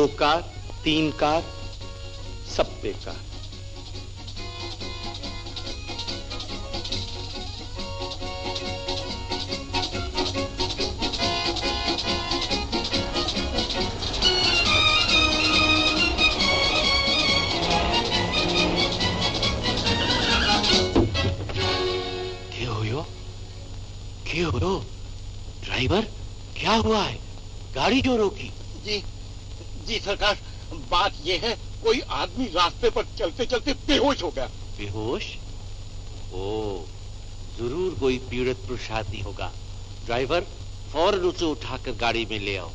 दो कार तीन कार सब बेकार ड्राइवर क्या हुआ है? गाड़ी क्यों रोकी? सरकार, बात यह है, कोई आदमी रास्ते पर चलते चलते बेहोश हो गया। बेहोश? ओ, ज़रूर कोई पीड़ित प्रसादी होगा। ड्राइवर फ़ौरन उसे उठाकर गाड़ी में ले आओ।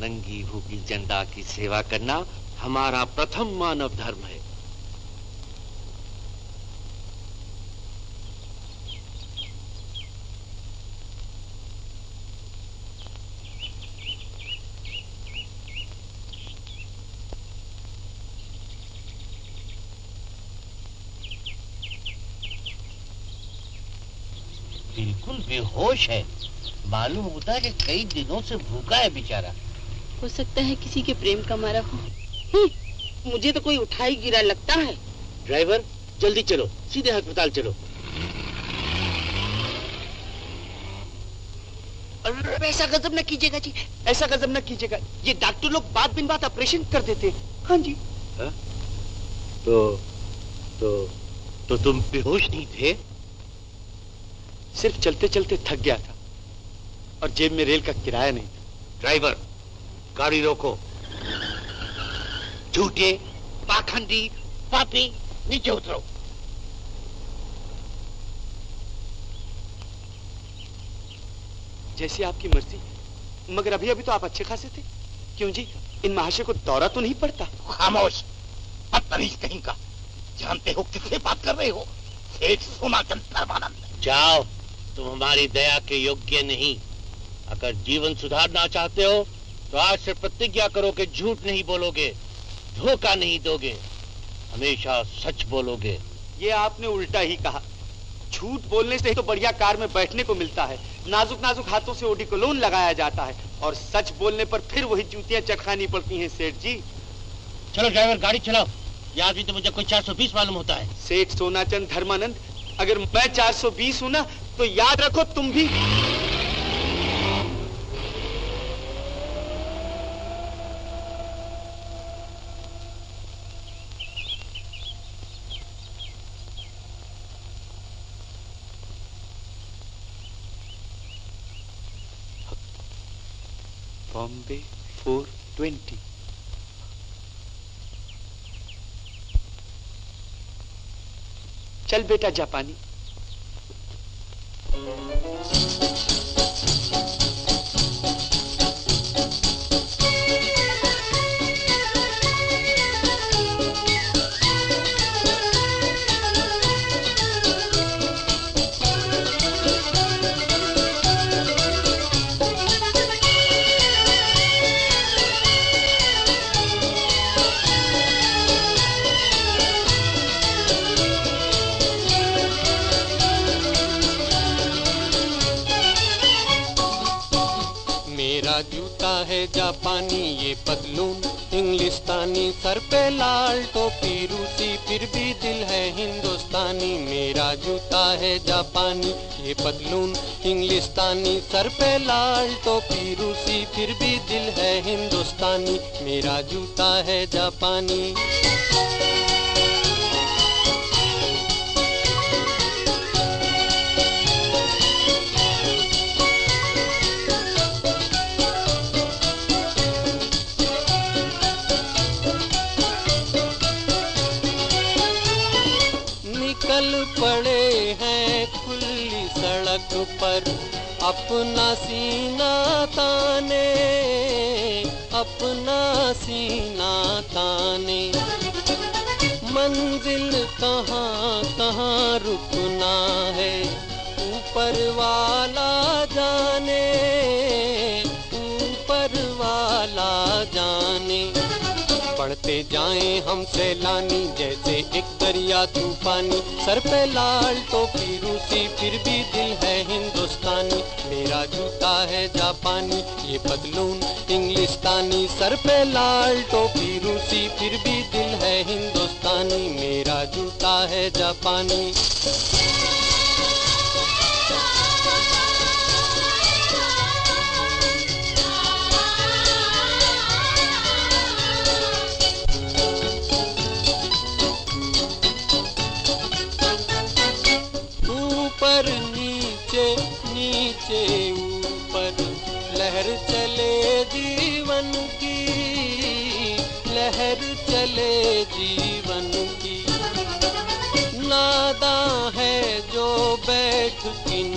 नंगी भूखी जनता की सेवा करना हमारा प्रथम मानव धर्म है बिल्कुल बेहोश है होता है कि कई दिनों से भूखा है बेचारा। हो सकता है किसी के प्रेम का मारा हो। हम्म, मुझे तो कोई उठाई गिरा लगता है। ड्राइवर जल्दी चलो सीधे अस्पताल चलो। ऐसा गजब न कीजिएगा जी। ऐसा गजब न कीजिएगा। ये डॉक्टर लोग बात बिन बात ऑपरेशन कर देते हाँ। जी। हा? तो तो तो तुम बेहोश नहीं थे? सिर्फ़ चलते चलते थक गया और जेब में रेल का किराया नहीं था। ड्राइवर गाड़ी रोको। झूठे पाखंडी पापी नीचे उतरो। जैसी आपकी मर्ज़ी मगर अभी अभी तो आप अच्छे खासे थे। क्यों जी? इन महाशय को दौरा तो नहीं पड़ता। खामोश बदतमीज कहीं का। जानते हो किससे बात कर रहे हो? सेठ परमानंद। जाओ तुम हमारी दया के योग्य नहीं। अगर जीवन सुधारना चाहते हो तो आज से प्रतिज्ञा करो कि झूठ नहीं बोलोगे धोखा नहीं दोगे हमेशा सच बोलोगे। ये आपने उल्टा ही कहा। झूठ बोलने से ही तो बढ़िया कार में बैठने को मिलता है। नाजुक नाजुक हाथों से ओडी लोन लगाया जाता है और सच बोलने पर फिर वही जूतियाँ चटखानी पड़ती हैं सेठ जी। चलो ड्राइवर गाड़ी चलाओ। ये आदमी तो मुझे कोई 420 मालूम होता है। सेठ सोनाचंद धर्मानंद अगर मैं 420 हूँ ना तो याद रखो तुम भी। बॉम्बे 420 चल बेटा जापानी। जापानी, ये पतलून इंग्लिस्तानी, सर पे लाल टोपी रूसी, फिर भी दिल है हिंदुस्तानी, मेरा जूता है जापानी, ये पतलून इंग्लिस्तानी, सर पे लाल टोपी रूसी, फिर भी दिल है हिंदुस्तानी, मेरा जूता है जापानी। पर अपना सीना ताने, अपना सीना ताने। मंजिल कहाँ कहाँ रुकना है, ऊपर वाला जाने। बढ़ते जाएँ हम सैलानी, जैसे एक दरिया तूफानी। सर पे लाल टोपी, रूसी फिर भी दिल है हिंदुस्तानी। मेरा जूता है जापानी, ये पतलून इंग्लिस्तानी। सर पे लाल टोपी, रूसी फिर भी दिल है हिंदुस्तानी। मेरा जूता है जापानी।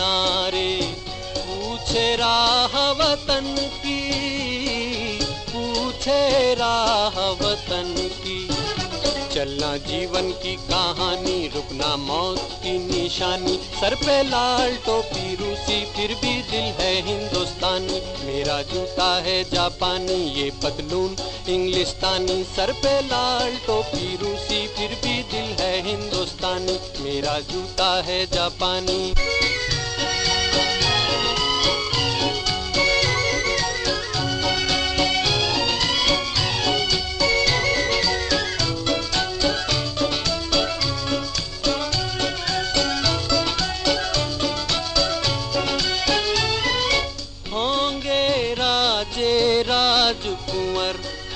किनारे, पूछे राह वतन की, पूछे राह वतन की। चलना जीवन की कहानी, रुकना मौत की निशानी। सर पे लाल टोपी, रूसी फिर भी दिल है हिंदुस्तानी। मेरा जूता है जापानी, ये पतलून इंग्लिस्तानी। सर पे लाल टोपी, रूसी फिर भी दिल है हिंदुस्तानी। मेरा जूता है जापानी।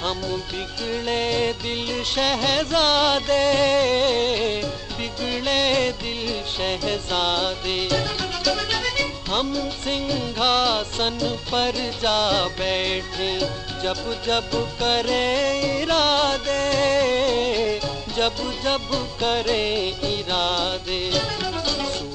हम बिगड़े दिल शहजादे बिगड़े दिल शहजादे। हम सिंहासन पर जा बैठे जब जब करे इरादे जब जब करे इरादे।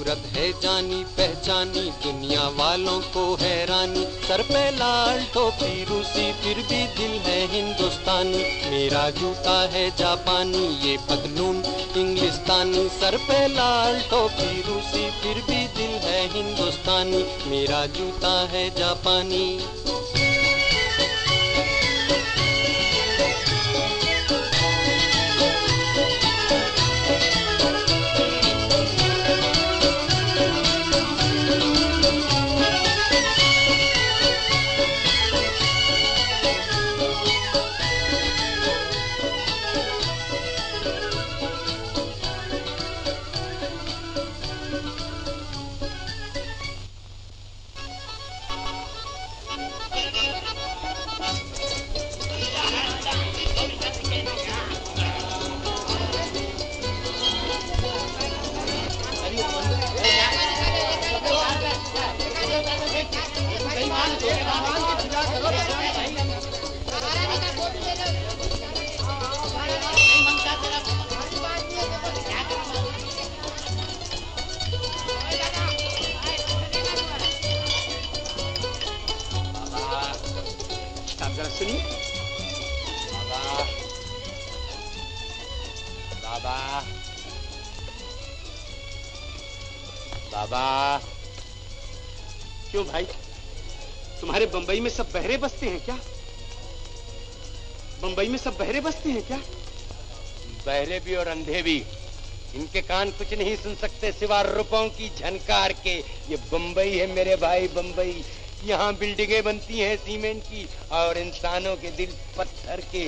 सूरत है जानी, पहचानी, दुनिया वालों को हैरानी। सर पे लाल टोपी, रूसी फिर भी दिल है हिंदुस्तानी। मेरा जूता है जापानी, ये पतलून इंग्लिस्तानी। सर पे लाल टोपी, रूसी फिर भी दिल है हिंदुस्तानी। मेरा जूता है जापानी। क्यों भाई? तुम्हारे बंबई में सब बहरे बसते हैं क्या? बंबई में सब बहरे बसते हैं क्या? बहरे भी और अंधे भी। इनके कान कुछ नहीं सुन सकते सिवा रुपयों की झनकार के। ये बम्बई है मेरे भाई बम्बई यहाँ बिल्डिंगें बनती हैं सीमेंट की और इंसानों के दिल पत्थर के।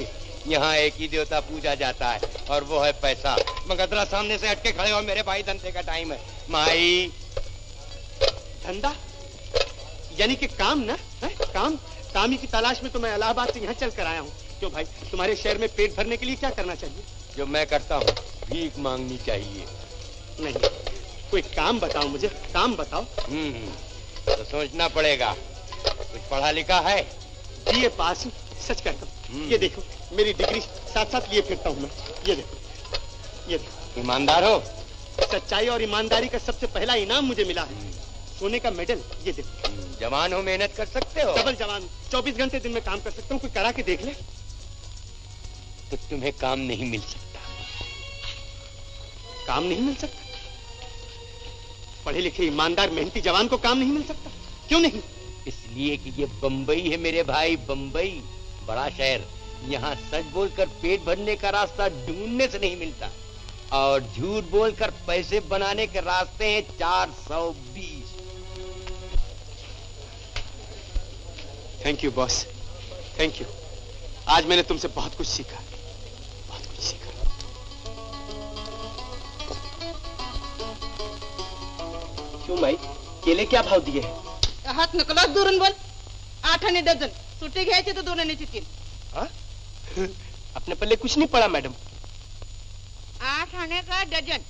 यहाँ एक ही देवता पूजा जाता है और वो है पैसा। मगदरा सामने से हटके खड़े हो मेरे भाई धंधे का टाइम है। माई। धंधा? यानी कि काम ना है? काम काम की तलाश में तो मैं इलाहाबाद से यहाँ चल कर आया हूँ। क्यों भाई? तुम्हारे शहर में पेट भरने के लिए क्या करना चाहिए? जो मैं करता हूँ भीख मांगनी चाहिए। नहीं कोई काम बताओ मुझे काम बताओ। हम्म तो सोचना पड़ेगा। कुछ पढ़ा लिखा है? बीए पास हूँ सच कहता हूँ। हम्म। ये देखो मेरी डिग्री साथ साथ लिए फिरता हूँ मैं। ये देखो ये देखो। ईमानदार हो? सच्चाई और ईमानदारी का सबसे पहला इनाम मुझे मिला है। सोने का मेडल ये हम्म, जवान हो मेहनत कर सकते हो। डबल जवान 24 घंटे दिन में काम कर सकता हूँ कोई करा के देख ले। तो तुम्हें काम नहीं मिल सकता। काम नहीं मिल सकता? पढ़े लिखे ईमानदार मेहनती जवान को काम नहीं मिल सकता? क्यों नहीं? इसलिए कि ये बंबई है मेरे भाई बंबई। बड़ा शहर यहाँ सच बोलकर पेट भरने का रास्ता ढूँढने से नहीं मिलता। और झूठ बोलकर पैसे बनाने के रास्ते हैं चार सौ बीस। Thank you boss thank you आज मैंने तुमसे बहुत कुछ सीखा। बहुत कुछ सीखा। क्यों माई? केले क्या भाव दिए हैं? हात नकला दुरून बोल। आठ आणे डझन सुट्टे घ्यायचे तर दोन आण्याचे तीन हाँ? अपने पल्ले कुछ नहीं पड़ा मैडम। आठ आने का डजन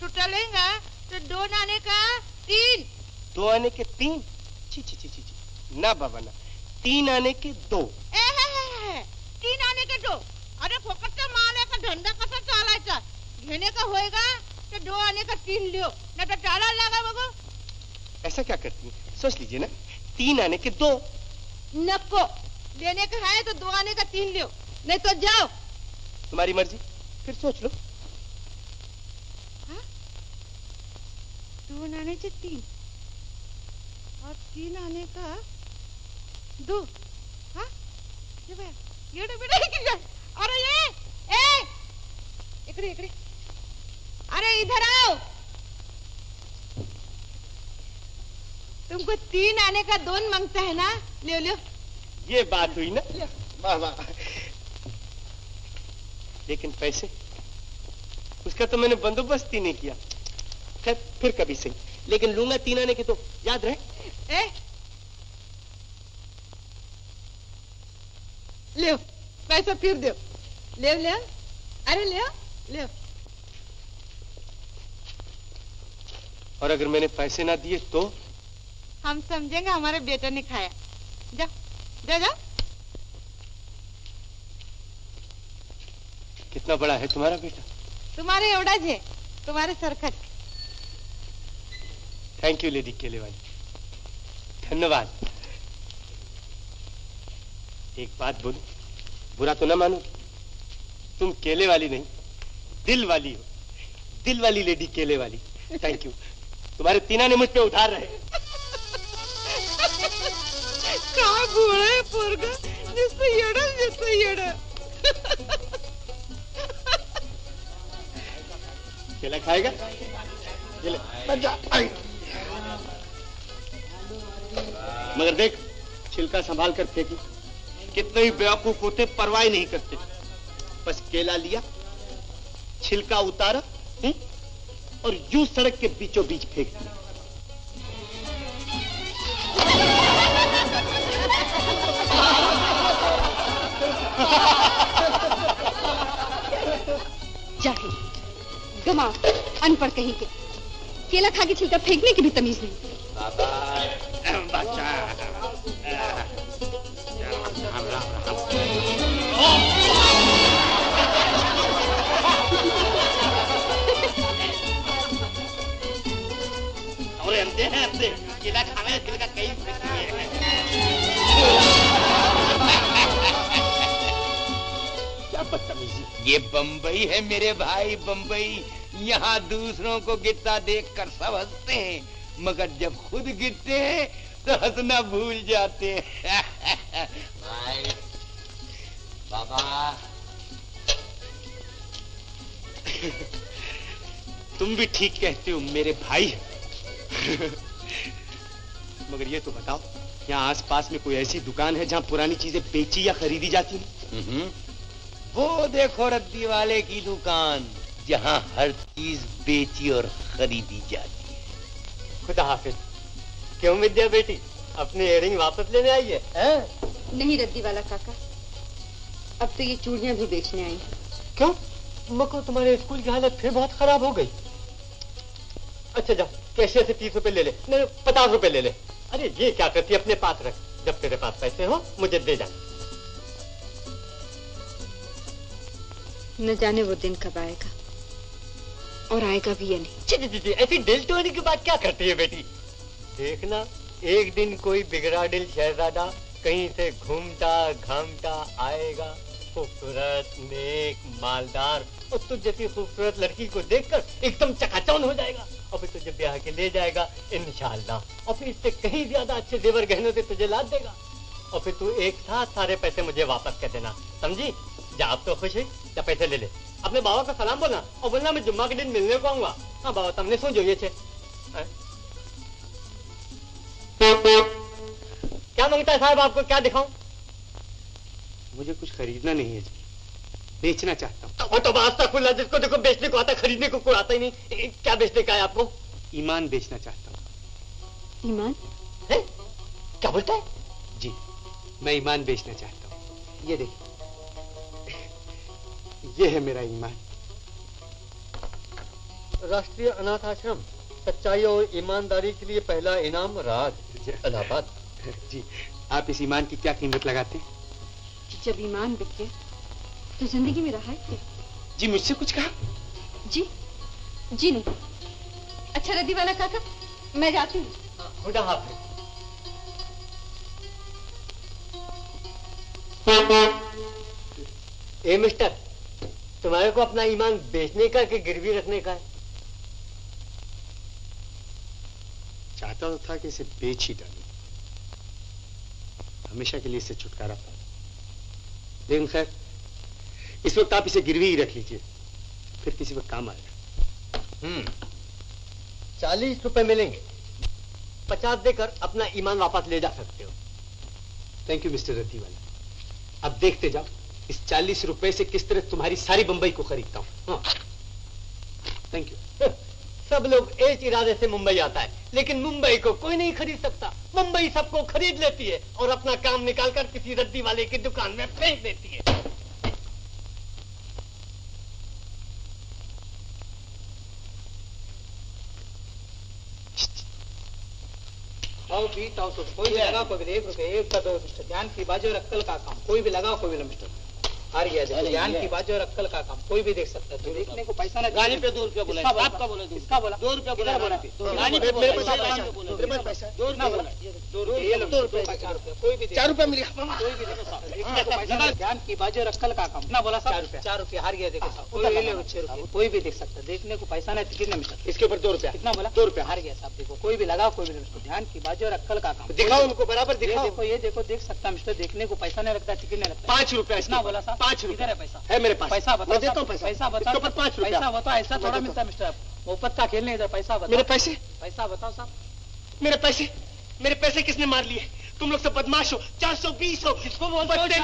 छुट्टा लेगा तो दो आने का तीन। दो आने के तीन? छी छी छी छी ना बाबा ना। तीन आने के दो। ए, हे, हे, हे, तीन आने के दो। अरे फुकटचा माल आहे का धंदा कसा चालायचा? घेणे का होएगा तो दो आने का तीन लियो ना तो चालायला लागा बघू ऐसा क्या करती है? सोच लीजिए ना तीन आने के दो। नको देने का है तो दो आने का तीन लियो नहीं तो जाओ। तुम्हारी मर्ज़ी फिर सोच लो। दो आने आण्याचे तीन और तीन आने का दो। हाँ? ये? अरे ये ए! इकडे इकडे। अरे इधर आओ। तुमको तीन आने का दोन माँगता है ना? ले लो। ये बात हुई ना? वाह वाह। लेकिन पैसे? उसका तो मैंने बंदोबस्त ही नहीं किया। खैर फिर कभी सही। लेकिन लूँगा तीन आने के तो याद रहे? ए ले पैसा फिर दो ले ले अरे ले ले और अगर मैंने पैसे ना दिए तो? हम समझेंगे हमारे बेटे ने खाया। जा जा जा। कितना बड़ा है तुम्हारा बेटा? तुम्हारे एवढाच आहे तुम्हारे सरखत थैंक यू लेडी केले वाली धन्यवाद। एक बात बोलूँ। बुरा तो ना मानो। तुम केले वाली नहीं दिल वाली हो। दिल वाली लेडी केले वाली। थैंक यू तुम्हारे तीना ने मुझ पे उधार रहे। केला खाएगा। मगर देख छिलका संभाल कर फेंकी कितने ही बेवकूफ़ होते परवाह ही नहीं करते। बस केला लिया छिलका उतारा हुँ? और यूँ सड़क के बीचों बीच फेंक दिया। जाके गमा अनपढ़ कहीं के। केला खा के छिलका फेंकने की भी तमीज नहीं। ये बम्बई है मेरे भाई बम्बई यहाँ दूसरों को गिरता देख कर सब हँसते हैं। मगर जब खुद गिरते हैं तो हंसना भूल जाते हैं। भाई, बाबा। तुम भी ठीक कहते हो, मेरे भाई। मगर ये तो बताओ, यहाँ आसपास में कोई ऐसी दुकान है जहाँ पुरानी चीज़ें बेची या खरीदी जाती है? हम्म। वो देखो रद्दी वाले की दुकान जहाँ हर चीज़ बेची और खरीदी जाती है। खुदा हाफिज क्यों विद्या बेटी? अपनी एयरिंग वापस लेने आई है, हैं? नहीं रद्दी वाला काका अब तो ये चूड़ियाँ भी बेचने आई क्यों? मको तुम्हारे स्कूल की हालत फिर बहुत खराब हो गई। अच्छा जा कैशियर से तीस रुपए ले ले नहीं पचास रुपए ले ले। अरे ये क्या करती अपने पास रख जब तेरे पास पैसे हो मुझे दे जा। न जाने वो दिन कब आएगा। और आएगा भी या नहीं। ऐसी दिल तोड़ने की बात क्या करती है बेटी? देखना, एक दिन कोई बिगड़ा दिल शहजादा, कहीं से घूमता, घामता आएगा। खूबसूरत नेक मालदार और तुझ जैसी खूबसूरत लड़की को देखकर एकदम चकाचौन हो जाएगा। और फिर तुझे ब्याह के ले जाएगा, इंशाल्लाह। और फिर इससे कहीं ज़्यादा अच्छे जेवर गहनों से तुझे लाद देगा। और फिर तू एक साथ सारे पैसे मुझे वापस कर देना, समझी? जा आप तो खुश है? जा पैसे ले ले। अपने बाबा का सलाम बोलना और बोलना मैं जुम्मा के दिन मिलने को आऊँगा। हाँ बाबा तुमने सुन जो ये छे। हाँ। क्या माँगता है साहब आपको? क्या दिखाऊँ? मुझे कुछ खरीदना नहीं है बेचना चाहता हूँ। तो, तो वास्ता खुला जिसको देखो बेचने को आता खरीदने को कोई आता ही नहीं। क्या बेचने का है आपको? ईमान बेचना चाहता हूँ। ईमान? क्या बोलता है? जी मैं ईमान बेचना चाहता हूँ। ये देखिए। ये है मेरा ईमान। राष्ट्रीय अनाथ आश्रम सच्चाई और ईमानदारी के लिए पहला इनाम राज इलाहाबाद। जी आप इस ईमान की क्या कीमत लगाते हैं? जब ईमान बिक गया तो ज़िंदगी में रहा है जी मुझसे कुछ कहा? जी जी नहीं। अच्छा रद्दी वाला काका मैं जाती हूँ। खुदा हाफिज ए मिस्टर तुम्हारे को अपना ईमान बेचने का कि गिरवी रखने का है? चाहता तो था कि इसे बेच ही डालूं। हमेशा के लिए इससे छुटकारा पाऊँ। लेकिन खैर इस वक्त आप इसे गिरवी ही रख लीजिए। फिर किसी वक्त काम आएगा। हम्म। चालीस रुपए मिलेंगे। पचास देकर अपना ईमान वापस ले जा सकते हो। थैंक यू मिस्टर रद्दी वाला अब देखते जाओ। इस चालीस रुपए से किस तरह तुम्हारी सारी बंबई को खरीदता हूँ? हाँ। थैंक यू सब लोग एक इरादे से मुंबई आता है लेकिन मुंबई को कोई नहीं खरीद सकता। मुंबई सबको खरीद लेती है और अपना काम निकालकर किसी रद्दी वाले की दुकान में फेंक देती है। आओ बीट आओ तो कोई भी लगा कोई भी एक रुपए एक का दो मिस्टर ध्यान की बाजू और अक्कल का काम कोई भी लगाओ कोई भी मिस्टर। आ रही है देखो ध्यान की बाजू और अक्कल का काम कोई भी देख सकता है देखने को पैसा नहीं गाड़ी पे दो रुपया बोला आपका बोला इसका बोला? दो रुपया बोला? गाड़ी पे मेरे पास दो रुपया बोला? दो रुपये कोई भी चार रुपया कोई भी साहब देखने को और अक्कल का काम। ना बोला चार रुपया। चार रुपया। हार गया देखो कोई छह रुपये कोई भी देख सकता है। देखने को पैसा नहीं कितने मिस्टर इसके ऊपर दो रुपया। कितना बोला? दो रुपया। हार गया साहब देखो कोई भी लगाओ कोई भी मिस्टर ध्यान की बाजू और अक्कल का काम। दिखाओ उनको बराबर दिखाओ। देखो ये देखो देख सकता है मिस्टर देखने को पैसा नहीं लगता टिकट नहीं लगता पाँच रुपया इतना बोला साहब पाँच इधर रुपया है पैसा। है मेरे पास। पैसा बताओ मैं देता हूँ पैसा। पैसा बताओ ऊपर पाँच पैसा बताओ ऐसा थोड़ा मिलता है मिस्टर मुफ़्त का खेल नहीं इधर पैसा बताओ। मेरे पैसे? पैसा बताओ साहब। मेरे पैसे? मेरे पैसे किसने मार लिए? तुम लोग सब बदमाश हो चार सौ बीस हो। बोलते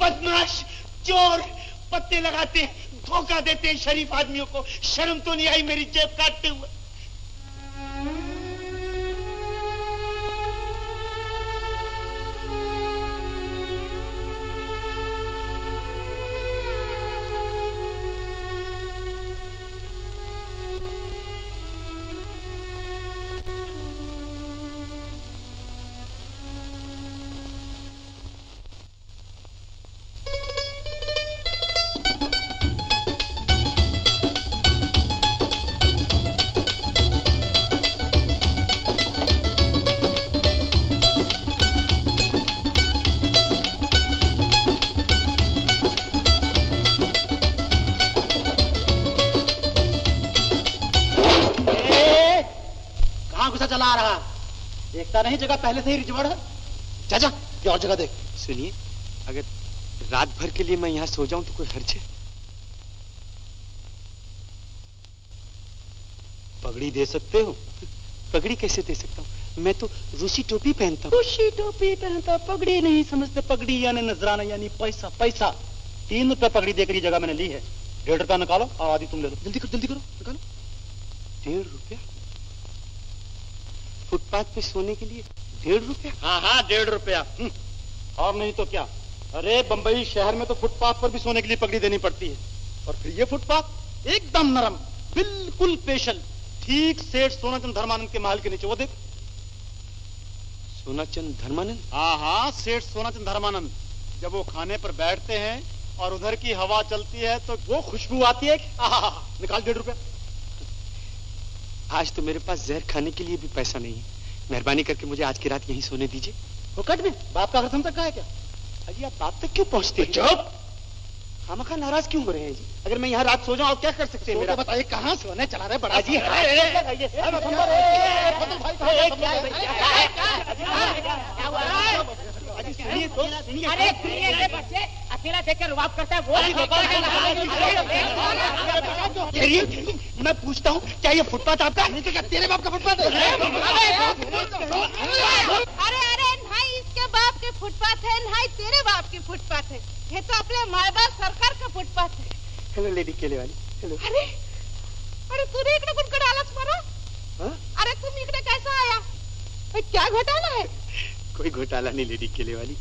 बदमाश चोर। पत्ते लगाते धोखा देते हैं शरीफ आदमियों को। शर्म तो नहीं आई मेरी जेब काटते हुए। आ रहा। देखता नहीं जगह पहले से ही रिजवड़ है। जा जा ये और जगह देख। सुनिए अगर रात भर के लिए मैं यहाँ सो जाऊँ तो कोई हर्ज है? पगड़ी दे सकते हो? पगड़ी कैसे दे सकता हूँ? मैं तो रूसी टोपी पहनता हूँ। खुशी टोपी पहनता पगड़ी नहीं समझते। पगड़ी यानी नजराना यानी पैसा पैसा। तीन रुपए पगड़ी देकर ये जगह मैंने ली है। डेढ़ रुपया निकालो और आधी तुम ले लो। जल्दी करो जल्दी करो निकालो। डेढ़ रुपया? फुटपाथ पे सोने के लिए डेढ़ रुपया? हाँ हाँ डेढ़ रुपया। हम्म, और नहीं तो क्या? अरे बंबई शहर में तो फुटपाथ पर भी सोने के लिए पगड़ी देनी पड़ती है। और फिर ये फुटपाथ एकदम नरम बिल्कुल स्पेशल ठीक सेठ सोनाचंद धर्मानंद के महल के नीचे। वो देख। सोनाचंद धर्मानंद? हाँ हाँ सेठ सोनाचंद धर्मानंद। जब वो खाने पर बैठते हैं और उधर की हवा चलती है तो वो खुशबू आती है निकाल डेढ़ रुपया। आज तो मेरे पास जहर खाने के लिए भी पैसा नहीं है। मेहरबानी करके मुझे आज की रात यहीं सोने दीजिए। वो कट में बाप का हम तक का है क्या? अजी आप बाप तक क्यों पहुँचते हैं? चुप खामखा नाराज़ क्यों हो रहे हैं जी अगर मैं यहाँ रात सो जाऊँ आप क्या कर सकते हैं तो मेरा बताइए कहाँ सोने चला रहे बड़ा भाई, भाई, है? भाई, तो, अकेला देख रुबाब करता है वो मैं पूछता हूँ क्या ये फुटपाथ आपका तो तेरे बाप का फुटपाथ है अरे अरे नहीं इसके बाप के फुटपाथ है नहीं तेरे बाप के फुटपाथ है ये तो अपने माँ बाप सरकार का फुटपाथ है हेलो लेडी केले वाली हेलो अरे अरे तूने इकडे कुठकडे आलास मारा? हाँ? अरे तुम इकडे कैसा आया क्या घोटाला है कोई घोटाला नहीं लेडी केले वाली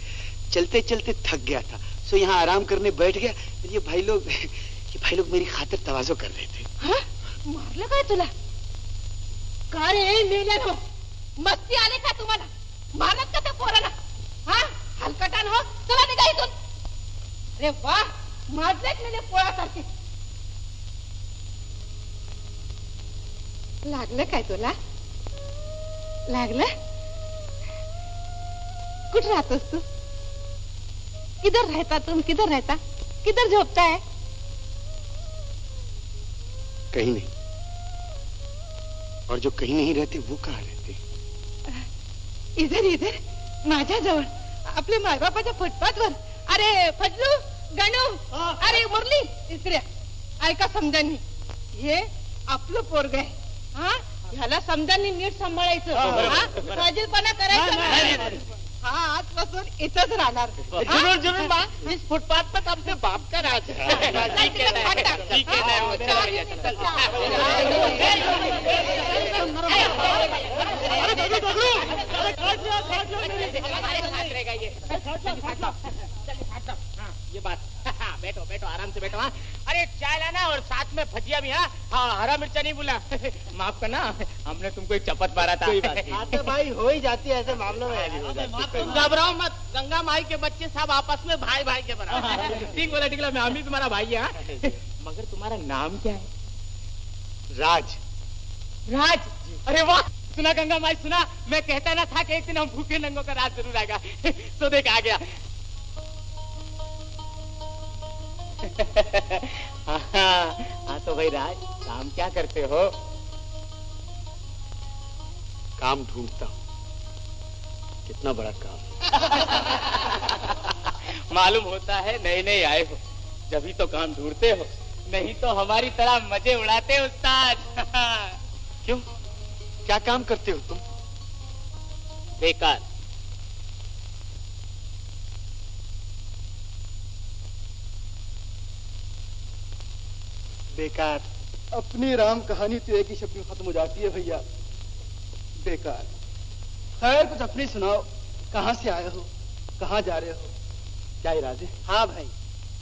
चलते चलते थक गया था. सो यहाँ आराम करने बैठ गया। ये भाई लोग ये भाई लोग मेरी खातिर तवाजो कर रहे थे। हाँ? मारलं काय तुला? का रे मेल्यानो मस्ती आले का तुम्हाला? मारत का त्या पोराला? हा? हलकटान हो. चला निघा इथून. अरे वा मारलेत मेले पोळासारखे लागलं काय तुला? लागलं? कुठे राहतोस तू? किधर रहता तुम किधर रहता? किधर झोपता है कहीं नहीं। और जो कहीं नहीं रहते वो कहाँ रहते? इधर इधर माझ्या जवळ आपल्या मायबापाच्या फुटपाथवर. अरे फजलू गणू अरे मुरली इकडे ऐका समजांनी. हे आपलं पोरग आहे. हा? ह्याला समजांनी नीट सांभाळायचं? फाजीलपणा करायचं. हा आजपासून इथंच राहणार ज़रूर ज़रूर बा इस फुटपाथ पर अपने बाप का राज ठीक ये बात। बैठो बैठो आराम से बैठो हाँ। अरे चाय लाना और साथ में भजिया भी हाँ। हाँ हरा मिर्चा नहीं बोला माफ़ करना हमने तुमको एक चपत मारा था। कोई बात तो भाई हो ही जाती है ऐसे मामलों में। घबराओ मत। गंगा माई के बच्चे सब आपस में भाई भाई के बराबर। ठीक बोला ठीक मैं हम भी तुम्हारा भाई है हाँ? मगर तुम्हारा नाम क्या है? राज। राज? अरे वाह! सुना गंगा माई सुना। मैं कहता ना था कि एक दिन हम भूखे नंगों का राज ज़रूर आएगा। तो देख आ गया। हाँ हाँ तो भाई राज काम क्या करते हो? काम ढूंढता हूँ। कितना बड़ा काम मालूम होता है नए नए आए हो। जभी तो काम ढूंढते हो नहीं तो हमारी तरह मज़े उड़ाते हो उस्ताद। क्यों? क्या काम करते हो तुम? बेकार। बेकार। अपनी राम कहानी तो एक ही शब्द में खत्म हो जाती है भैया। बेकार। खैर कुछ अपनी सुनाओ। कहाँ से आए हो? कहाँ जा रहे हो? क्या इरादे हाँ? भाई।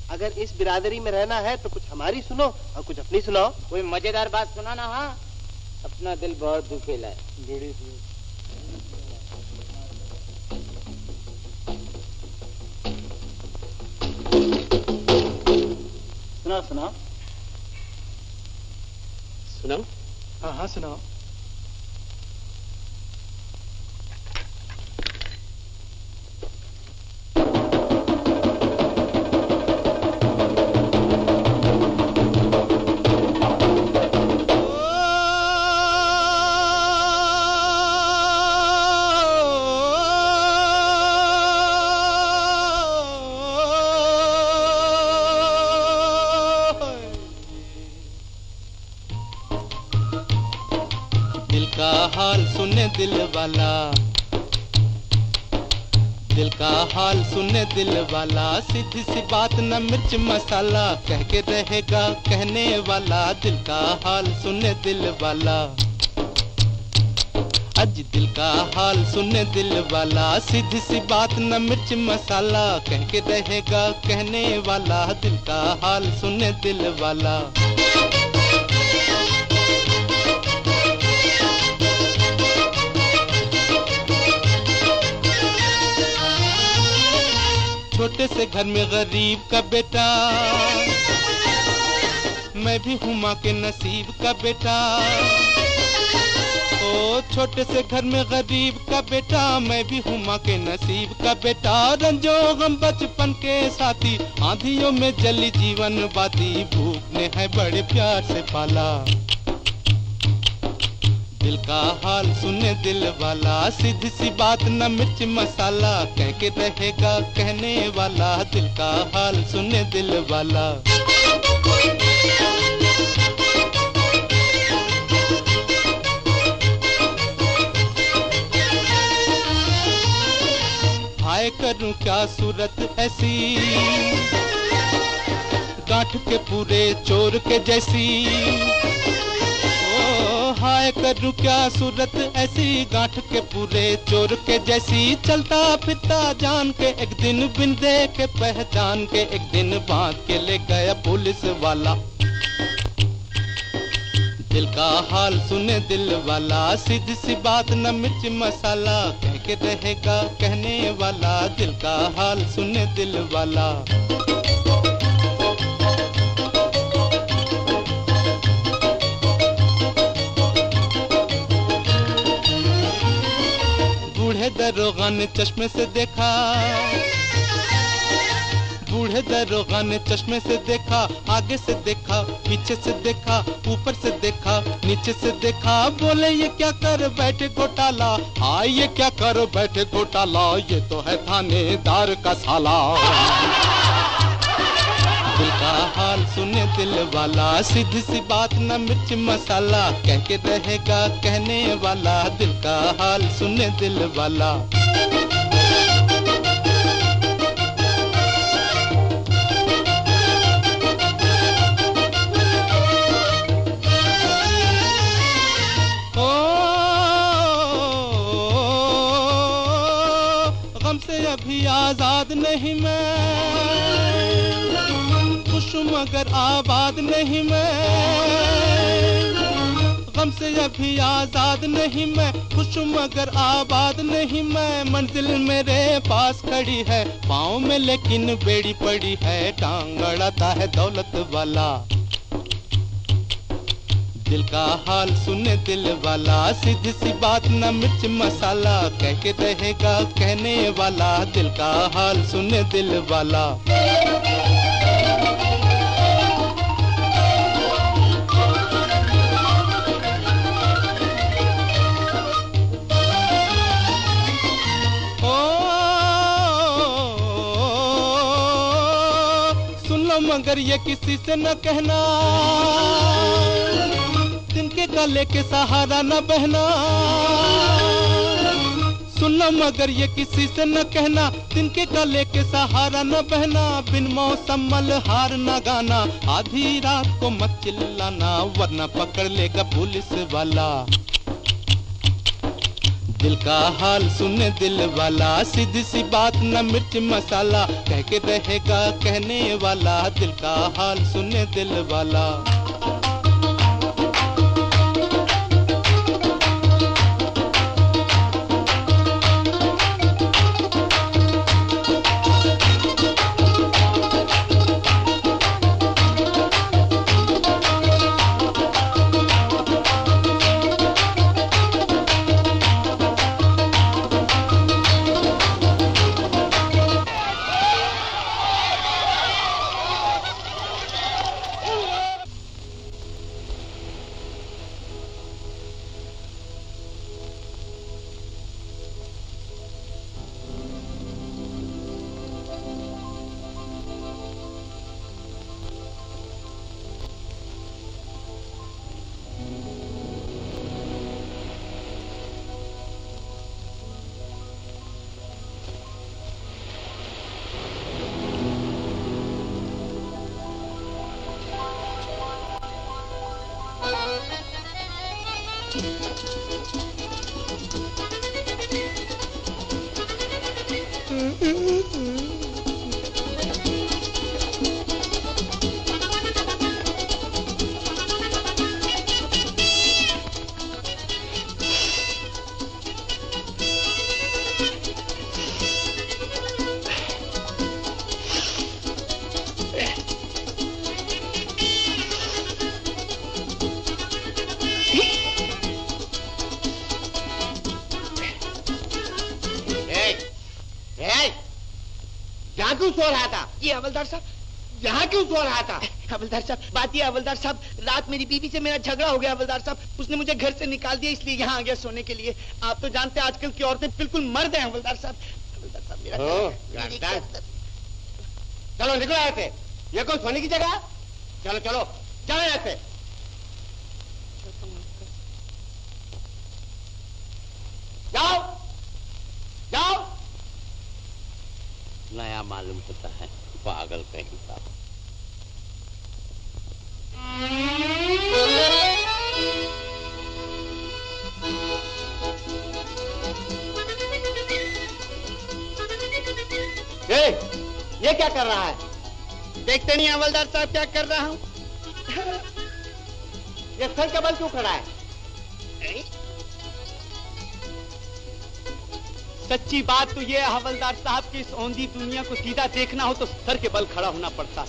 अगर इस बिरादरी में रहना है तो कुछ हमारी सुनो और कुछ अपनी सुनाओ। कोई मज़ेदार बात सुना ना हाँ? अपना दिल बहुत दुखेला है। सुना सुना सुनाओ। हाँ हाँ सुनाओ। दिल वाला सीधी सी बात न मिर्च मसाला कह के रहेगा, कहने वाला दिल का हाल सुने दिल वाला। अज दिल का हाल सुने दिल वाला, सीधी सी बात न मिर्च मसाला कह के रहेगा, कहने वाला दिल का हाल सुने दिल वाला। छोटे से घर में गरीब का बेटा। मैं भी हूँ माँ के नसीब का बेटा। ओ, छोटे से घर में गरीब का बेटा, मैं भी हूँ माँ के नसीब का बेटा। रंजो गम बचपन के साथी, आंधियों में जली जीवन बाती। भूख ने है बड़े प्यार से पाला। दिल का हाल सुने दिल वाला, सीधी सी बात न मिर्च मसाला, कह के रहेगा कहने वाला, दिल का हाल सुने दिल वाला। हाय करूँ क्या सूरत ऐसी? गांठ के पूरे चोर के जैसी। हाय करूँ क्या सूरत? ऐसी गांठ के पूरे चोर के जैसी चलता फिरता जान के एक दिन बिन देखे पहचान के एक दिन बाँध के ले गया पुलिस वाला। दिल का हाल सुने दिल वाला, सीधी सी बात न मिर्च मसाला, कह के रहेगा कहने वाला। दिल का हाल सुने दिल वाला। दरोगा ने चश्मे से देखा। बूढ़े दरोगा ने चश्मे से देखा। आगे से देखा, पीछे से देखा, ऊपर से देखा, नीचे से देखा। बोले, ये क्या कर बैठे घोटाला? हाँ ये क्या कर बैठे घोटाला? ये तो है थानेदार का साला। दिल का हाल सुने दिल वाला, सीधी सी बात न मिर्च मसाला, कह के रहेगा कहने वाला, दिल का हाल सुने दिल वाला। अभी आज़ाद नहीं मैं। खुश मगर आबाद नहीं मैं। गम से अभी आज़ाद नहीं मैं। खुश मगर आबाद नहीं मैं। मंजिल मेरे पास खड़ी है। पाँव में लेकिन बेड़ी पड़ी है। टांग अड़ाता है दौलत वाला। दिल का हाल सुने दिल वाला। सीधी सी बात न मिर्च मसाला। कह के रहेगा कहने वाला। दिल का हाल सुने दिल वाला। मगर ये किसी से न कहना। तिनके गले के सहारा न बहना। सुन लो मगर ये किसी से न कहना। तिनके गले के सहारा न बहना। बिन मौसम हार न गाना। आधी रात को मत चिल्लाना, वरना पकड़ लेगा पुलिस वाला। दिल का हाल सुन दिल वाला, सीधी सी बात न मिर्च मसाला, कह के रहेगा कहने वाला, दिल का हाल सुन दिल वाला। सो रहा था। ये हवलदार साहब यहाँ क्यों सो रहा था? हवलदार साहब बात यह हवलदार साहब रात मेरी बीवी से मेरा झगड़ा हो गया हवलदार साहब। उसने मुझे घर से निकाल दिया इसलिए यहाँ आ गया सोने के लिए। आप तो जानते हैं आजकल की औरतें बिल्कुल मर्द हैं हवलदार साहब। हवलदार साहब मेरा चलो निकलो यहाँ से। ये कौन सोने की जगह? चलो चलो। देखते साहब क्या कर रहा हूँ? ये सर के बल क्यों खड़ा है? सच्ची बात तो ये है हवलदार साहब की इस औंधी दुनिया को सीधा देखना हो तो सर के बल खड़ा होना पड़ता है।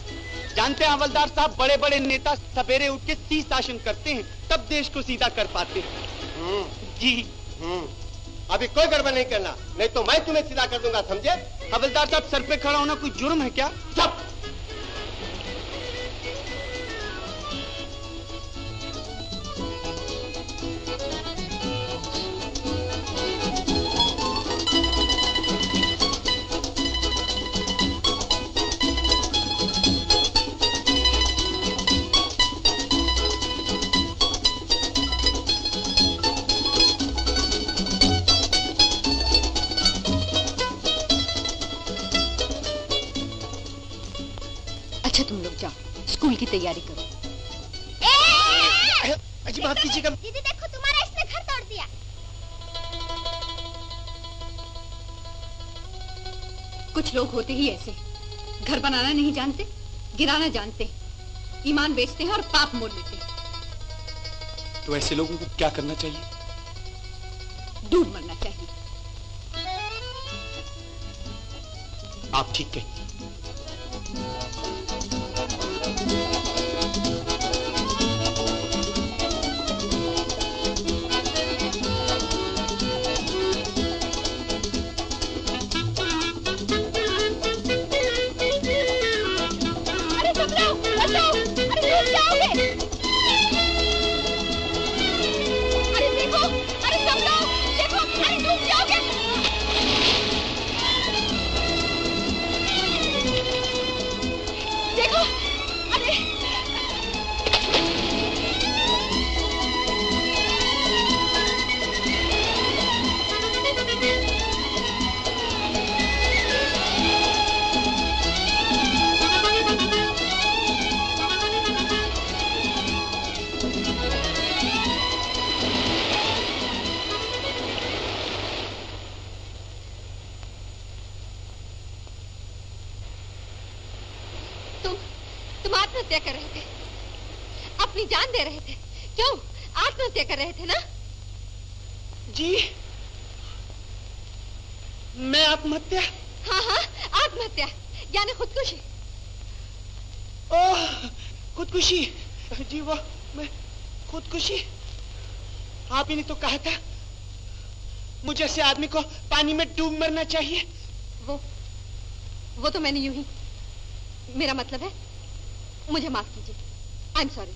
जानते हैं हवलदार साहब बड़े बड़े नेता सवेरे उठ के सी शासन करते हैं तब देश को सीधा कर पाते हैं। जी। अभी कोई गड़बड़ नहीं करना नहीं तो मैं तुम्हें सीधा कर दूँगा समझे? हवलदार साहब सर पे खड़ा होना कोई जुर्म है क्या? चुप! नहीं जानते गिराना जानते ईमान बेचते हैं और पाप मोड़ लेते हैं। तो ऐसे लोगों को क्या करना चाहिए? डूब मरना चाहिए। आप ठीक कहें मरना चाहिए। वो वो तो मैंने यूँ ही। मेरा मतलब है मुझे माफ़ कीजिए। आई एम सॉरी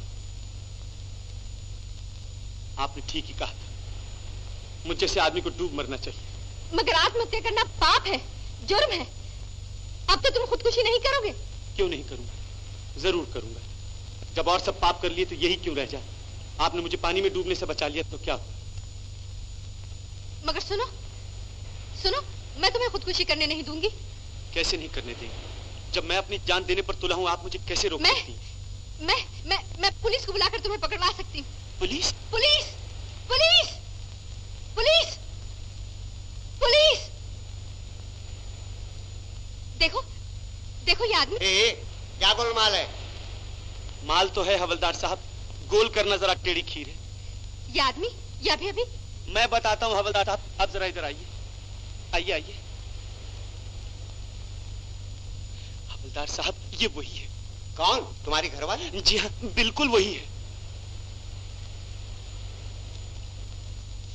आपने ठीक ही कहा था। मुझे ऐसे आदमी को डूब मरना चाहिए। मगर आत्महत्या करना पाप है जुर्म है। अब तो तुम खुदकुशी नहीं करोगे? क्यों नहीं करूँगा? ज़रूर करूँगा। जब और सब पाप कर लिए तो यही क्यों रह जाए? आपने मुझे पानी में डूबने से बचा लिया तो क्या हुआ? मगर सुनो सुनो। मैं तुम्हें खुदकुशी करने नहीं दूँगी। कैसे नहीं करने देंगे? जब मैं अपनी जान देने पर तुला हूँ आप मुझे कैसे रोक मैं- सकती मैं मैं मैं पुलिस को बुलाकर तुम्हें पकड़वा सकती हूँ। Police? Police! Police! Police! Police! देखो देखो ये आदमी। ए, क्या गोलमाल है? माल तो है हवलदार साहब। गोल करना जरा टेढ़ी खीर है। ये आदमी ये अभी अभी मैं बताता हूँ हवलदार साहब आप जरा इधर आइए। आइए आइए। हवलदार साहब ये वही है। कौन? तुम्हारी घरवाली? जी हाँ बिल्कुल वही है।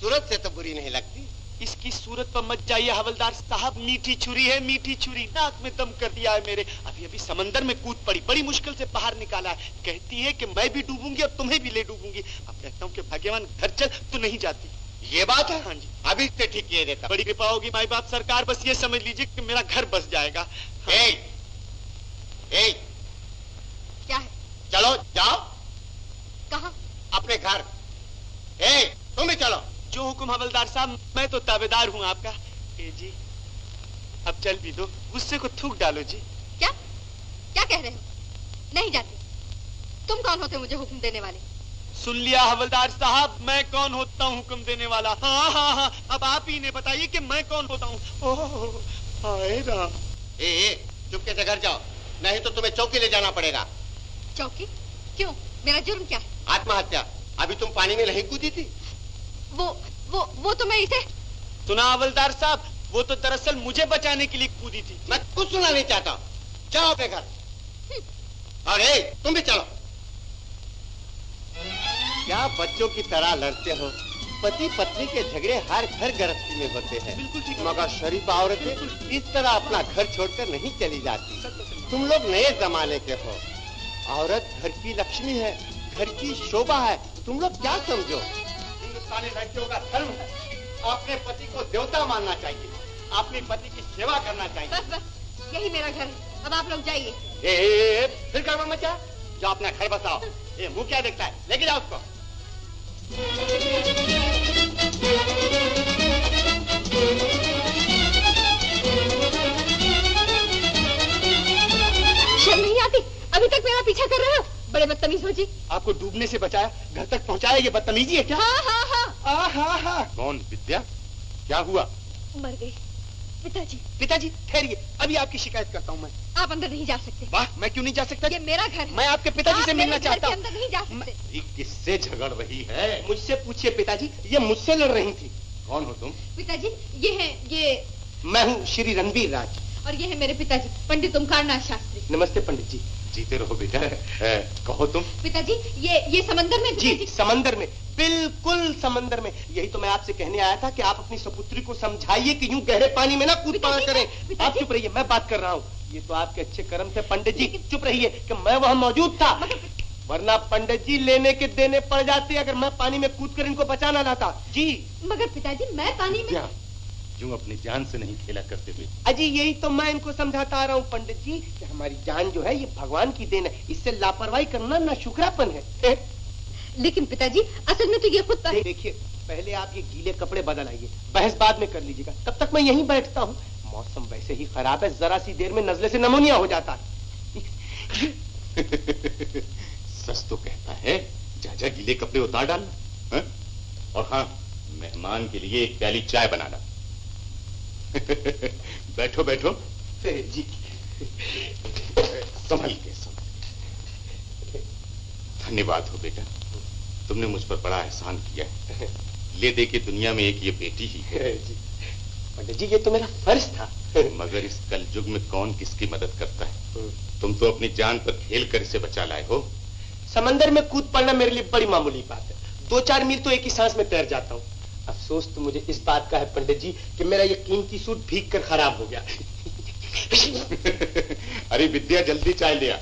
सूरत से तो बुरी नहीं लगती। इसकी सूरत पर मत जाइए हवलदार साहब। मीठी छुरी है मीठी छुरी। नाक में दम कर दिया है मेरे। अभी अभी समंदर में कूद पड़ी बड़ी मुश्किल से बाहर निकाला है। कहती है कि मैं भी डूबूँगी और तुम्हें भी ले डूबूँगी। अब कहता हूँ कि भाग्यवान घर चल तो नहीं जाती। ये बात है? हाँ जी। अभी से ठीक किए देता बड़ी कृपा होगी माई बाप सरकार बस ये समझ लीजिए कि मेरा घर बस जाएगा। हाँ। ए, ए, क्या है? चलो जाओ। कहा? अपने घर। ए, तुम भी चलो। जो हुक्म हवलदार साहब मैं तो ताबेदार हूँ आपका। ए जी अब चल भी दो। गुस्से को थूक डालो जी। क्या? क्या कह रहे हो? नहीं जाती। तुम कौन होते मुझे हुक्म देने वाले? सुन लिया हवलदार साहब मैं कौन होता हूँ हुक्म देने वाला? हाँ हाँ हाँ अब आप ही ने बताइए कि मैं कौन होता हूँ। ओह, हाय राम ए, ए चुपके से घर जाओ नहीं तो तुम्हें चौकी ले जाना पड़ेगा। चौकी? क्यों? मेरा जुर्म क्या है? आत्महत्या। अभी तुम पानी में नहीं कूदी थी? वो वो वो तो मैं इसे सुना हवलदार साहब वो तो दरअसल मुझे बचाने के लिए कूदी थी। मैं कुछ सुना नहीं चाहता। जाओ अपने घर। अरे तुम भी चलो। क्या बच्चों की तरह लड़ते हो? पति पत्नी के झगड़े हर घर गृहस्थी में होते हैं। मगर शरीफ औरतें इस तरह अपना घर छोड़कर नहीं चली जाती। तुम लोग नए जमाने के हो। औरत घर की लक्ष्मी है घर की शोभा है। तुम लोग क्या समझो? हिंदुस्तानी लड़कियों का धर्म है। अपने पति को देवता मानना चाहिए। अपने पति की सेवा करना चाहिए। बस बस। यही मेरा घर है। अब आप लोग जाइए। फिर गड़बड़ मचा। जो अपना घर बताओ ये मुँह क्या देखता है? लेके जाओ उसको। शर्म नहीं आती? अभी तक मेरा पीछा कर रहे हो? बड़े बदतमीज हो जी। आपको डूबने से बचाया घर तक पहुँचाया ये बदतमीजी है क्या? हाँ हाँ हाँ। आ, हाँ हाँ कौन? विद्या? क्या हुआ? मर गई। पिताजी। पिताजी ठहरिए। अभी आपकी शिकायत करता हूँ मैं। आप अंदर नहीं जा सकते। वाह मैं क्यों नहीं जा सकता? ये मेरा घर है। मैं आपके पिताजी आप से मिलना चाहता हूँ। अंदर नहीं जा सकते। ये किससे झगड़ रही है? मुझसे पूछिए पिताजी ये मुझसे लड़ रही थी। कौन हो तुम? पिताजी ये है ये मैं हूँ श्री रणवीर राज। और ये है मेरे पिताजी पंडित ओमकारनाथ शास्त्री। नमस्ते पंडित जी। जीते रहो बेटा कहो तुम। पिताजी ये ये समंदर में जी समंदर में बिल्कुल समंदर में। यही तो मैं आपसे कहने आया था कि आप अपनी सपुत्री को समझाइए कि यूँ गहरे पानी में ना कूद पड़ा करें। आप चुप रहिए मैं बात कर रहा हूँ। ये तो आपके अच्छे कर्म थे पंडित जी चुप रहिए कि मैं वहाँ मौजूद था। वरना पंडित जी लेने के देने पड़ जाते अगर मैं पानी में कूद कर इनको बचाना लाता। जी। मगर पिताजी मैं पानी में क्या अपनी जान से नहीं खेला करते हुए? अजी यही तो मैं इनको समझाता आ रहा हूँ पंडित जी कि हमारी जान जो है ये भगवान की देन है। इससे लापरवाही करना ना शुक्रापन है। ए? लेकिन पिताजी असल में तो ये खुद दे- देखिए पहले आप ये गीले कपड़े बदल आइए। बहस बाद में कर लीजिएगा। तब तक मैं यहीं बैठता हूँ। मौसम वैसे ही खराब है जरा सी देर में नजले से नमोनिया हो जाता है। सच तो कहता है जा जा गीले कपड़े उतार डालना और हाँ मेहमान के लिए एक प्याली चाय बनाना बैठो बैठो। जी। संभल के संभल धन्यवाद हो बेटा। तुमने मुझ पर बड़ा एहसान किया है। ले दे के दुनिया में एक ये बेटी ही है। जी। पंडित जी ये तो मेरा फ़र्ज़ था। मगर इस कल युग में कौन किसकी मदद करता है? तुम तो अपनी जान पर खेल कर इसे बचा लाए हो। समंदर में कूद पड़ना मेरे लिए बड़ी मामूली बात है। दो चार मील तो एक ही सांस में तैर जाता हूँ। अफसोस तो मुझे इस बात का है पंडित जी कि मेरा ये कीमती सूट भीग कर खराब हो गया। अरे विद्या जल्दी चाय ले आ।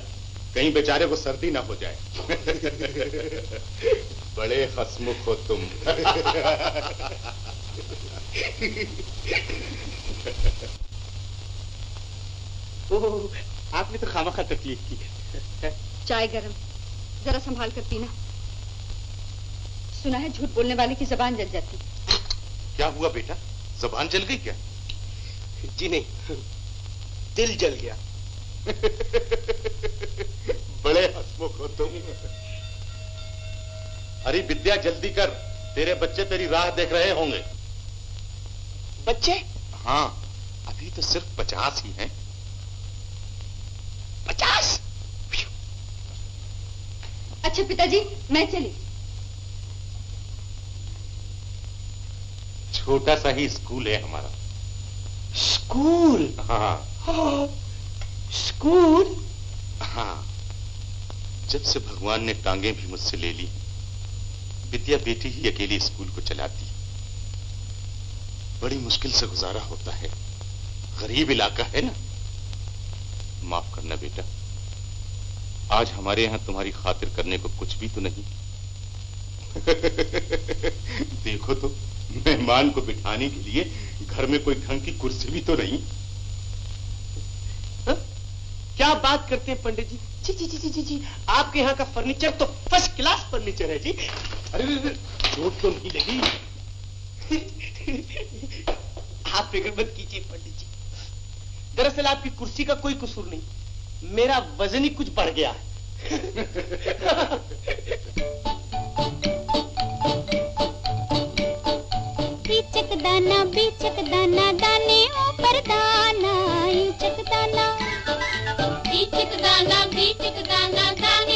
कहीं बेचारे को सर्दी ना हो जाए। बड़े हसमुख हो तुम। ओह, आपने तो खामा खा तकलीफ़ की। चाय गरम जरा संभाल कर पीना सुना है झूठ बोलने वाले की जबान जल जाती। क्या हुआ बेटा? जबान जल गई क्या? जी नहीं। दिल जल गया। बड़े हसमुख हो तुम। अरे विद्या जल्दी कर। तेरे बच्चे तेरी राह देख रहे होंगे। बच्चे? हाँ। अभी तो सिर्फ़ पचास ही हैं। पचास? अच्छा पिताजी मैं चली। छोटा सा ही स्कूल है हमारा। स्कूल? हाँ। हाँ, स्कूल? हाँ। जब से भगवान ने टांगे भी मुझसे ले ली विद्या बेटी ही अकेली स्कूल को चलाती। बड़ी मुश्किल से गुजारा होता है। गरीब इलाका है ना? माफ़ करना बेटा। आज हमारे यहाँ तुम्हारी खातिर करने को कुछ भी तो नहीं। देखो तो। मेहमान को बिठाने के लिए घर में कोई ढंग की कुर्सी भी तो नहीं। हा? क्या बात करते हैं पंडित जी? जी जी जी जी जी जी। आपके यहाँ का फर्नीचर तो फ़र्स्ट क्लास फर्नीचर है जी। अरे चोट तो नहीं लगी। आप फ़िक्र मत कीजिए पंडित जी। दरअसल आपकी कुर्सी का कोई कसूर नहीं। मेरा वज़न ही कुछ बढ़ गया है। दाना बेचक दाना दाने ऊपर दाना इंचक दाना इंचक दाना बेचक दाना दाने।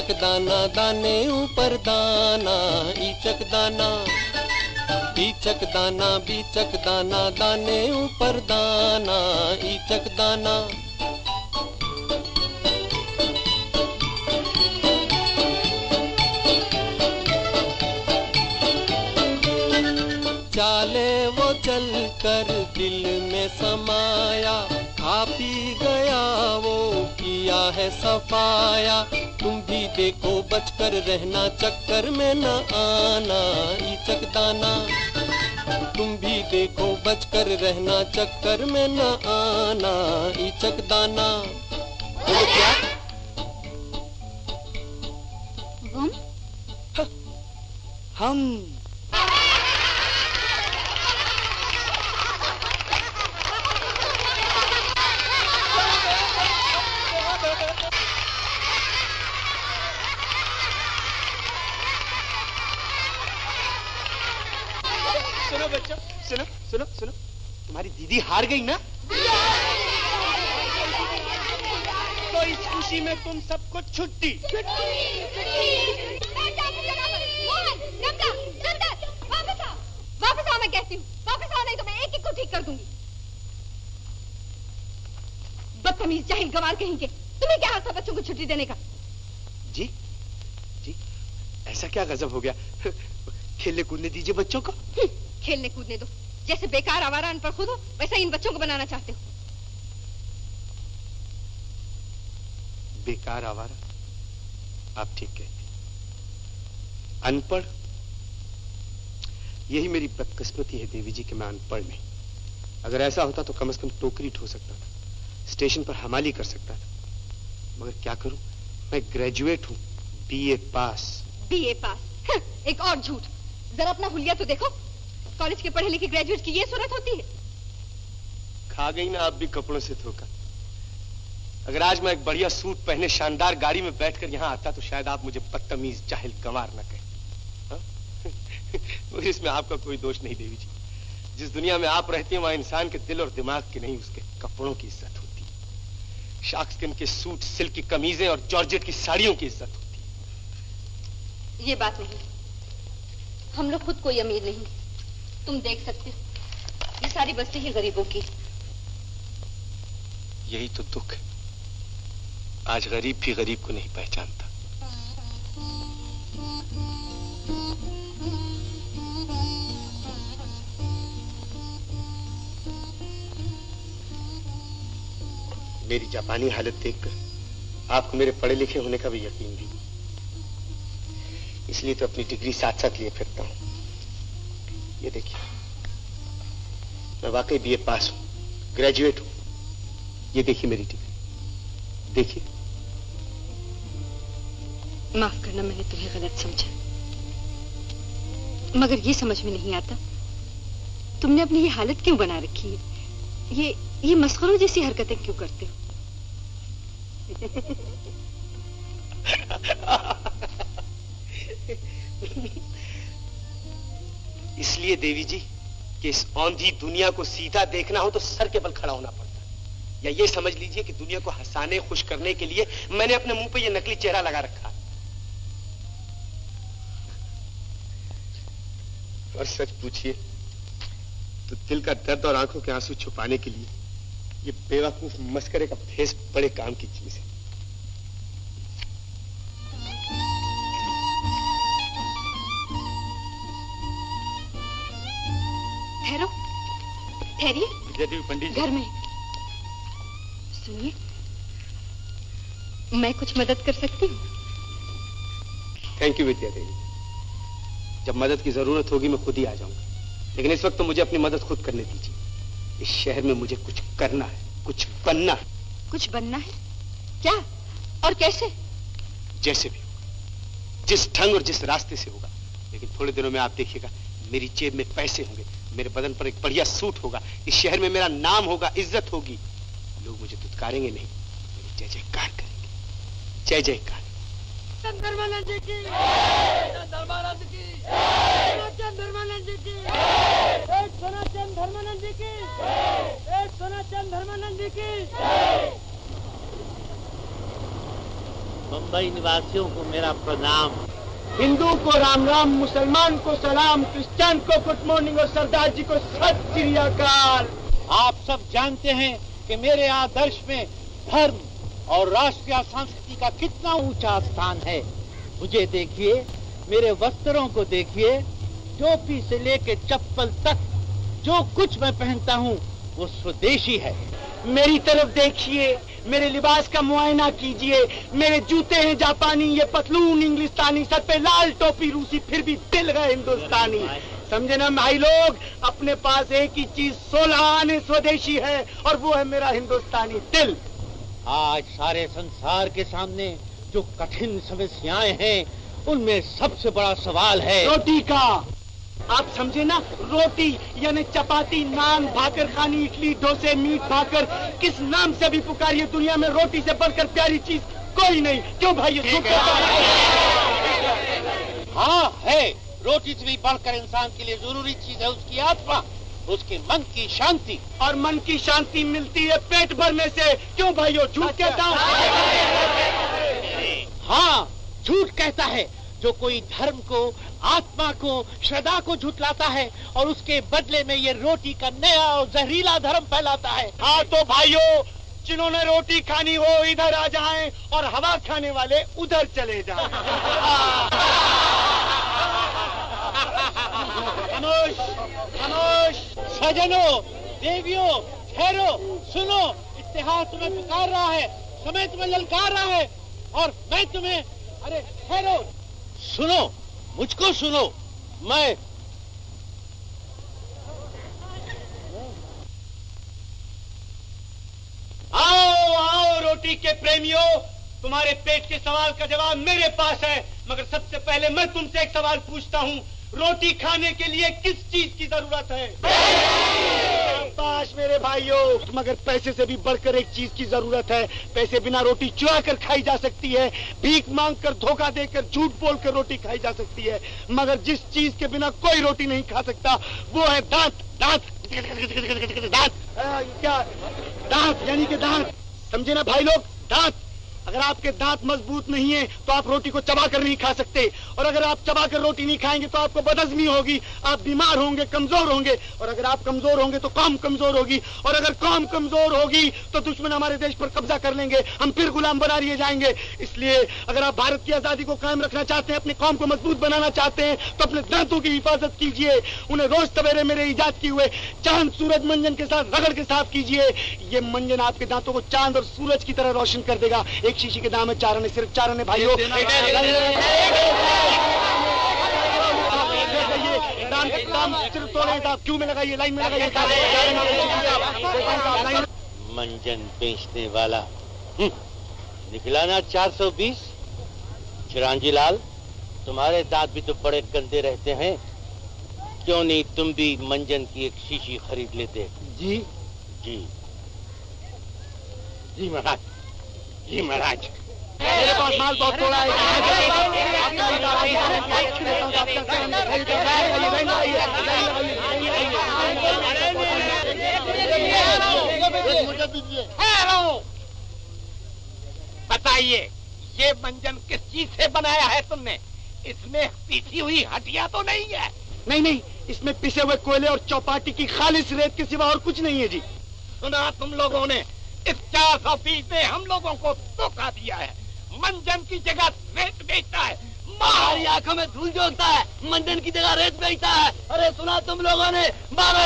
ईचक दाना, दाने ऊपर दाना ईचक दाना। ईचक दाना बीचक दाना, दाने ऊपर दाना ईचक दाना। चाले वो चल कर दिल में समाया खा पी गया वो किया है सफाया। लड़के को बचकर रहना चक्कर में न आना ई चकदाना तुम भी देखो बचकर रहना चक्कर में न आना ई चकदाना क्या? हम। हाँ, हार गई ना? तो इस खुशी में तुम सबको छुट्टी। वापस आओ मैं कहती हूँ वापस आओ नहीं तो मैं एक एक को ठीक कर दूँगी बदतमीज जाहिल गवार कहीं के। तुम्हें क्या हाथ बच्चों को छुट्टी देने का? जी जी ऐसा क्या गजब हो गया? खेलने कूदने दीजिए बच्चों को। खेलने कूदने दो। जैसे बेकार आवारा अनपढ़ खुद हो वैसा इन बच्चों को बनाना चाहते हो। बेकार आवारा? आप ठीक कहते अनपढ़? यही मेरी बदकिस्मती है देवी जी कि मैं अनपढ़ नहीं। अगर ऐसा होता तो कम से कम टोकरी ठो सकता था स्टेशन पर हमाली कर सकता था। मगर क्या करूँ? मैं ग्रेजुएट हूँ बीए पास। बीए पास। एक और झूठ। जरा अपना हुलिया तो देखो। कॉलेज के पढ़े लिखे ग्रेजुएट की ये सूरत होती है? खा गई ना आप भी कपड़ों से धोखा। अगर आज मैं एक बढ़िया सूट पहने शानदार गाड़ी में बैठकर यहाँ आता तो शायद आप मुझे बदतमीज जाहिल गंवार न कहें। हाँ? इसमें आपका कोई दोष नहीं देवी जी। जिस दुनिया में आप रहती हैं वहाँ इंसान के दिल और दिमाग की नहीं उसके कपड़ों की इज़्ज़त होती है। शार्कस्किन के सूट सिल्क की कमीजें और जॉर्जेट की साड़ियों की इज़्ज़त होती है। ये बात नहीं। हम लोग खुद कोई अमीर नहीं। तुम देख सकते हो। ये सारी बस्ती ही गरीबों की। यही तो दुख है। आज गरीब भी गरीब को नहीं पहचानता। मेरी जापानी हालत देखकर आपको मेरे पढ़े लिखे होने का भी यकीन भी। इसलिए तो अपनी डिग्री साथ साथ लिए फिरता हूँ। ये देखिए। मैं वाकई बीए पास हूँ ग्रेजुएट हूँ। ये देखिए मेरी डिग्री देखिए। माफ़ करना मैंने तुम्हें गलत समझा। मगर ये समझ में नहीं आता तुमने अपनी ये हालत क्यों बना रखी है? ये ये मस्करों जैसी हरकतें क्यों करते हो? इसलिए देवी जी, कि इस औंधी दुनिया को सीधा देखना हो तो सर के बल खड़ा होना पड़ता है। या ये समझ लीजिए कि दुनिया को हंसाने, खुश करने के लिए मैंने अपने मुँह पे ये नकली चेहरा लगा रखा। और सच पूछिए तो दिल का दर्द और आँखों के आँसू छुपाने के लिए ये बेवकूफ़ मस्करे का फेस बड़े काम की चीज़ है। ठहरो। ठहरिए। पंडित घर में। सुनिए मैं कुछ मदद कर सकती हूँ? थैंक यू विद्या देवी जब मदद की ज़रूरत होगी मैं खुद ही आ जाऊँगा। लेकिन इस वक्त तो मुझे अपनी मदद खुद करने दीजिए। इस शहर में मुझे कुछ करना है कुछ बनना है। कुछ बनना है? क्या? और कैसे? जैसे भी होगा जिस ढंग और जिस रास्ते से होगा। लेकिन थोड़े दिनों में आप देखिएगा मेरी जेब में पैसे होंगे। मेरे बदन पर एक बढ़िया सूट होगा। इस शहर में मेरा नाम होगा इज़्ज़त होगी। लोग मुझे दुत्कारेंगे नहीं। मेरी जय जयकार करेंगे। जय जयकार। जी की। धर्मानंद की। जी की। एक सनातन धर्मानंद जी की। एक सनातन धर्मानंद जी की। मुंबई निवासियों को मेरा प्रणाम। हिंदू को राम राम, मुसलमान को सलाम, क्रिश्चियन को गुड मॉर्निंग और सरदार जी को सत श्री अकाल। आप सब जानते हैं कि मेरे आदर्श में धर्म और राष्ट्रीय संस्कृति का कितना ऊँचा स्थान है। मुझे देखिए, मेरे वस्त्रों को देखिए, टोपी से लेके चप्पल तक, जो कुछ मैं पहनता हूँ, वो स्वदेशी है। मेरी तरफ़ देखिए मेरे लिबास का मुआयना कीजिए। मेरे जूते हैं जापानी, ये पतलून इंग्लिस्तानी, सर पे लाल टोपी रूसी, फिर भी दिल है हिंदुस्तानी। समझे ना भाई लोग? अपने पास एक ही चीज़, सोलह आने स्वदेशी है, और वो है मेरा हिंदुस्तानी दिल। आज सारे संसार के सामने जो कठिन समस्याएँ हैं, उनमें सबसे बड़ा सवाल है। रोटी का। आप समझे ना? रोटी यानी चपाती नान भाकर खानी इडली डोसे मीट भाकर किस नाम से भी पुकारिए दुनिया में रोटी से बढ़कर प्यारी चीज़ कोई नहीं। क्यों भाई? हाँ। है। रोटी से भी बढ़कर इंसान के लिए ज़रूरी चीज़ है उसकी आत्मा उसके मन की शांति। और मन की शांति मिलती है पेट भरने से। क्यों भाइयों झूठ कहता हूँ। हाँ झूठ कहता है। जो कोई धर्म को आत्मा को श्रद्धा को झुटलाता है और उसके बदले में ये रोटी का नया और जहरीला धर्म फैलाता है हाँ तो भाइयों जिन्होंने रोटी खानी हो इधर आ जाएँ और हवा खाने वाले उधर चले जाएँ। खामोश खामोश सजनों देवियों ठहरो सुनो इतिहास तुम्हें पुकार रहा है समय तुम्हें ललकार रहा है और मैं तुम्हें अरे ठहरो सुनो, मुझको सुनो। मैं आओ आओ, रोटी के प्रेमियों। तुम्हारे पेट के सवाल का जवाब मेरे पास है, मगर सबसे पहले मैं तुमसे एक सवाल पूछता हूँ। रोटी खाने के लिए किस चीज़ की ज़रूरत है? शाबाश मेरे भाइयों। मगर पैसे से भी बढ़कर एक चीज़ की ज़रूरत है। पैसे बिना रोटी चुरा कर खाई जा सकती है। भीख मांग कर धोखा देकर, झूठ बोल कर रोटी खाई जा सकती है। मगर जिस चीज़ के बिना कोई रोटी नहीं खा सकता, वो है दांत। दांत। दांत। क्या? दांत, यानी कि दांत। समझे ना भाई लोग? दांत। अगर आपके दांत मज़बूत नहीं है तो आप रोटी को चबा कर नहीं खा सकते। और अगर आप चबा कर रोटी नहीं खाएँगे तो आपको बदहजमी होगी। आप बीमार होंगे, कमज़ोर होंगे। और अगर आप कमज़ोर होंगे तो कौम कमज़ोर होगी। और अगर कौम कमज़ोर होगी तो दुश्मन हमारे देश पर कब्जा कर लेंगे। हम फिर गुलाम बना लिए जाएँगे। इसलिए अगर आप भारत की आज़ादी को कायम रखना चाहते हैं, अपनी कौम को मज़बूत बनाना चाहते हैं तो अपने दांतों की हिफाजत कीजिए। उन्हें रोज सवेरे मेरे ईजाद किए हुए चाँद, सूरज, मंजन के साथ, रगड़ के साफ़ कीजिए। ये मंजन आपके दांतों को चाँद और सूरज की तरह रोशन कर देगा। एक शीशी के दाम है चार आने सिर्फ़ चार आने भाइयों। दाम दाम तोड़े साहब क्यों में लगाइए? लाइन में लगाइए। मंजन बेचने वाला। हम्म, निकला ना 420 चिरांजी लाल तुम्हारे दांत भी तो बड़े गंदे रहते हैं। क्यों नहीं तुम भी मंजन की एक शीशी खरीद लेते? जी। जी। जी महाराज। जी महाराज। मेरे पास माल बहुत थोड़ा है। बताइए ये मंजन किस चीज़ से बनाया है तुमने? इसमें पीसी हुई हटिया तो नहीं है। नहीं नहीं इसमें पिसे हुए कोयले और चौपाटी की खालिश रेत के सिवा और कुछ नहीं है जी। सुना तुम लोगों ने इस चार सौ फ़ीस ने हम लोगों को धोखा दिया है। मंजन की जगह रेत बेचता है। हमारी आँखों में धूल जोड़ता है। मंजन की जगह रेत बेचता है। अरे सुना तुम लोगों ने। मारो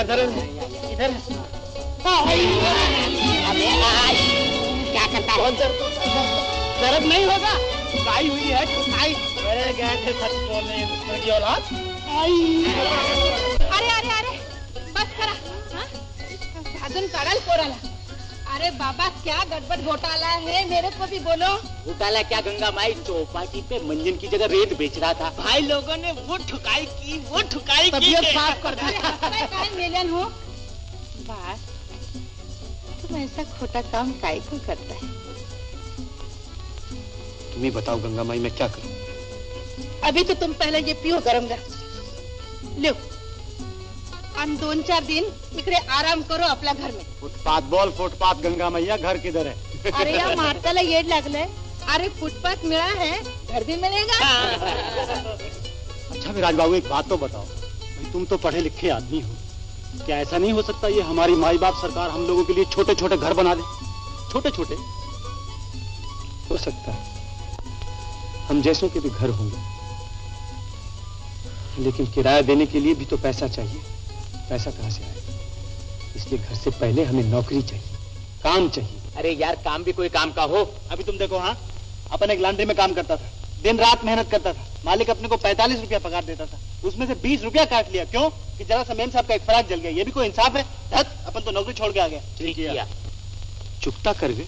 इधर इधर। इधर क्या करता है? दर्द नहीं होगा। हुई है, आई। अरे गए थे औलाद अरे अरे अरे, बस करा। साधन अजून काढाल पोराला अरे बाबा क्या गड़बड़ घोटाला है? मेरे को भी बोलो। घोटाला क्या गंगा माई? चौपाटी पे मंजन की जगह रेत बेच रहा था। भाई लोगों ने वो ठुकाई की वो ठुकाई तबीयत साफ़ कर मेलन हो? बस तुम ऐसा खोटा काम काय को करता है? तुम ही बताओ गंगा माई मैं क्या करूँ? अभी तो तुम पहले ये पियो गरम गरम। लो हम दोन चार दिन इकडे आराम करो आपल्या घर में. फुटपाथ बोल फुटपाथ गंगा मैया घर किधर है? अरे या म्हाताला येड लागलंय. अरे फुटपाथ मिला है घर भी मिलेगा? अच्छा विराज बाबू एक बात तो बताओ। तुम तो पढ़े लिखे आदमी हो। क्या ऐसा नहीं हो सकता ये हमारी माई बाप सरकार हम लोगों के लिए छोटे छोटे घर बना दे? छोटे छोटे हो सकता है। हम जैसों के भी घर होंगे। लेकिन किराया देने के लिए भी तो पैसा चाहिए। पैसा कहाँ से आएगा इसलिए घर से पहले हमें नौकरी चाहिए काम चाहिए। अरे यार काम भी कोई काम का हो। अभी तुम देखो हाँ? अपन एक लॉन्ड्री में काम करता था। दिन रात मेहनत करता था। मालिक अपने को पैंतालीस रुपया पगार देता था। उसमें से बीस रुपया काट लिया। क्यों? कि जरा सा मेम साहब का एक फराक जल गया। ये भी कोई इंसाफ है? धत अपन तो नौकरी छोड़ के आ गया ठीक किया। चुकता कर गए।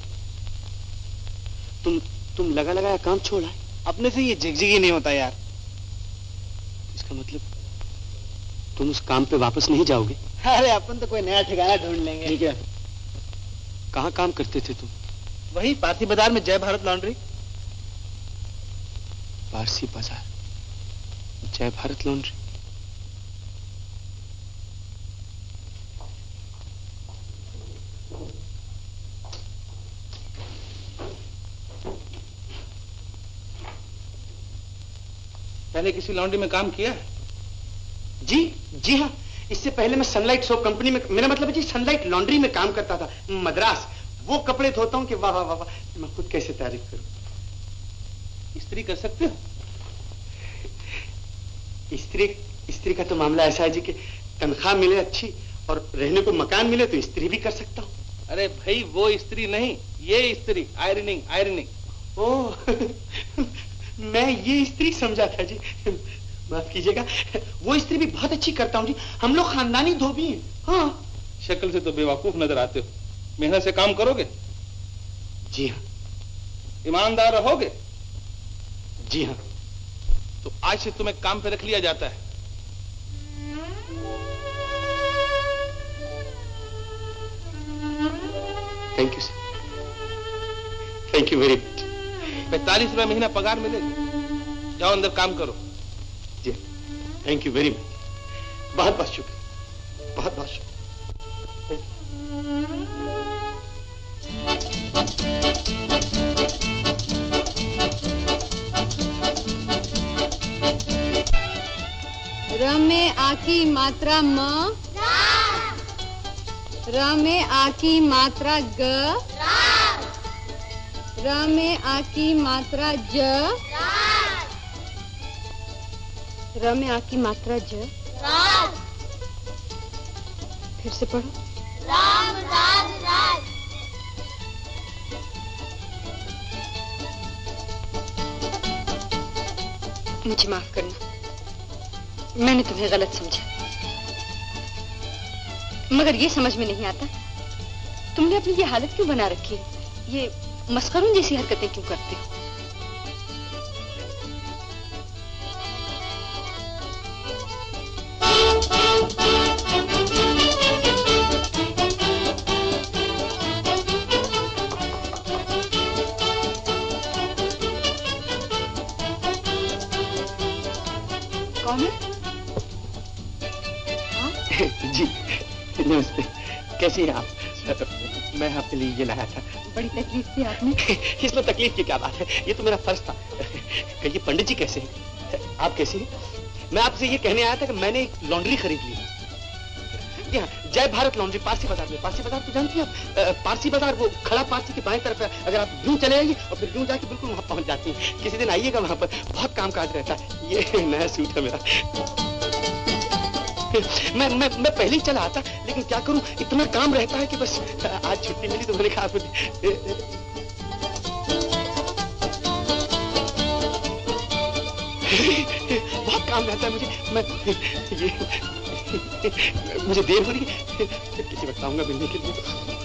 तुम तुम लगा लगाया काम छोड़ा अपने से ये झिकझिकी नहीं होता यार। इसका मतलब तुम उस काम पे वापस नहीं जाओगे? अरे अपन तो कोई नया ठिकाना ढूंढ लेंगे। ठीक है। कहाँ काम करते थे तुम? वही पारसी बाज़ार में जय भारत लॉन्ड्री। पारसी बाज़ार। जय भारत लॉन्ड्री। पहले किसी लॉन्ड्री में काम किया? है जी जी हाँ। इससे पहले मैं सनलाइट सोप कंपनी में मेरा मतलब है जी सनलाइट लॉन्ड्री में काम करता था मद्रास। वो कपड़े धोता हूँ कि वाह वाह वाह मैं खुद कैसे तारीफ़ करूँ? स्त्री कर सकते हो? स्त्री स्त्री का तो मामला ऐसा है जी कि तनख्वाह मिले अच्छी और रहने को मकान मिले तो स्त्री भी कर सकता हूँ। अरे भाई वो स्त्री नहीं ये स्त्री। आयरनिंग आयरनिंग ओ मैं ये स्त्री समझा था जी। माफ़ कीजिएगा वो स्त्री भी बहुत अच्छी करता हूँ जी। हम लोग खानदानी धोबी हैं। हाँ। शक्ल से तो बेवकूफ़ नज़र आते हो। मेहनत से काम करोगे? जी हाँ। ईमानदार रहोगे? जी हाँ। तो आज से तुम्हें काम पे रख लिया जाता है। Thank you sir thank you very much पैतालीस रुपए महीना पगार मिलेगी। जाओ अंदर काम करो। थैंक यू वेरी मच बहुत बहुत शुक्रिया। बहुत बहुत शुक्रिया। र में मात्रा म? र में आ की मात्रा ग? र में मात्रा ज? र में आ की मात्रा ज फिर से पढ़ो। राम राज राज। मुझे माफ़ करना। मैंने तुम्हें गलत समझा। मगर ये समझ में नहीं आता तुमने अपनी ये हालत क्यों बना रखी ये मस्करों जैसी हरकतें क्यों करते हो? ये लाया था बड़ी तकलीफ़ थी आपने। इसमें तकलीफ़ की क्या बात है? ये तो मेरा फ़र्ज़ था। कहिए पंडित जी कैसे हैं? आप कैसे हैं? मैं आपसे ये कहने आया था कि मैंने एक लॉन्ड्री खरीद ली। जी हाँ जय भारत लॉन्ड्री पारसी बाज़ार में। पारसी बाज़ार तो जानती हैं आप? पारसी बाज़ार वो खड़ा पारसी के बाएँ तरफ़ है। अगर आप यूँ चले आइए और फिर यूँ जाके बिल्कुल वहाँ पहुँच जाती हैं। किसी दिन आइएगा वहाँ पर। बहुत काम काज रहता है। ये नया सूट है मेरा। मैं मैं मैं पहले ही चला आता, लेकिन क्या करूँ? इतना काम रहता है कि बस, आज छुट्टी मिली तो मैंने कहा बहुत काम रहता है मुझे, मैं मुझे देर हो रही है। किसी वक्त आऊँगा मिलने के लिए।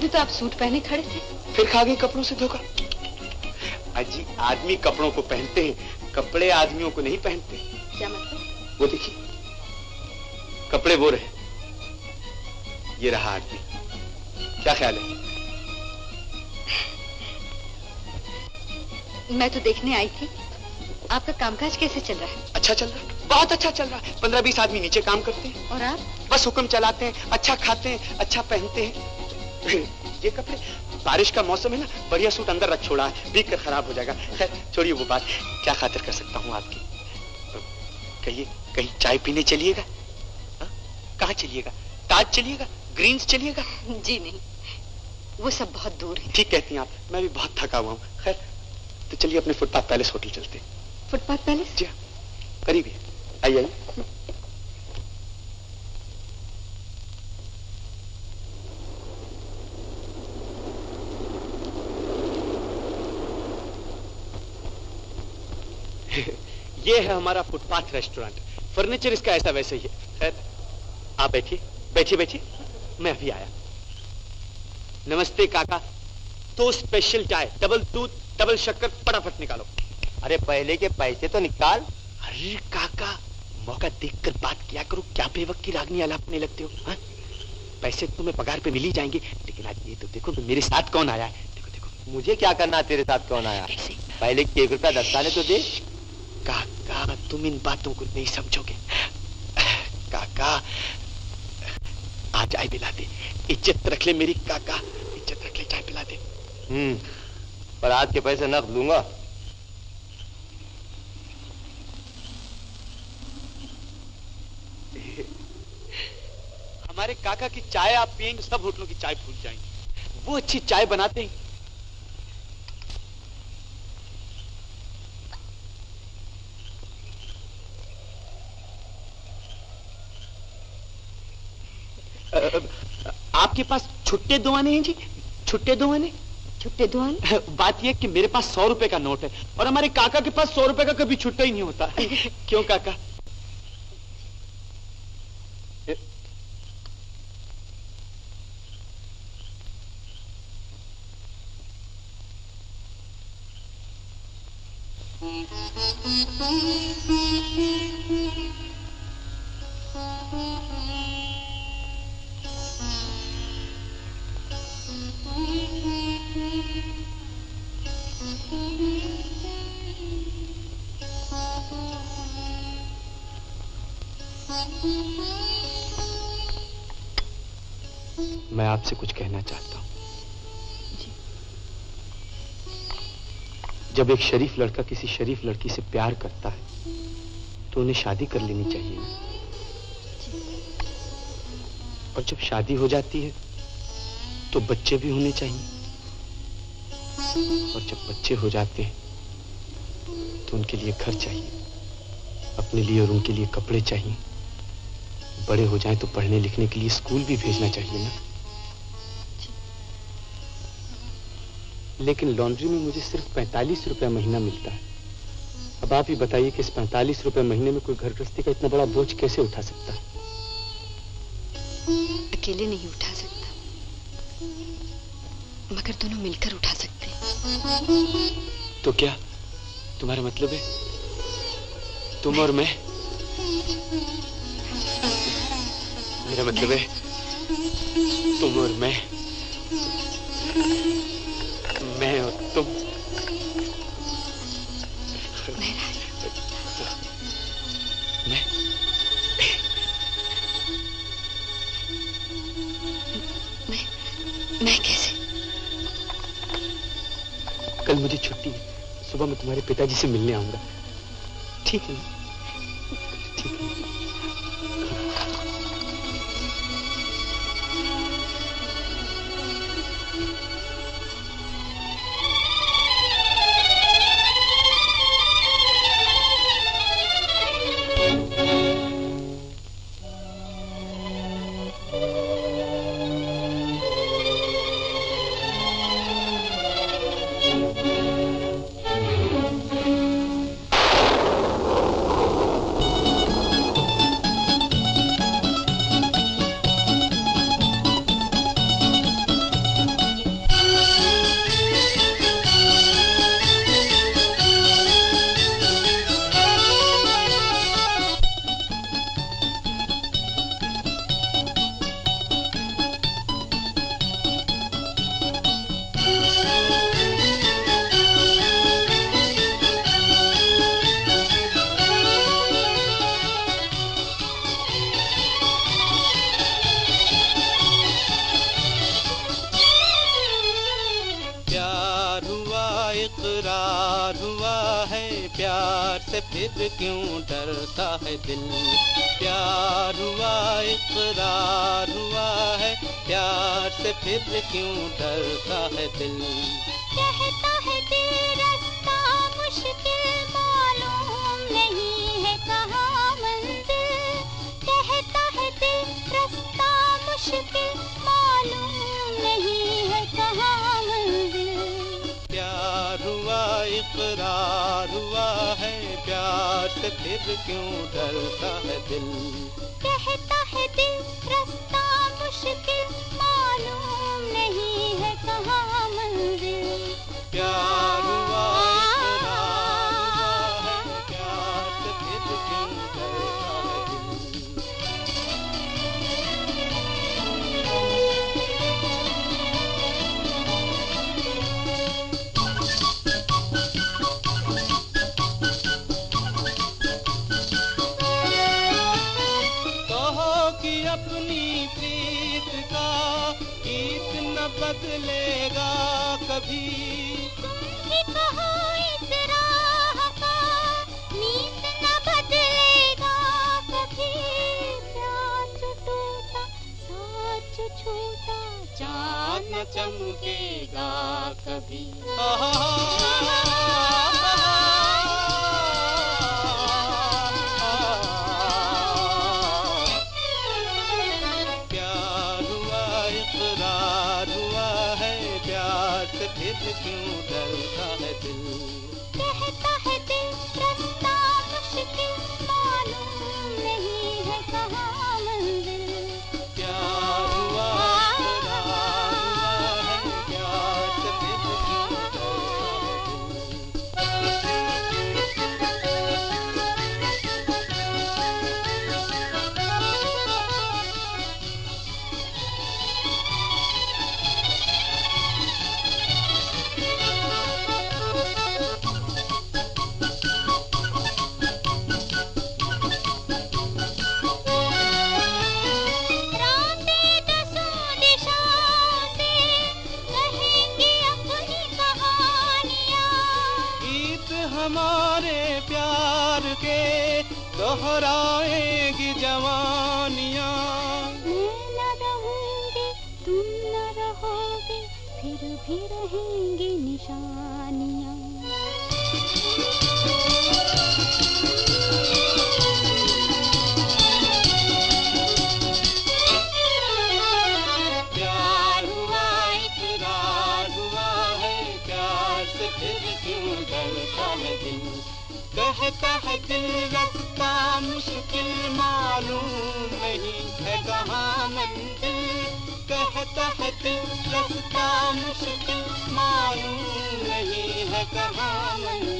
अभी तो आप सूट पहने खड़े थे। फिर खा गए कपड़ों से धोखा। अजी आदमी कपड़ों को पहनते हैं कपड़े आदमियों को नहीं पहनते। क्या मतलब? वो देखिए कपड़े वो रहे। ये रहा आदमी। क्या ख्याल है? मैं तो देखने आई थी। आपका कामकाज कैसे चल रहा है? अच्छा चल रहा। है बहुत अच्छा चल रहा। है पंद्रह बीस आदमी नीचे काम करते हैं। और आप? बस हुक्म चलाते हैं अच्छा खाते हैं अच्छा पहनते हैं। ये कपड़े। बारिश का मौसम है ना बढ़िया सूट अंदर रख छोड़ा है भीग कर खराब हो जाएगा। खैर छोड़िए वो बात क्या खातिर कर सकता हूँ आपकी? कहिए कहीं चाय पीने चलिएगा? हाँ? कहाँ चलिएगा? ताज चलिएगा? ग्रीन्स चलिएगा? जी नहीं वो सब बहुत दूर है। ठीक कहती हैं आप मैं भी बहुत थका हुआ हूँ। खैर तो चलिए अपने फुटपाथ पैलेस होटल चलते फुटपाथ पैलेस? जी हाँ करीब ही। आइए आइए। ये है हमारा फुटपाथ रेस्टोरेंट। फर्नीचर इसका ऐसा वैसे ही है। खैर आप बैठिए बैठिए बैठिए। मैं अभी आया। नमस्ते काका। तो स्पेशल चाय डबल दूध डबल शक्कर फटाफट निकालो। अरे पहले के पैसे तो निकाल। अरे काका मौका देखकर बात किया करो। क्या बेवक की रागनी अलापने लगते हो हा? पैसे तो तुम्हें पगार पे मिल ही जाएँगे। लेकिन आज ये तो देखो कि मेरे साथ कौन आया है? देखो देखो। मुझे क्या करना तेरे साथ कौन आया? पहले एक रुपया दस्ताने तो दे। काका तुम इन बातों को नहीं समझोगे। काका आ चाय पिला दे। इज़्ज़त रख ले मेरी काका इज़्ज़त रख ले चाय पिला दे। हम्म पर आज के पैसे नकद लूँगा। हमारे काका की चाय आप पियेंगे सब होटलों की चाय भूल जाएँगे। वो अच्छी चाय बनाते हैं अ, अ, आपके पास छुट्टे दो आने हैं जी? छुट्टे दो आने छुट्टे दुआन? बात यह कि मेरे पास सौ रुपए का नोट है और हमारे काका के पास सौ रुपए का कभी छुट्टा ही नहीं होता। क्यों काका? मैं आपसे कुछ कहना चाहता हूँ। जब एक शरीफ लड़का किसी शरीफ लड़की से प्यार करता है तो उन्हें शादी कर लेनी चाहिए। और जब शादी हो जाती है तो बच्चे भी होने चाहिए। और जब बच्चे हो जाते हैं तो उनके लिए घर चाहिए। अपने लिए और उनके लिए कपड़े चाहिए। बड़े हो जाएँ तो पढ़ने लिखने के लिए स्कूल भी भेजना चाहिए ना। लेकिन लॉन्ड्री में मुझे सिर्फ़ पैंतालीस रुपया महीना मिलता है। अब आप ही बताइए कि इस पैंतालीस रुपए महीने में कोई घर गृहस्थी का इतना बड़ा बोझ कैसे उठा सकता है? अकेले नहीं उठा सकता। मगर दोनों मिलकर उठा सकते हैं। तो क्या तुम्हारा मतलब है? तुम और मैं? मेरा मतलब है तुम और मैं। मैं और तुम। मैं सुबह मैं तुम्हारे पिताजी से मिलने आऊँगा ठीक है ना? मुश्किल मालूम नहीं है कहाँ प्यार हुआ इकरार हुआ है प्यार से फिर क्यों डरता है दिल? कहता है दिल रास्ता मुश्किल मालूम नहीं है कहाँ मंजिल। प्यार हुआ ना कभी। मालूम नहीं है कहाँ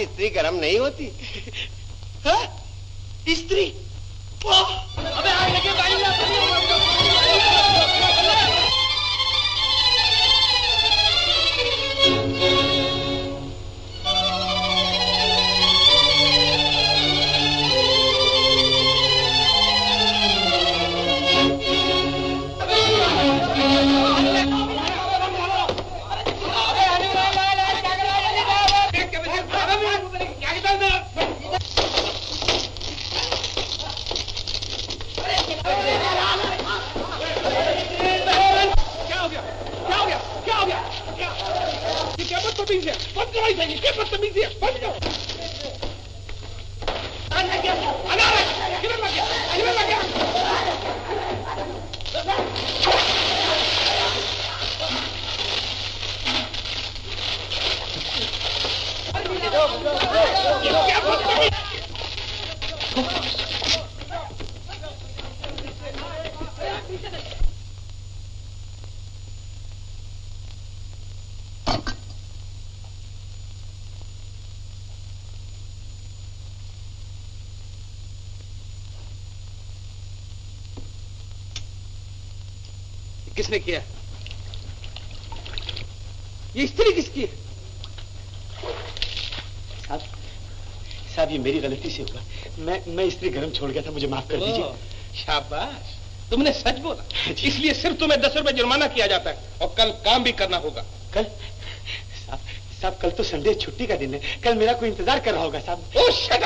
हमारी स्त्री गर्म नहीं होती। मैं गर्म छोड़ गया था मुझे माफ़ कर दीजिए। शाबाश। तुमने सच बोला। इसलिए सिर्फ़ तुम्हें दस रुपए जुर्माना किया जाता है और कल काम भी करना होगा। कल? साहब कल तो संडे छुट्टी का दिन है। कल मेरा कोई इंतज़ार कर रहा होगा साहब। ओ शट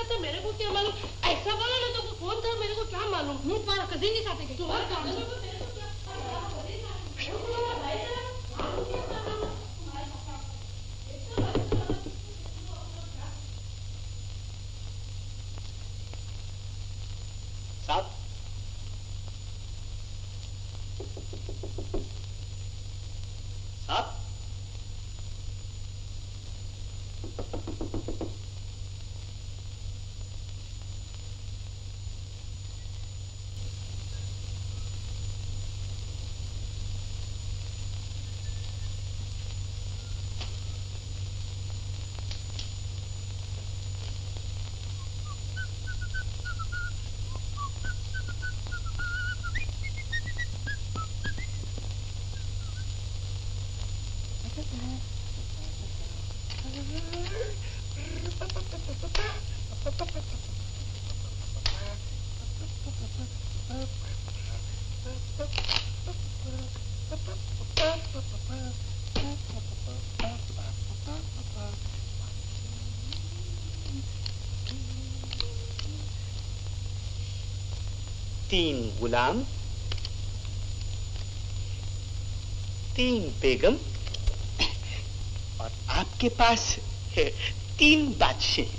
अप था मेरे को क्या मालूम? ऐसा बोला ना तो कौन था? मेरे को क्या मालूम? मुँह तुम्हारा कभी नहीं खाते तुम्हारा साहब तीन गुलाम, तीन बेगम, और आपके पास तीन बादशाह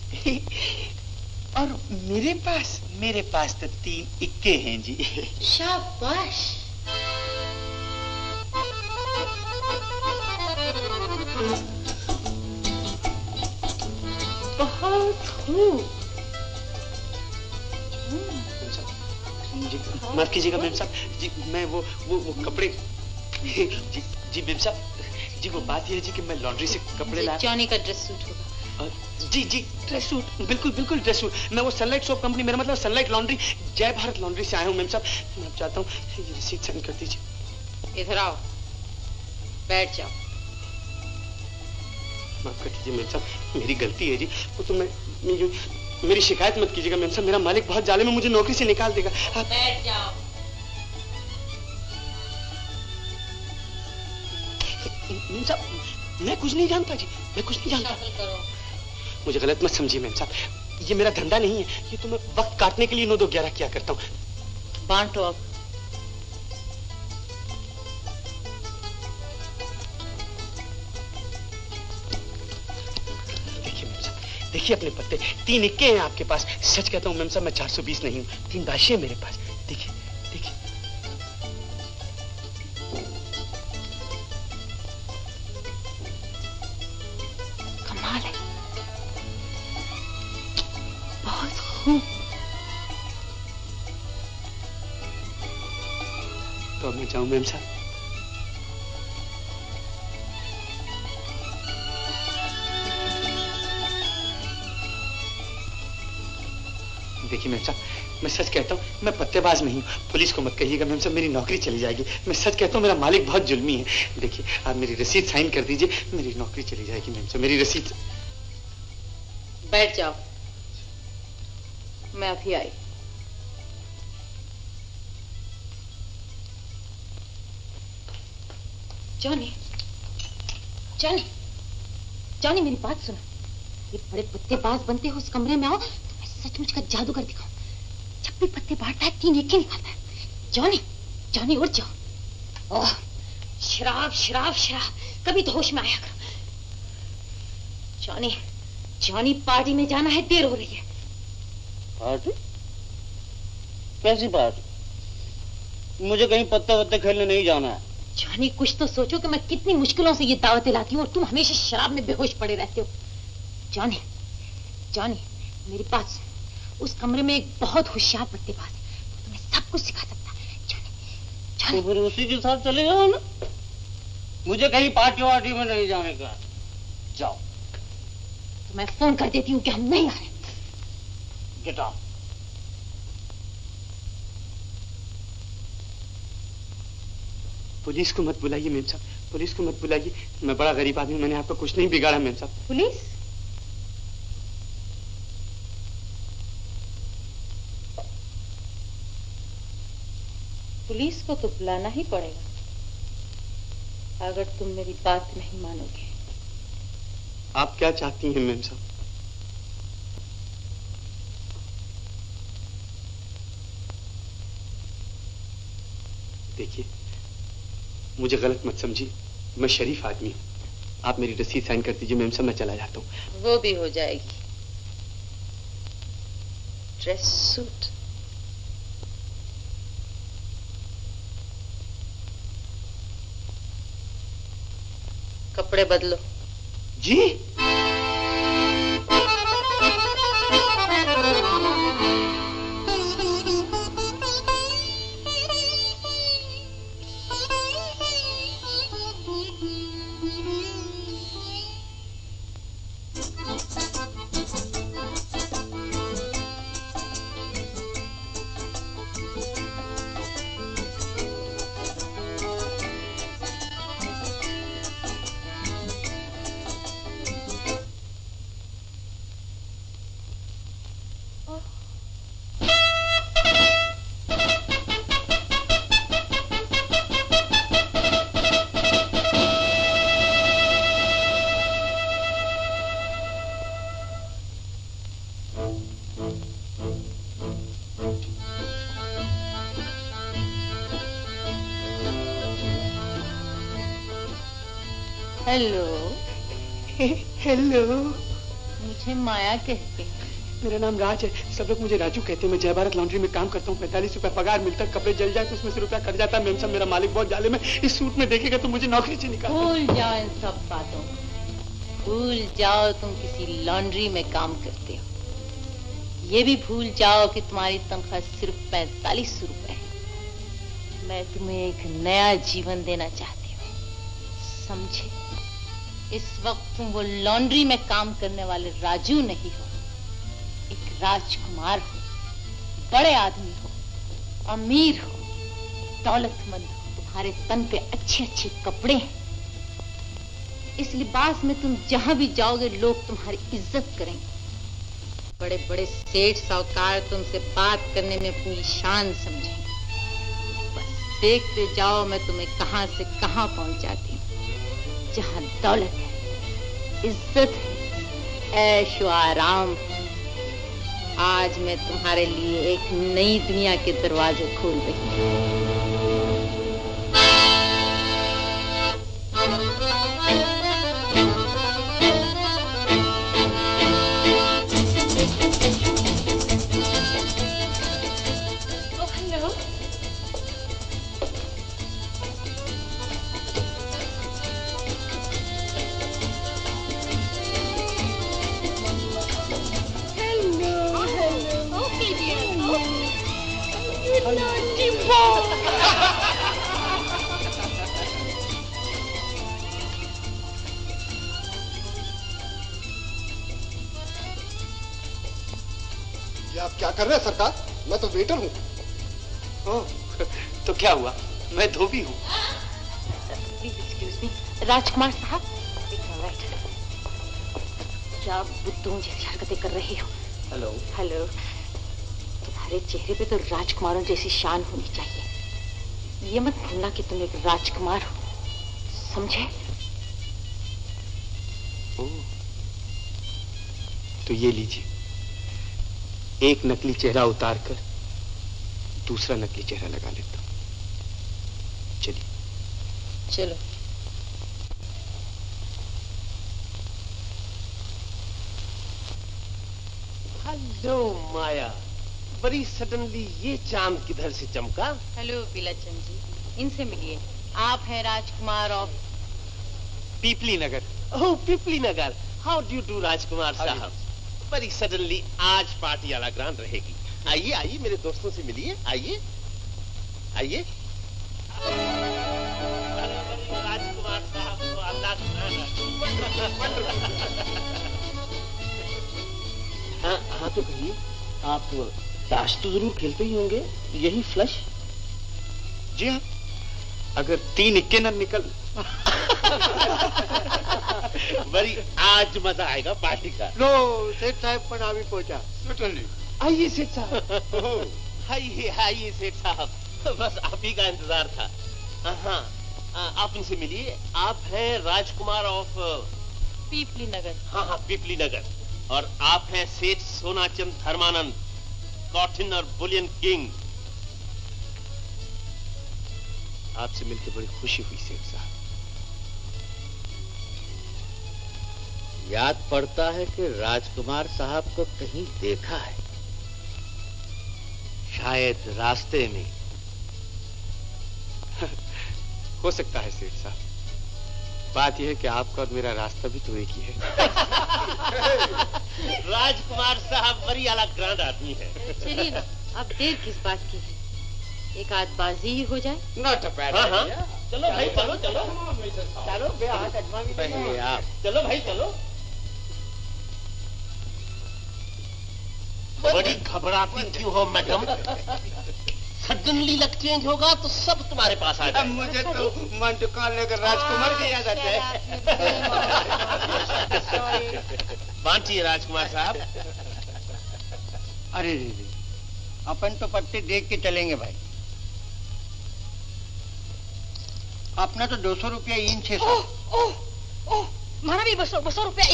और मेरे पास मेरे पास तो तीन इक्के हैं जी। शाबाश। बहुत खूब। माफ़ कीजिएगा मैम साहब। जी मैं वो वो वो कपड़े जी जी मैम साहब जी वो बात ये है जी कि मैं लॉन्ड्री से कपड़े लाया। जॉनी का ड्रेस सूट होगा। जी जी ड्रेस सूट बिल्कुल बिल्कुल ड्रेस सूट मैं वो सनलाइट सोप कंपनी मेरा मतलब सनलाइट लॉन्ड्री जय भारत लॉन्ड्री से आया हूँ मैम साहब। मैं अब चाहता हूँ ये रिसीट सेंड कर दीजिए। इधर आओ बैठ जाओ। माफ़ कर दीजिए मैम साहब मेरी गलती है जी। वो तो मैं, मैं जो मेरी शिकायत मत कीजिएगा मैम साहब। मेरा मालिक बहुत जाले में मुझे नौकरी से निकाल देगा। आप बैठ जाओ। मेम साहब मैं कुछ नहीं जानता जी मैं कुछ नहीं जानता। करो। मुझे गलत मत समझिए मैम साहब। ये मेरा धंधा नहीं है ये तो मैं वक्त काटने के लिए नौ दो ग्यारह किया करता हूँ। बांटो अब। देखिए अपने पत्ते, तीन इक्के हैं आपके पास। सच कहता हूँ, मैम साहब, मैं चार सौ बीस नहीं हूँ। तीन राशि है मेरे पास। देखिए देखिए। कमाल है। बहुत खूब। तो मैं जाऊँ, मैम साहब? देखिए मैम साहब मैं सच कहता हूँ, मैं पत्तेबाज नहीं हूँ। पुलिस को मत कहिएगा, मैम साहब, मेरी नौकरी चली जाएगी। मैं सच कहता हूँ, मेरा मालिक बहुत जुल्मी है। देखिए, आप मेरी रसीद साइन कर दीजिए, मेरी नौकरी चली जाएगी, मैम साहब, मेरी रसीद। बैठ जाओ। मैं अभी आई। जॉनी जॉनी जॉनी, मेरी बात सुनो। ये बड़े पत्तेबाज बनते हो उस कमरे में आओ। सचमुच का जादूगर दिखाऊँ। जब भी पत्ते बांटता है तीन एक ही निकालता है। जॉनी जॉनी उठ जाओ। ओह शराब शराब शराब। कभी तो होश में आया करो। जॉनी जॉनी पार्टी में जाना है देर हो रही है। पार्टी? कैसी पार्टी? मुझे कहीं पत्ते वत्ते खेलने नहीं जाना है। जॉनी कुछ तो सोचो कि मैं कितनी मुश्किलों से ये दावतें लाती हूँ और तुम हमेशा शराब में बेहोश पड़े रहते हो। जॉनी जॉनी मेरी बात सुन। उस कमरे में एक बहुत होशियार पत्तेबाज है। वो तुम्हें सब कुछ सिखा सकता है। जॉनी तो फिर उसी के साथ चले जाओ ना? मुझे कहीं पार्टी वार्टी में नहीं जाने का जाओ। तो मैं फ़ोन कर देती हूँ कि हम नहीं आ रहे। गेट आउट पुलिस को मत बुलाइए मेम साहब। पुलिस को मत बुलाइए। मैं बड़ा गरीब आदमी मैंने आपका कुछ नहीं बिगाड़ा मेम साहब। पुलिस? पुलिस को तो बुलाना ही पड़ेगा। अगर तुम मेरी बात नहीं मानोगे। आप क्या चाहती हैं मेम साहब? देखिए मुझे गलत मत समझिए। मैं शरीफ आदमी हूँ। आप मेरी रसीद साइन कर दीजिए मेम साहब मैं चला जाता हूँ। वो भी हो जाएगी। ड्रेस सूट कपड़े बदलो। जी? राज है। सब लोग मुझे राजू कहते हैं मैं जय भारत लॉन्ड्री में काम करता हूँ पैंतालीस रुपए पगार मिलता है कपड़े जल जाए तो उसमें से रुपया कट जाता है मैम साहब मेरा मालिक बहुत जाले में इस सूट में देखेगा तो मुझे नौकरी से निकाल भूल जाओ इन सब बातों भूल जाओ तुम किसी लॉन्ड्री में काम करते हो। ये भी भूल जाओ कि तुम्हारी तनख्वाह सिर्फ़ पैंतालीस रुपए है। मैं तुम्हें एक नया जीवन देना चाहती हूँ। समझे? इस वक्त तुम वो लॉन्ड्री में काम करने वाले राजू नहीं हो। राजकुमार हो, बड़े आदमी हो, अमीर हो, दौलतमंद हो, तुम्हारे तन पे अच्छे अच्छे कपड़े हैं। इस लिबास में तुम जहाँ भी जाओगे, लोग तुम्हारी इज़्ज़त करेंगे। बड़े बड़े सेठ साहूकार तुमसे बात करने में अपनी शान समझेंगे। बस देखते जाओ मैं तुम्हें कहाँ से कहाँ पहुंचाती हूँ। जहाँ दौलत है, इज़्ज़त है, ऐश आराम है आज मैं तुम्हारे लिए एक नई दुनिया के दरवाजे खोल रही हूँ। चेहरे पे तो राजकुमारों जैसी शान होनी चाहिए। ये मत भूलना कि तुम एक राजकुमार हो। समझे? तो ये लीजिए। एक नकली चेहरा उतार कर दूसरा नकली चेहरा लगा लेता हूँ। चलिए। चलो। हेलो माया। बड़ी सडनली ये चाँद किधर से चमका? हेलो पीलाचंद जी इनसे मिलिए। आप हैं Rajkumar of Pipli Nagar. Oh Pipli Nagar. How do do Rajkumar साहब? बड़ी सडनली आज पार्टी वाला ग्रांड रहेगी। आइए आइए मेरे दोस्तों से मिलिए। आइए। आइए। राजकुमार साहब को अल्लाह हाँ हाँ तो कहिए आप ताश तो ज़रूर खेलते ही होंगे। यही फ्लश जी हाँ। अगर तीन इक्के न निकल। बड़ी आज मज़ा आएगा पार्टी का। लो सेठ साहब पण आम्ही पोचा आइए सेठ साहब। आइए आइए सेठ साहब। बस आप ही का इंतज़ार था। हाँ हाँ, आप इनसे मिलिए। आप हैं राजकुमार ऑफ़ पीपली नगर। हाँ हाँ पीपली नगर। और आप हैं सेठ सोनाचंद धर्मानंद। कॉटन और बुलियन किंग आपसे मिलकर बड़ी खुशी हुई, सेठ साहब। याद पड़ता है कि राजकुमार साहब को कहीं देखा है। शायद रास्ते में। हो सकता है, सेठ साहब। बात यह है कि आपका और मेरा रास्ता भी तो एक ही है। राजकुमार साहब बड़ी अलग ग्रांड आदमी है। चलिए ना अब देर किस बात की है? एक आध बाजी ही हो जाए। नॉट अ बैड हाँ, हाँ। चलो भाई चलो चलो। चलो बे हाथ अजमा भी पहले आप। चलो भाई चलो। बड़ी घबराती क्यों हो मैडम? सडनली लक चेंज होगा तो सब तुम्हारे पास आ जाएगा। मुझे तो मन दुकान लेकर राजकुमार की याद आती है। बांटिए राजकुमार साहब। अरे रे रे अपन तो पत्ते देख के चलेंगे भाई। अपना तो दो सौ रुपया इन छह सौ। मारा भी बसो बसो रुपया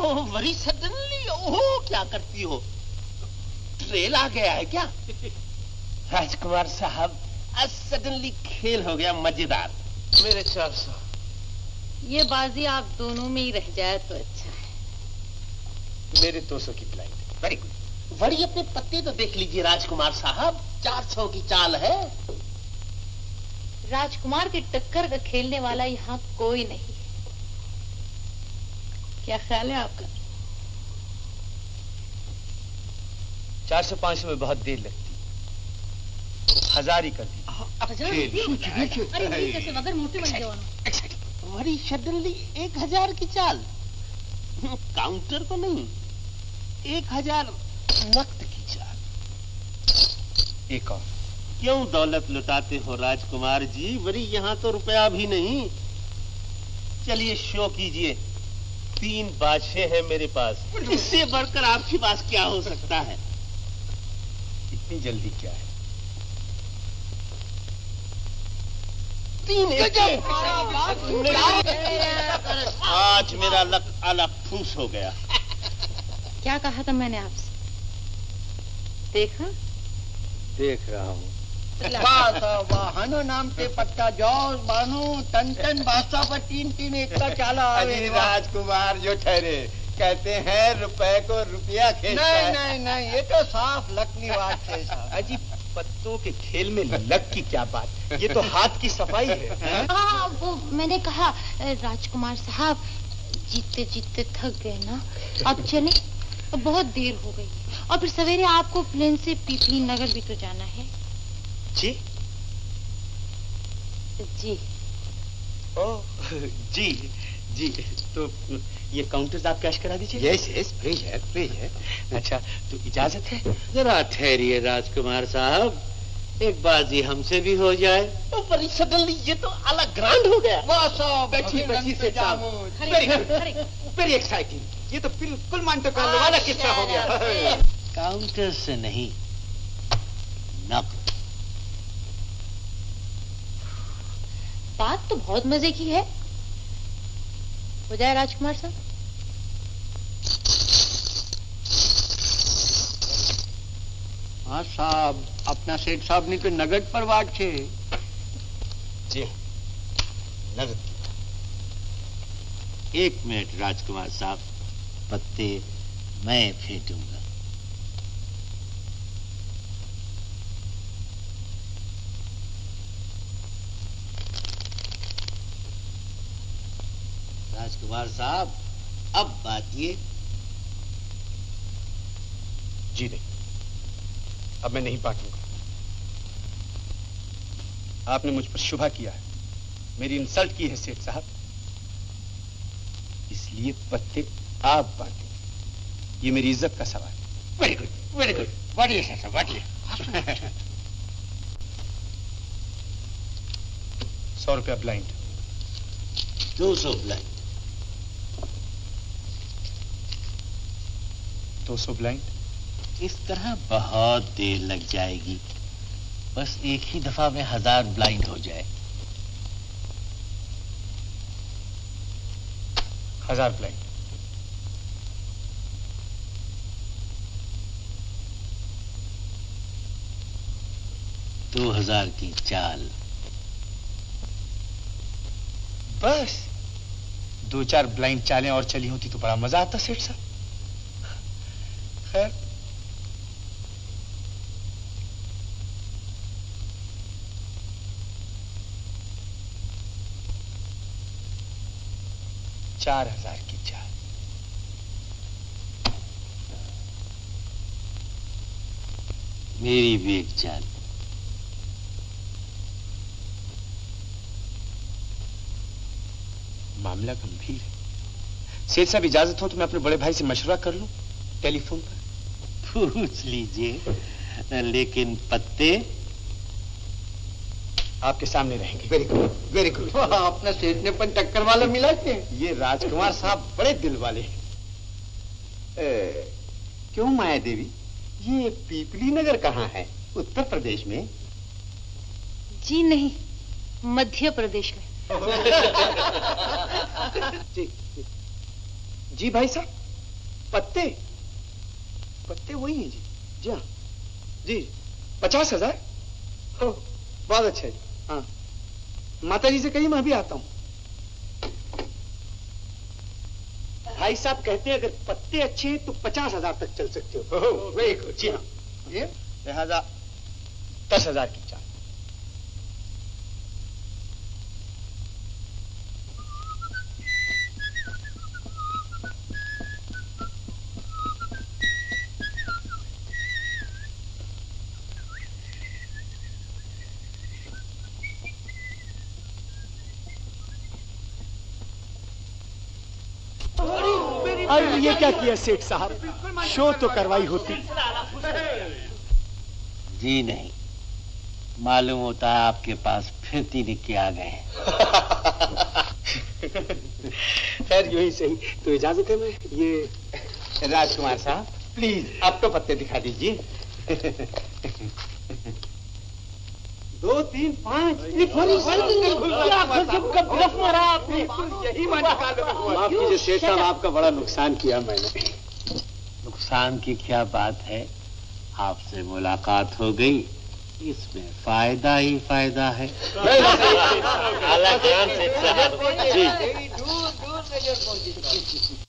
ओह बड़ी सडनली ओह क्या करती हो? ट्रेल आ गया है क्या? राजकुमार साहब आज सडनली खेल हो गया मज़ेदार। मेरे चार सौ। ये बाजी आप दोनों में ही रह जाए तो अच्छा है। मेरे दो सौ की फ़्लाइट वेरी गुड बड़ी अपने पत्ते तो देख लीजिए राजकुमार साहब चार सौ की चाल है। राजकुमार की टक्कर का खेलने वाला यहाँ कोई नहीं है। क्या ख्याल है आपका? चार सौ पाँच सौ में बहुत देर लगती हज़ार ही कर दी बन गए सडनली एक हज़ार की चाल। काउंटर को नहीं एक हज़ार नकद की चाल। एक और। क्यों दौलत लुटाते हो राजकुमार जी? वरी यहाँ तो रुपया भी नहीं। चलिए शो कीजिए। तीन बादशाह हैं मेरे पास। इससे बढ़कर आपके पास क्या हो सकता है? इतनी जल्दी क्या है? तीन आज मेरा लक आला फूस हो गया। क्या कहा था मैंने आपसे? देखा? देख रहा हूँ। वाह साहब, वाह हनो नाम के पट्टा जॉर्ज बानो टन टन बादशाह पर तीन तीन एक का चाला अजी राजकुमार जो ठहरे कहते हैं रुपए को रुपया खेलता नहीं नहीं नहीं ये तो साफ़ लकनी बात है साहब। अजी पत्तों के खेल में लक की क्या बात? ये तो हाथ की सफ़ाई है। हैं? हाँ? वो मैंने कहा राजकुमार साहब जीते जीते थक गए ना? अब चले बहुत देर हो गई और फिर सवेरे आपको प्लेन से पीपली नगर भी तो जाना है। जी। जी। ओ जी जी तो ये काउंटर्स आप कैश करा दीजिए। यस यस प्लीज़ है प्लीज़ है अच्छा तो इजाज़त है? जरा ठहरिए राजकुमार साहब। एक बाजी हमसे भी हो जाए। तो बड़ी सडनली ये तो अलग ग्रांड हो गया। वाह साहब बैठिए बैठिए सेठ साहब वेरी गुड वेरी एक्साइटिंग ये तो बिल्कुल मांटो कार्लो वाला किस्सा हो गया। काउंटर से नहीं नकद बात तो बहुत मज़े की है। हो जाए राजकुमार साहब? हाँ साहब अपना सेठ साहब ने तो नगद पर वाट छे। जी नकद एक मिनट राजकुमार साहब पत्ते मैं फेंटूँगा। राजकुमार साहब अब बात ये। जी नहीं। अब मैं नहीं बांटूँगा आपने मुझ पर शुभा किया है। मेरी इंसल्ट की है सेठ साहब। इसलिए पत्ते आप बांटे। ये मेरी इज़्ज़त का सवाल है। वेरी गुड वेरी गुड बांटिए साहब बांटिए सौ रुपया ब्लाइंड। दो सौ ब्लाइंड। दो सौ ब्लाइंड इस तरह बहुत देर लग जाएगी? बस एक ही दफ़ा में हज़ार ब्लाइंड हो जाए। हज़ार ब्लाइंड दो हज़ार की चाल। बस। दो चार ब्लाइंड चालें और चली होती तो बड़ा मज़ा आता सेठ साहब। खैर चार हज़ार की चाल मेरी भी एक चाल मामला गंभीर है। सेठ साहब इजाज़त हो तो मैं अपने बड़े भाई से मशवरा कर लूँ। टेलीफोन पर। पूछ लीजिए। लेकिन पत्ते आपके सामने रहेंगे। वेरी गुड वेरी गुड अपना सेठ ने पन टक्कर वाला मिला के। ये राजकुमार साहब बड़े दिल वाले हैं। ए, क्यों माया देवी? ये पीपली नगर कहाँ है? उत्तर प्रदेश में? जी नहीं मध्य प्रदेश में। जी जी भाई साहब पत्ते पत्ते वही हैं जी। जी हाँ। जी पचास हज़ार? हो, बहुत अच्छा जी। हाँ। माता जी से कहिए, मैं भी आता हूँ। भाई साहब कहते हैं, अगर पत्ते अच्छे हैं तो पचास हज़ार तक चल सकते हो। गुड जी हाँ। लिहाजा दस हज़ार की चाल। क्या किया सेठ साहब? शो तो करवाई होती। जी नहीं। मालूम होता है आपके पास फिरती लिख के आ गए खैर यही सही। तो इजाज़त है मैं ये राजकुमार साहब प्लीज़ अब तो पत्ते दिखा दीजिए। दो तीन पाँच यही मन माफ़ कीजिए सेठ साहब आपका बड़ा नुकसान किया मैंने। नुकसान की क्या बात है? आपसे मुलाकात हो गई। इसमें फ़ायदा ही फ़ायदा है।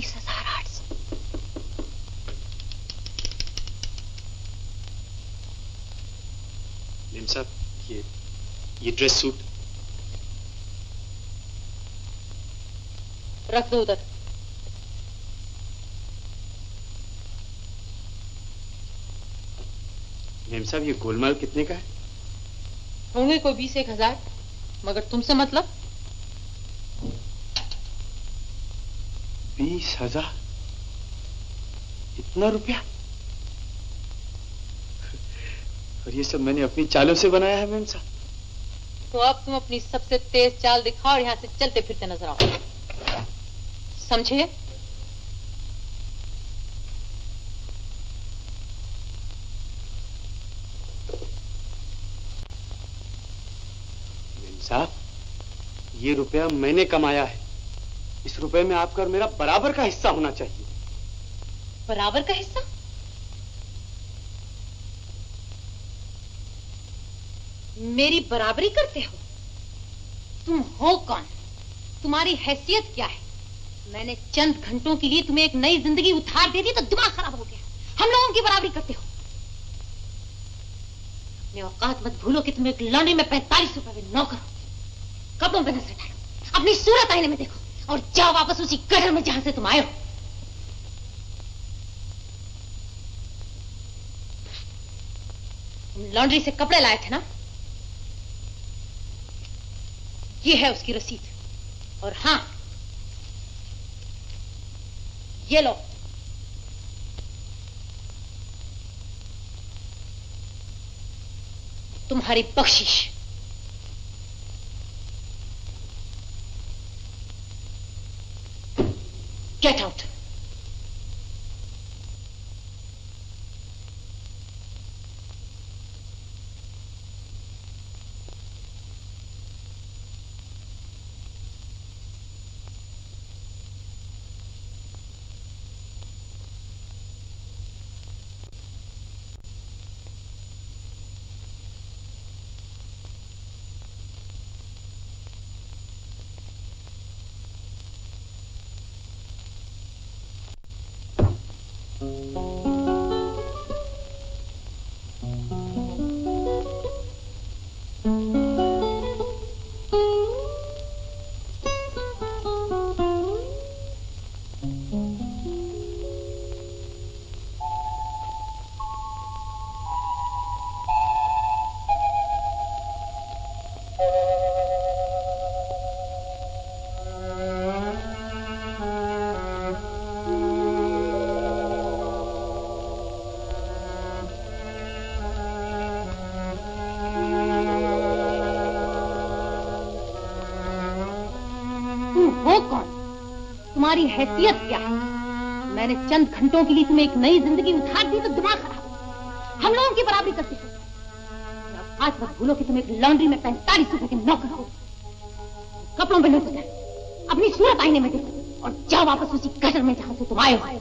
उन्नीस हज़ार आठ सौ मेम साहब ये ये ड्रेस सूट रख दो उधर मेम साहब ये गोलमाल कितने का है होंगे कोई बीस एक हज़ार मगर तुमसे मतलब बीस हज़ार इतना रुपया? और ये सब मैंने अपनी चालों से बनाया है मेम साहब। तो अब तुम अपनी सबसे तेज चाल दिखाओ और यहाँ से चलते फिरते नज़र आओ। समझे? साहब ये रुपया मैंने कमाया है। इस रुपए में आपका और मेरा बराबर का हिस्सा होना चाहिए। बराबर का हिस्सा? मेरी बराबरी करते हो? तुम हो कौन? तुम्हारी हैसियत क्या है? मैंने चंद घंटों के लिए तुम्हें एक नई ज़िंदगी उधार दे दी तो दिमाग खराब हो गया। हम लोगों की बराबरी करते हो। अपने औकात मत भूलो कि तुम एक लॉन्ड्री में पैंतालीस रुपए में नौकर हो। कपड़ों पे नज़र डालो अपनी सूरत आईने में देखो। और जाओ वापस उसी गटर में जहाँ से तुम आए हो। लॉन्ड्री से कपड़े लाए थे ना? ये है उसकी रसीद। और हाँ, ये लो। तुम्हारी बख्शिश। गेट आउट तुम्हारी हैसियत क्या? है मैंने चंद घंटों के लिए तुम्हें एक नई ज़िंदगी उधार दी तो दिमाग खराब। हम लोगों की बराबरी करते हो। आज मत भूलो कि तुम एक लॉन्ड्री में पैंतालीस रुपए के नौकर हो। कपड़ों में लुट अपनी सूरत आईने में देखो और जाओ वापस उसी गटर में जहाँ से तुम आए हो।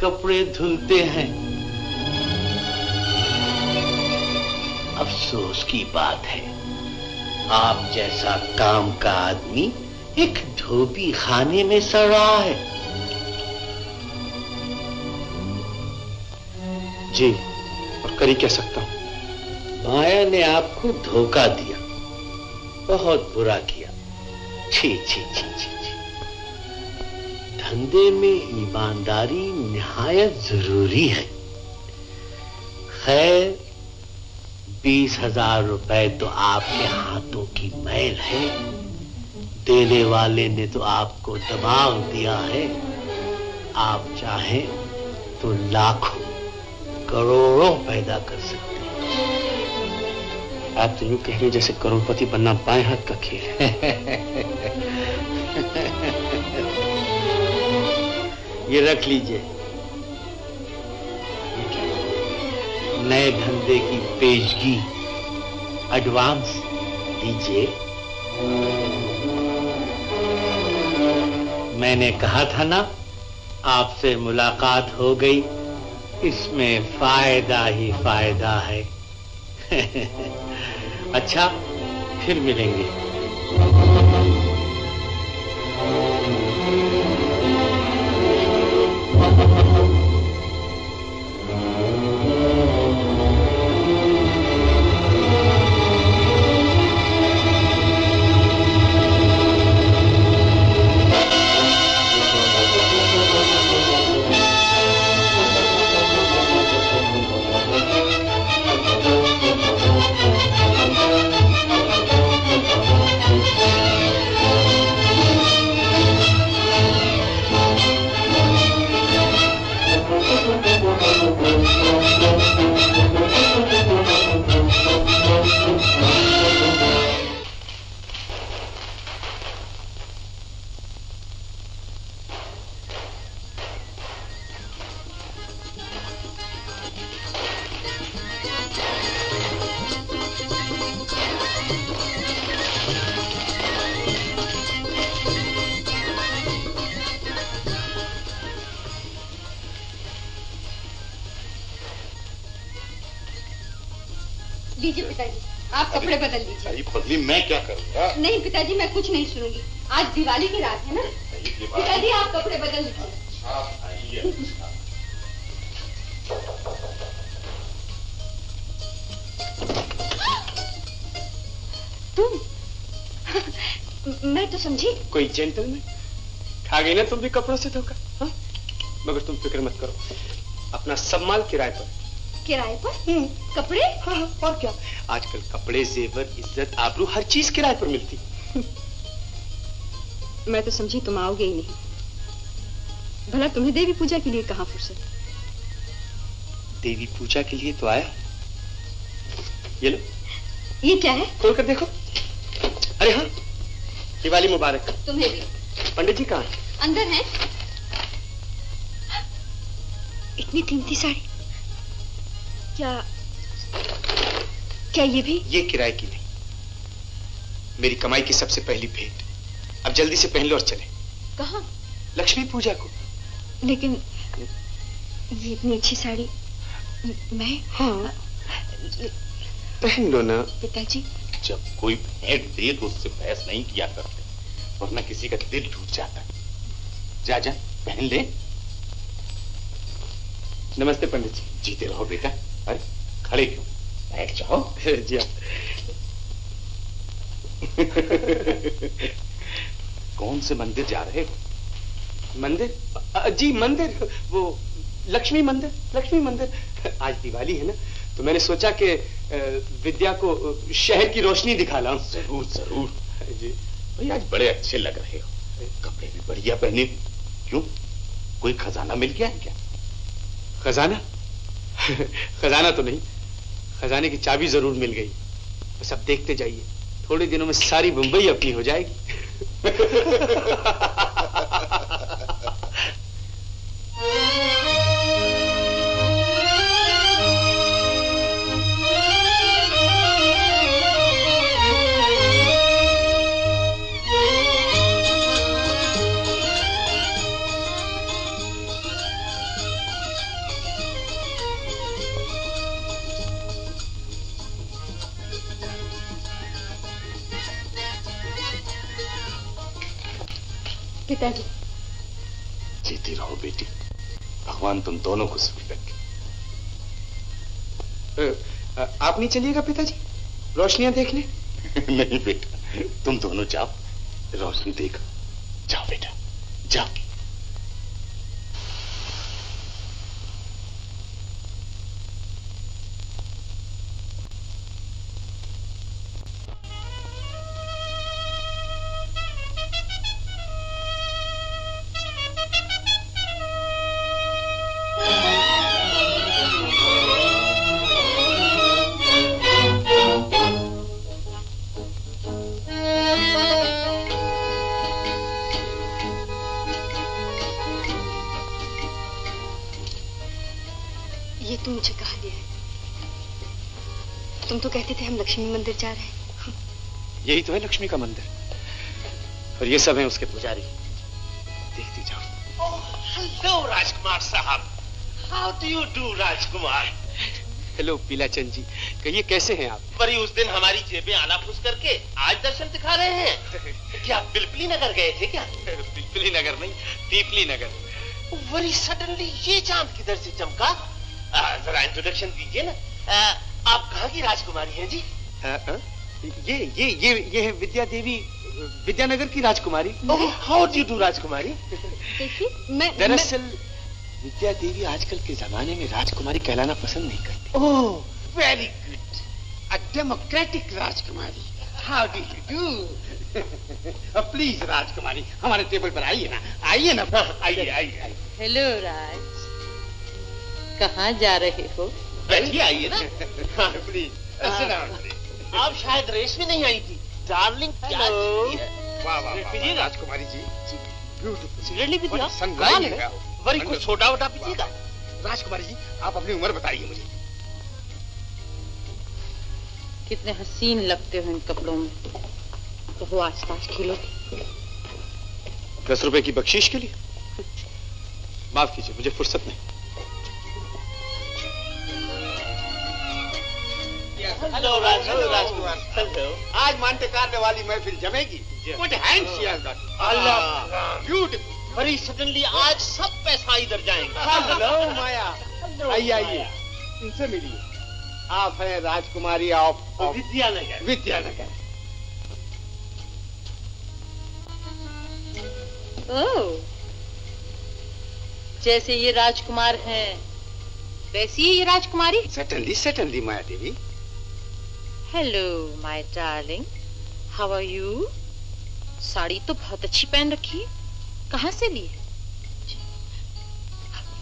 कपड़े धुलते हैं। अफसोस की बात है आप जैसा काम का आदमी एक धोबी खाने में सड़ है। जी और करी कह सकता हूँ? माया ने आपको धोखा दिया बहुत बुरा किया। छी छी छी छी छी। धंधे में ईमानदारी निहायत ज़रूरी है। खैर, बीस हज़ार रुपए तो आपके हाथों की मैल है। देने वाले ने तो आपको दबाव दिया है। आप चाहें तो लाखों, करोड़ों पैदा कर सकते हैं। आप तो यूँ कह रहे जैसे करोड़पति बनना बाएँ हाथ का खेल है। ये रख लीजिए। नए धंधे की पेशगी। एडवांस दीजिए। मैंने कहा था ना, आपसे मुलाकात हो गई। इसमें फ़ायदा ही फ़ायदा है। अच्छा फिर मिलेंगे। बदल बदली मैं क्या करूँगा? नहीं पिताजी मैं कुछ नहीं सुनूँगी। आज दिवाली की रात है ना? पिताजी आप कपड़े बदल लीजिए आप आइए। तुम? मैं तो समझी। कोई जेंटलमैन खा गई ना तुम भी कपड़ों से धोखा हाँ? मगर तुम फ़िक्र मत करो। अपना सब माल किराए पर। किराए पर? कपड़े? हाँ, हाँ, और क्या? आजकल कपड़े जेवर इज़्ज़त आबरू हर चीज़ किराए पर मिलती। मैं तो समझी तुम आओगे ही नहीं। भला तुम्हें देवी पूजा के लिए कहाँ फुर्सत? देवी पूजा के लिए तो आया। ये लो। ये क्या है? खोल कर देखो। अरे हाँ दिवाली मुबारक। तुम्हें भी। पंडित जी कहाँ अंदर है। इतनी कीमती साड़ी। क्या क्या ये भी? ये किराए की नहीं। मेरी कमाई की सबसे पहली भेंट। अब जल्दी से पहन लो और चले। कहा? लक्ष्मी पूजा को। लेकिन ये इतनी अच्छी साड़ी मैं? हाँ। पहन लो ना। पिताजी। जब कोई भेंट दे तो उससे बहस नहीं किया करते वरना किसी का दिल टूट जाता। है जा जा पहन ले। नमस्ते पंडित जी। जीते रहो बेटा। अरे खड़े क्यों? बैठ जाओ। जी। कौन से मंदिर जा रहे हो? मंदिर? जी मंदिर। वो लक्ष्मी मंदिर लक्ष्मी मंदिर। आज दिवाली है ना तो मैंने सोचा कि विद्या को शहर की रोशनी दिखा लाऊं। ज़रूर ज़रूर। जी। भाई आज बड़े अच्छे लग रहे हो। कपड़े भी बढ़िया पहने। क्यों? कोई खजाना मिल गया है क्या? खजाना? खजाना तो नहीं, खजाने की चाबी ज़रूर मिल गई। बस अब देखते जाइए, थोड़े दिनों में सारी मुंबई अपनी हो जाएगी। पिताजी जीती रहो बेटी। भगवान तुम दोनों को सुखी रखे आप नहीं चलिएगा पिताजी? रोशनियाँ देखने नहीं बेटा तुम दोनों जाओ। रोशनी देखो। जाओ बेटा जाओ। मंदिर जा रहे हैं। यही तो है लक्ष्मी का मंदिर। और ये सब है उसके पुजारी। देखती जाओ हेलो राजकुमार साहब। How do you do Rajkumar? Hello Pilachand ji. कहिए कैसे हैं आप? वरी उस दिन हमारी जेबें आला फूस करके आज दर्शन दिखा रहे हैं। क्या पिलपिली नगर गए थे क्या? पिपली नगर नहीं पीपली नगर। वरी सडनली ये चाँद किधर से चमका? जरा इंट्रोडक्शन दीजिए ना। आ, आप कहाँ की राजकुमारी हैं जी? ये ये ये ये है विद्या देवी विद्यानगर की राजकुमारी। हाउ डू डू राजकुमारी? मैं दरअसल विद्या देवी आजकल के जमाने में राजकुमारी कहलाना पसंद नहीं करती। ओह very good a democratic rajkumari. How do you do please rajkumari हमारे टेबल पर आइए ना। आइए ना आइए आइए आइए। हेलो राज कहाँ जा रहे हो? बैठिए आइए। ना प्लीज़ आप शायद रेस में नहीं आई थी। डार्लिंग है? पीजिएगा? राजकुमारी जी। ब्यूटीफुल। वरी कुछ छोटा वोटा पीजिएगा। राजकुमारी जी आप अपनी उम्र बताइए मुझे। कितने हसीन लगते हो इन कपड़ों में। तो वो आज पास खेलो। दस रुपए की बख्शीश के लिए? माफ़ कीजिए मुझे फुर्सत नहीं। हेलो राजकुमार हेलो आज मानते कारने वाली महफिल जमेगी. अल्लाह. वेरी सडनली आज सब पैसा इधर जाएँगे। हेलो माया। आइए आइए। इनसे मिलिए। आप हैं राजकुमारी ऑफ़ विद्यानगर। विद्यानगर। ओह। जैसे ये राजकुमार हैं वैसी ही ये राजकुमारी। Certainly, certainly, Maya Devi. Hello my darling how are you sari तो बहुत अच्छी पहन रखी है। कहाँ से ली?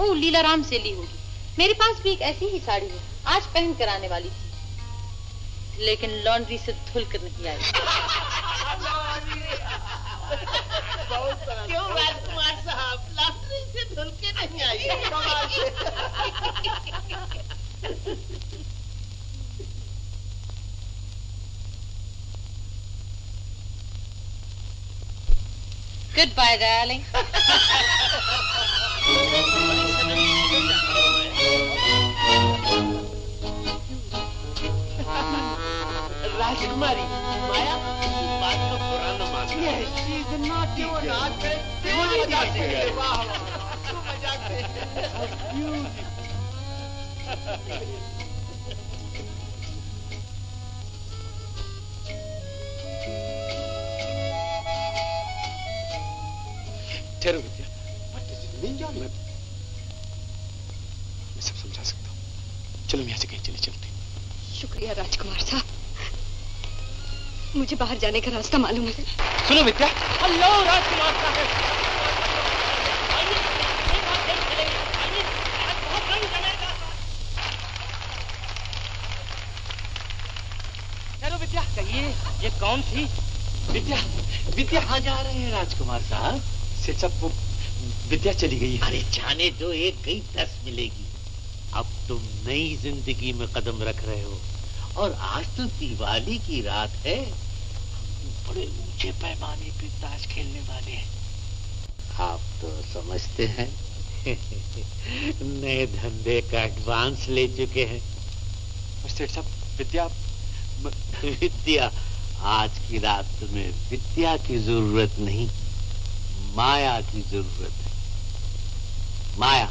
ओ लीलाराम से ली होगी। मेरे पास भी एक ऐसी ही साड़ी है। आज पहन कर आने वाली थी। लेकिन लॉन्ड्री से धुल कर नहीं आई। क्यों राजकुमार साहब? लॉटरी से धुल के नहीं आई। कमाल से गुड बाय डार्लिंग राजकुमारी माया इस बात को बुरा न है। ठहरो विद्या मैं? मैं सब समझा सकता हूँ। चलो यहाँ से कहीं चले चलते शुक्रिया राजकुमार साहब। मुझे बाहर जाने का रास्ता मालूम है। सुनो विद्या हेलो राजकुमार साहब। ये कौन थी? विद्या विद्या कहाँ जा रहे हैं राजकुमार साहब? सेठ साहब वो विद्या चली गई अरे जाने दो एक गई दस मिलेगी। अब तुम नई ज़िंदगी में कदम रख रहे हो। और आज तो दिवाली की रात है। बड़े ऊँचे पैमाने पे ताश खेलने वाले हैं। आप तो समझते हैं। नए धंधे का एडवांस ले चुके हैं। सेठ साहब विद्या विद्या आज की रात तुम्हें विद्या की ज़रूरत नहीं। माया की ज़रूरत है। माया।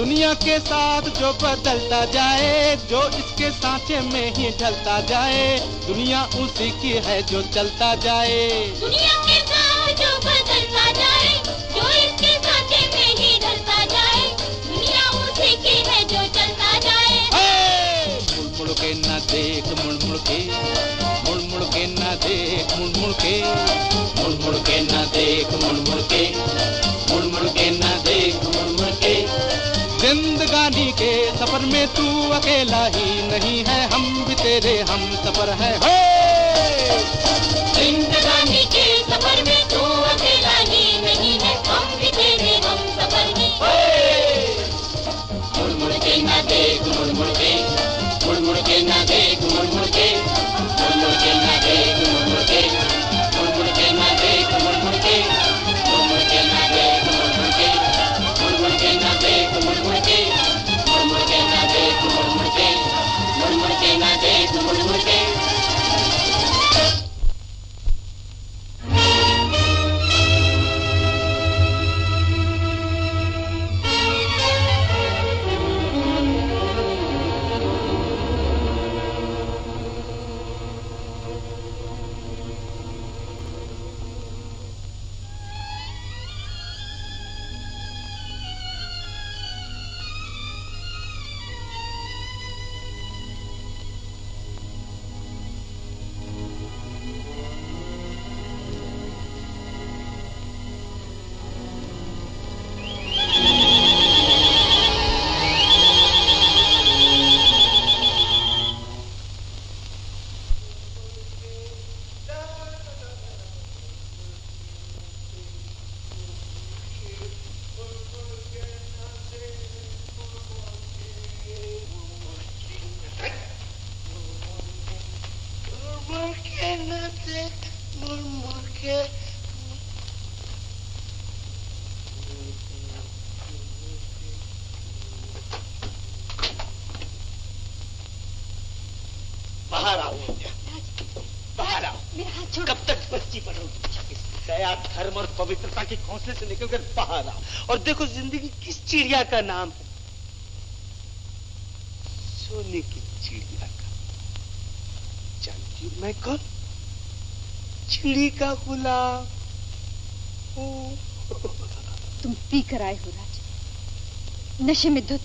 दुनिया के साथ जो बदलता जाए, जो इसके सांचे में ही ढलता जाए, दुनिया उसी की है जो चलता जाए। दुनिया अकेला ही नहीं है हम भी तेरे हम सफ़र है। चिड़िया का नाम है। सोने की चिड़िया का। जानती हूँ मैं कौन? चिड़ी का गुलाम तुम पी कर आए हो राज। नशे में धुत।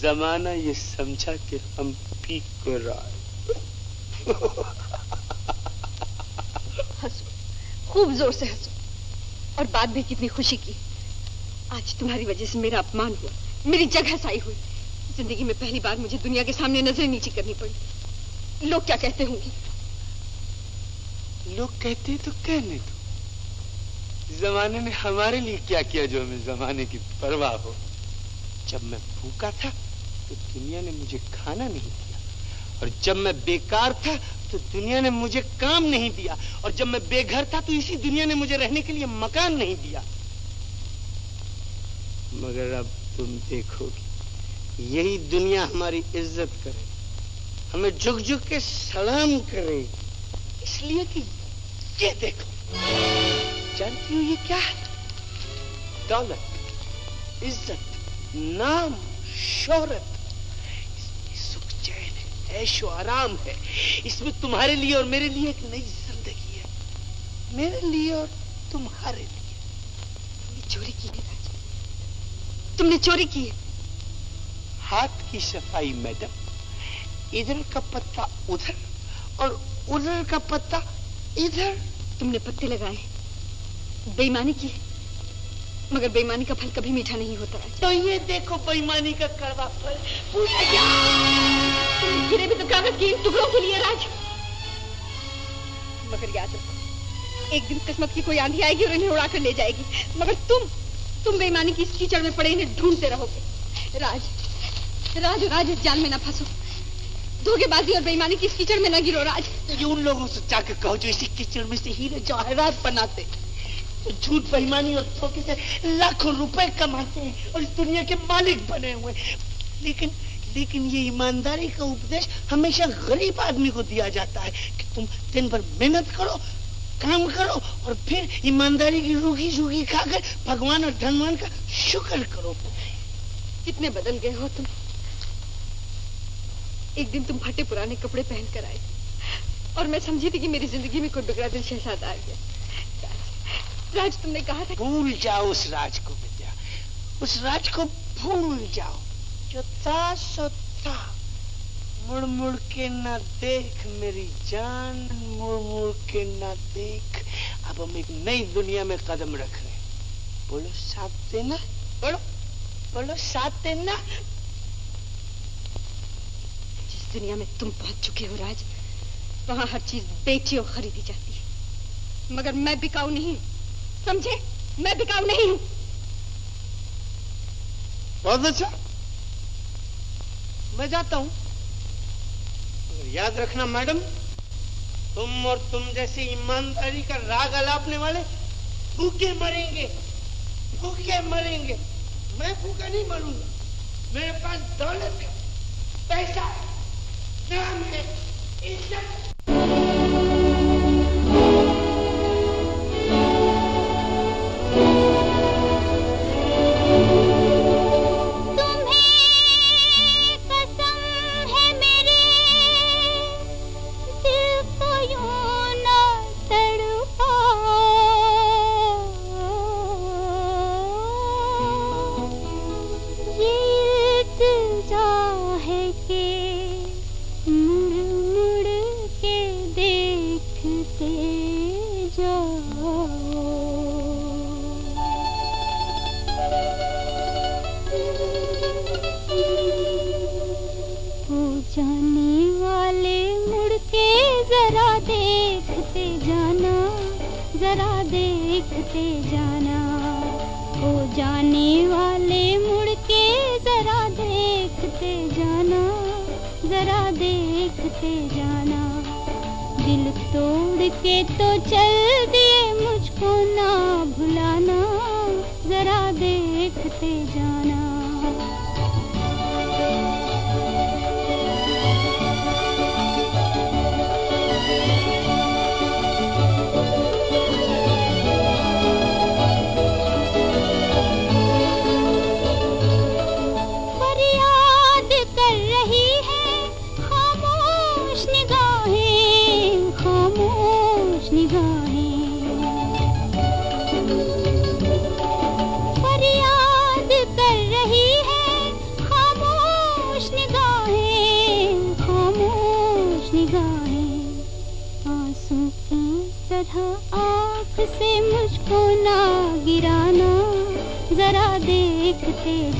जमाना ये समझा कि हम पी कर आए। खूब ज़ोर से हंसो और बात भी कितनी खुशी की। आज तुम्हारी वजह से मेरा अपमान हुआ, मेरी जगह साई हुई। ज़िंदगी में पहली बार मुझे दुनिया के सामने नज़रें नीचे करनी पड़ी। लोग क्या कहते होंगे? लोग कहते हैं तो कहने दो। जमाने ने हमारे लिए क्या किया जो हमें जमाने की परवाह हो? जब मैं भूखा था तो दुनिया ने मुझे खाना नहीं दिया। और जब मैं बेकार था तो दुनिया ने मुझे काम नहीं दिया। और जब मैं बेघर था तो इसी दुनिया ने मुझे रहने के लिए मकान नहीं दिया। मगर अब तुम देखोगे, यही दुनिया हमारी इज़्ज़त करे, हमें झुक झुक के सलाम करे। इसलिए कि ये देखो, जानती हो ये क्या है? दौलत, इज़्ज़त, नाम, शोहरत। ऐशो आराम है। इसमें तुम्हारे लिए और मेरे लिए एक नई ज़िंदगी है। मेरे लिए और तुम्हारे लिए। तुमने चोरी की है तुमने चोरी की है। हाथ की सफ़ाई, मैडम। इधर का पत्ता उधर और उधर का पत्ता इधर। तुमने पत्ते लगाए बेईमानी की है। मगर बेईमानी का फल कभी मीठा नहीं होता। राज तो ये देखो बेईमानी का कड़वा फल। गया गिरे भी तो कागज़ के टुकड़ों के लिए राज। मगर याद रखो एक दिन किस्मत की कोई आंधी आएगी और इन्हें उड़ाकर ले जाएगी। मगर तुम तुम बेईमानी की इस कीचड़ में पड़े इन्हें ढूंढते रहोगे। राज राज राज इस जाल में ना फंसो। धोखेबाजी और बेईमानी की इस कीचड़ में ना गिरो राज। ये उन लोगों से जाकर कहो जो इसी कीचड़ में से हीरे जवाहरात बनाते। झूठ बेईमानी और धोखे से लाखों रुपए कमाते हैं और इस दुनिया के मालिक बने हुए लेकिन लेकिन ये ईमानदारी का उपदेश हमेशा गरीब आदमी को दिया जाता है कि तुम दिन भर मेहनत करो, काम करो और फिर ईमानदारी की रूखी सूखी खाकर भगवान और धनवान का शुक्र करो। कितने बदल गए हो तुम? एक दिन तुम फटे पुराने कपड़े पहन कर आए और मैं समझी थी कि मेरी ज़िंदगी में कोई बिगड़ा दिल शहजादा आ गया। राज, तुमने कहा था भूल जाओ उस राज को विद्या। उस राज को भूल जाओ। जो था सो था। मुड़ मुड़ के ना देख मेरी जान मुड़ मुड़ के ना देख। अब हम एक नई दुनिया में कदम रख रहे बोलो साथ देना? बोलो बोलो साथ देना? जिस दुनिया में तुम पहुँच चुके हो राज वहाँ हर चीज़ बेची और खरीदी जाती है। मगर मैं बिकाऊ नहीं समझे? मैं बिकाऊ नहीं हूँ। बहुत अच्छा। मैं जाता हूँ। याद रखना मैडम तुम और तुम जैसे ईमानदारी का राग अलापने वाले भूखे मरेंगे भूखे मरेंगे। मैं भूखा नहीं मरूँगा। मेरे पास दौलत है पैसा नाम है इज़्ज़त। देखते जाना। ओ जाने वाले मुड़ के जरा देखते जाना, जरा देखते जाना। दिल तोड़ के तो चल दिए मुझको ना भुलाना, जरा देखते जाना।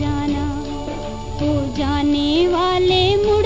जाना हो जाने वाले मुड़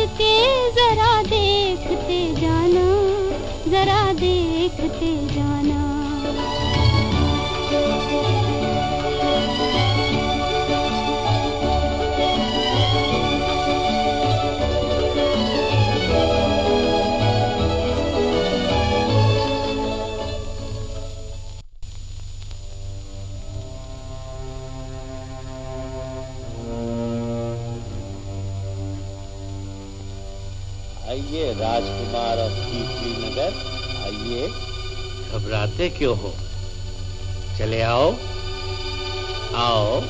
घबराते क्यों हो? चले आओ। आओ।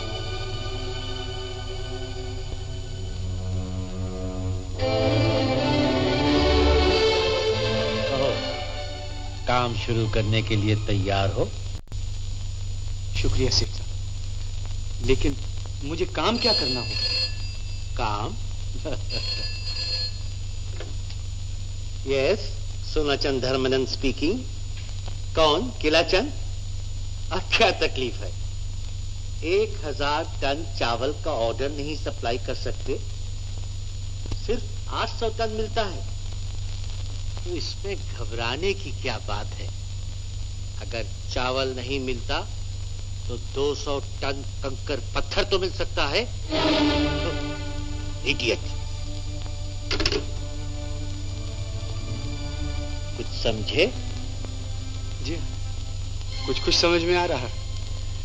काम शुरू करने के लिए तैयार हो? शुक्रिया सेठ साहब लेकिन मुझे काम क्या करना होगा? काम? यस सोनाचंद धर्मनंद स्पीकिंग कौन? किलाचंद अब क्या तकलीफ़ है? एक हज़ार टन चावल का ऑर्डर नहीं सप्लाई कर सकते। सिर्फ़ आठ सौ टन मिलता है। तो इसमें घबराने की क्या बात है? अगर चावल नहीं मिलता तो 200 टन कंकर पत्थर तो मिल सकता है। तो, इडियट कुछ समझे? जी। कुछ कुछ समझ में आ रहा। है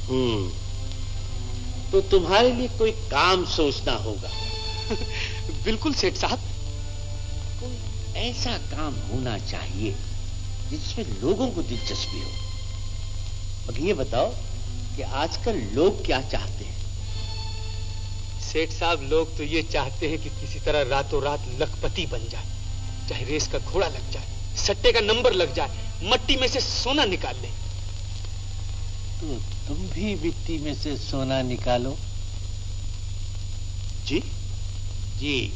हम्म। तो तुम्हारे लिए कोई काम सोचना होगा। बिल्कुल सेठ साहब। कोई ऐसा काम होना चाहिए जिसमें लोगों को दिलचस्पी हो। अब ये बताओ कि आजकल लोग क्या चाहते हैं? सेठ साहब लोग तो ये चाहते हैं कि किसी तरह रातों रात लखपति बन जाए चाहे रेस का घोड़ा लग जाए सट्टे का नंबर लग जाए। मट्टी में से सोना निकाल ले। तो तुम भी मिट्टी में से सोना निकालो। जी? जी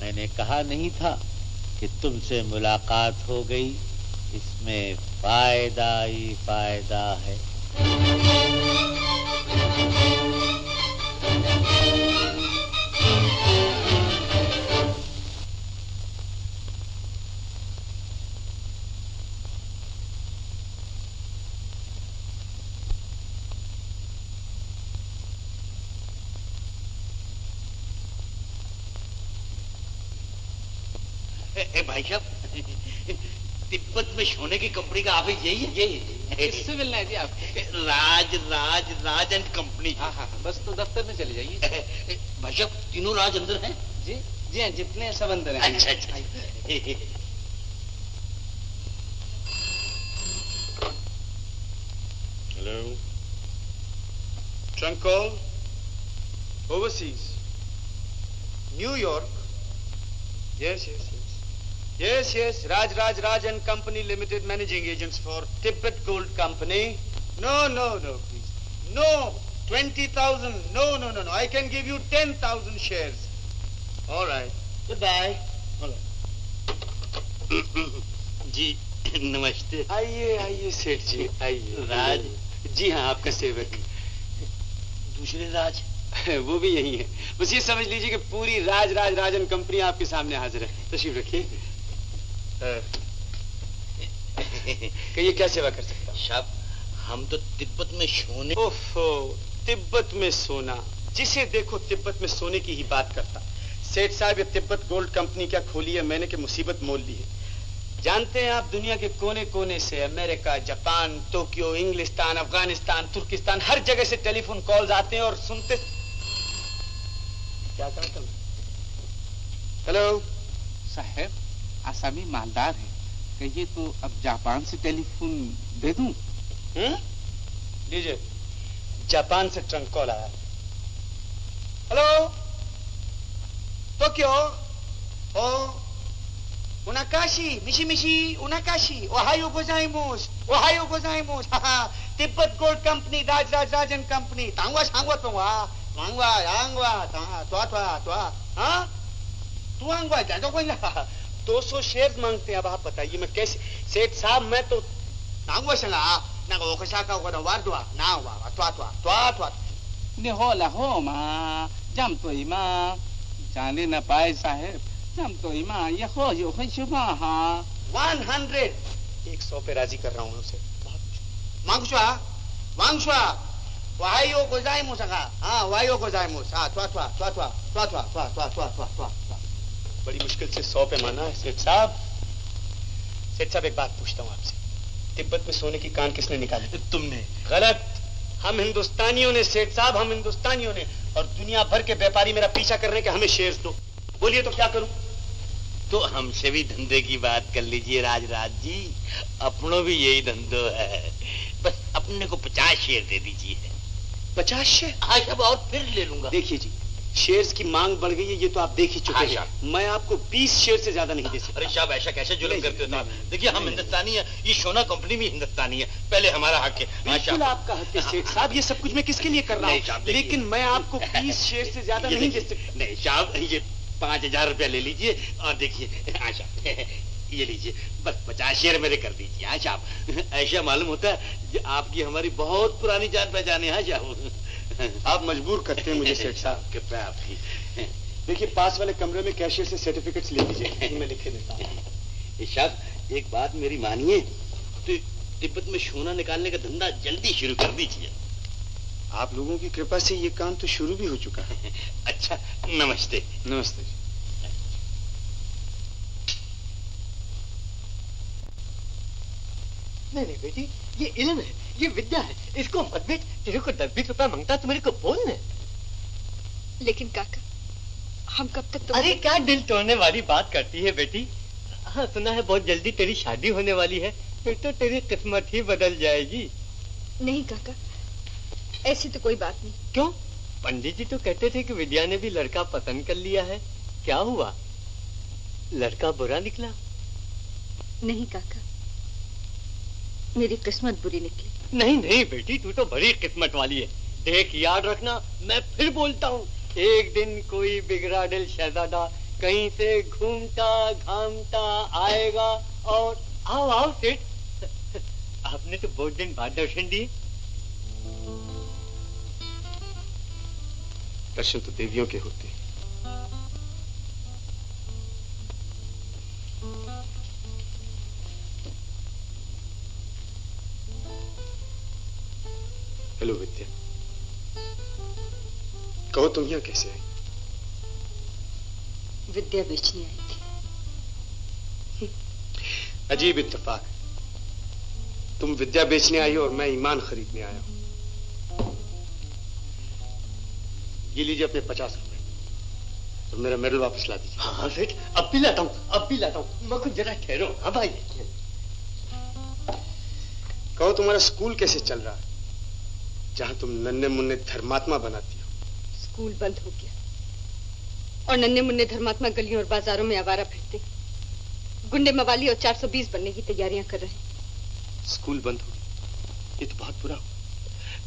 मैंने कहा नहीं था कि तुमसे मुलाकात हो गई। इसमें फ़ायदा ही फ़ायदा है। भाई साहब तिब्बत में सोने की कंपनी का ऑफ़िस यही है? यही किससे मिलना है जी आप राज राज राज एंड कंपनी। हाँ हाँ बस तो दफ्तर में चले जाइए। भाई साहब तीनों राज अंदर हैं? जी जी हाँ जितने सब अंदर हैं। अच्छा अच्छा Yes. Raj, Raj, Raj and Company Limited managing agents for Tibet Gold Company. No, no, no, please. No. 20,000. No, no, no, no. I can give you 10,000 shares. All right. Goodbye. All right. जी नमस्ते आइए आइए सेठ जी आइए राज जी हाँ आपका सेवक दूसरे राज वो भी यही है बस ये समझ लीजिए कि पूरी राज राज राजन कंपनी आपके सामने हाजिर है तशरीफ़ रखिए कहिए क्या सेवा कर सकता साहब हम तो तिब्बत में सोने ओफो तिब्बत में सोना। जिसे देखो तिब्बत में सोने की ही बात करता। सेठ साहब ये तिब्बत गोल्ड कंपनी क्या खोली है? मैंने कि मुसीबत मोल ली है। जानते हैं आप दुनिया के कोने कोने से अमेरिका जापान टोक्यो इंग्लिस्तान अफ़गानिस्तान तुर्किस्तान हर जगह से टेलीफोन कॉल्स आते हैं और सुनते क्या कहा तुम हेलो? साहब आसामी मालदार है कहिए तो अब जापान से टेलीफोन दे दूँ। लीजिए। जापान से ट्रंक कॉल आया। हेलो? टोक्यो? ओ उनाकाशी? मिशी मिशी उनाकाशी? ओहायो गोजाइमोस ओहायो गोजाइमोस Tibet gold company, Raj Raj, Rajan company. तांगवा सांगवा तुंगवा तांगवा यांगवा त्वा त्वा त्वा हाँ? तुआंगवा जादो कोई ना। 200 शेयर मांगते हैं अब आप बताइए मैं कैसे सेठ साहब मैं तो नांगवा शंगा नांगो पाए साहेब जम तो वन हंड्रेड एक सौ पे राज़ी कर रहा हूँ मांग शुआ मांग शुआ वाहियो गोजाई हाँ वाहियो गोजाई मुसा बड़ी मुश्किल से सौ पे माना है। सेठ साहब सेठ साहब एक बात पूछता हूँ आपसे। तिब्बत में सोने की कान किसने निकाली? तुमने। गलत। हम हिंदुस्तानियों ने सेठ साहब हम हिंदुस्तानियों ने और दुनिया भर के व्यापारी मेरा पीछा कर रहे हैं कि हमें शेयर दो। बोलिए तो क्या करूँ? तो हमसे भी धंधे की बात कर लीजिए राजराज जी। अपनों भी यही धंधो है। बस अपने को पचास शेयर दे दीजिए। पचास शेयर हाँ सब और फिर ले लूँगा। देखिए जी शेयर्स की मांग बढ़ गई है ये तो आप देख ही चुके हाँ, हैं। मैं आपको 20 शेयर से ज़्यादा नहीं दे सकता। अरे साहब ऐसा कैसे जुल्म करते हो साहब देखिए हम हिंदुस्तानी है ये सोना कंपनी भी हिंदुस्तानी है पहले हमारा हक है। हाँ, बिल्कुल आपका हक है सेठ साहब ये सब कुछ मैं किसके लिए कर रहा हूँ? लेकिन मैं आपको 20 शेयर से ज़्यादा नहीं दे सकता। नहीं साहब ये पाँच हज़ार रुपया ले लीजिए और देखिए हाँ साहब ये लीजिए बस पचास शेयर मेरे कर दीजिए हाँ साहब। ऐसा मालूम होता है आपकी हमारी बहुत पुरानी जान पहचान है हाँ साहब। आप मजबूर करते हैं मुझे सेठ साहब। कृपया आपकी देखिए पास वाले कमरे में कैशियर से सर्टिफिकेट्स ले लीजिए। मैं लिखे देता हूँ। साहब एक बात मेरी मानिए। तो तिब्बत में सोना निकालने का धंधा जल्दी शुरू कर दीजिए। आप लोगों की कृपा से ये काम तो शुरू भी हो चुका है। अच्छा नमस्ते। नमस्ते जी। नहीं नहीं बेटी ये इलम है। ये विद्या है। इसको मत बेच तेरे को दस बीस रुपया माँगता तो मेरे को बोलने। लेकिन काका हम कब तक तो अरे क्या दिल तोड़ने वाली बात करती है बेटी? हाँ सुना है बहुत जल्दी तेरी शादी होने वाली है फिर तो तेरी किस्मत ही बदल जाएगी। नहीं काका ऐसी तो कोई बात नहीं। क्यों? पंडित जी तो कहते थे कि विद्या ने भी लड़का पसंद कर लिया है। क्या हुआ? लड़का बुरा निकला? नहीं काका मेरी किस्मत बुरी निकली। नहीं नहीं, बेटी, तू तो बड़ी किस्मत वाली है। देख, याद रखना, मैं फिर बोलता हूँ। एक दिन कोई बिगड़ा दिल शहजादा कहीं से घूमता, घामता आएगा और आओ आओ, सेठ। आपने तो बहुत दिन बाद दर्शन दिए। दर्शन तो देवियों के होते हेलो विद्या। कहो तुम यहाँ कैसे आई विद्या बेचने आई थी। अजीब इत्तेफाक। तुम विद्या बेचने आई हो और मैं ईमान खरीदने आया हूँ। ये लीजिए अपने पचास रुपए। तो मेरा मेडल वापस ला दीजिए। हाँ हाँ सेठ अब भी लाता हूँ अब भी लाता हूँ। मैं कुछ जरा ठहरो हाँ भाई कहो तुम्हारा स्कूल कैसे चल रहा है? जहाँ तुम नन्हे मुन्ने धर्मात्मा बनाती हो। स्कूल बंद हो गया। और नन्हे मुन्ने धर्मात्मा गलियों और बाजारों में आवारा फिरते गुंडे मवाली और 420 बनने की तैयारियाँ कर रहे स्कूल बंद हो गया। ये तो बहुत बुरा हुआ।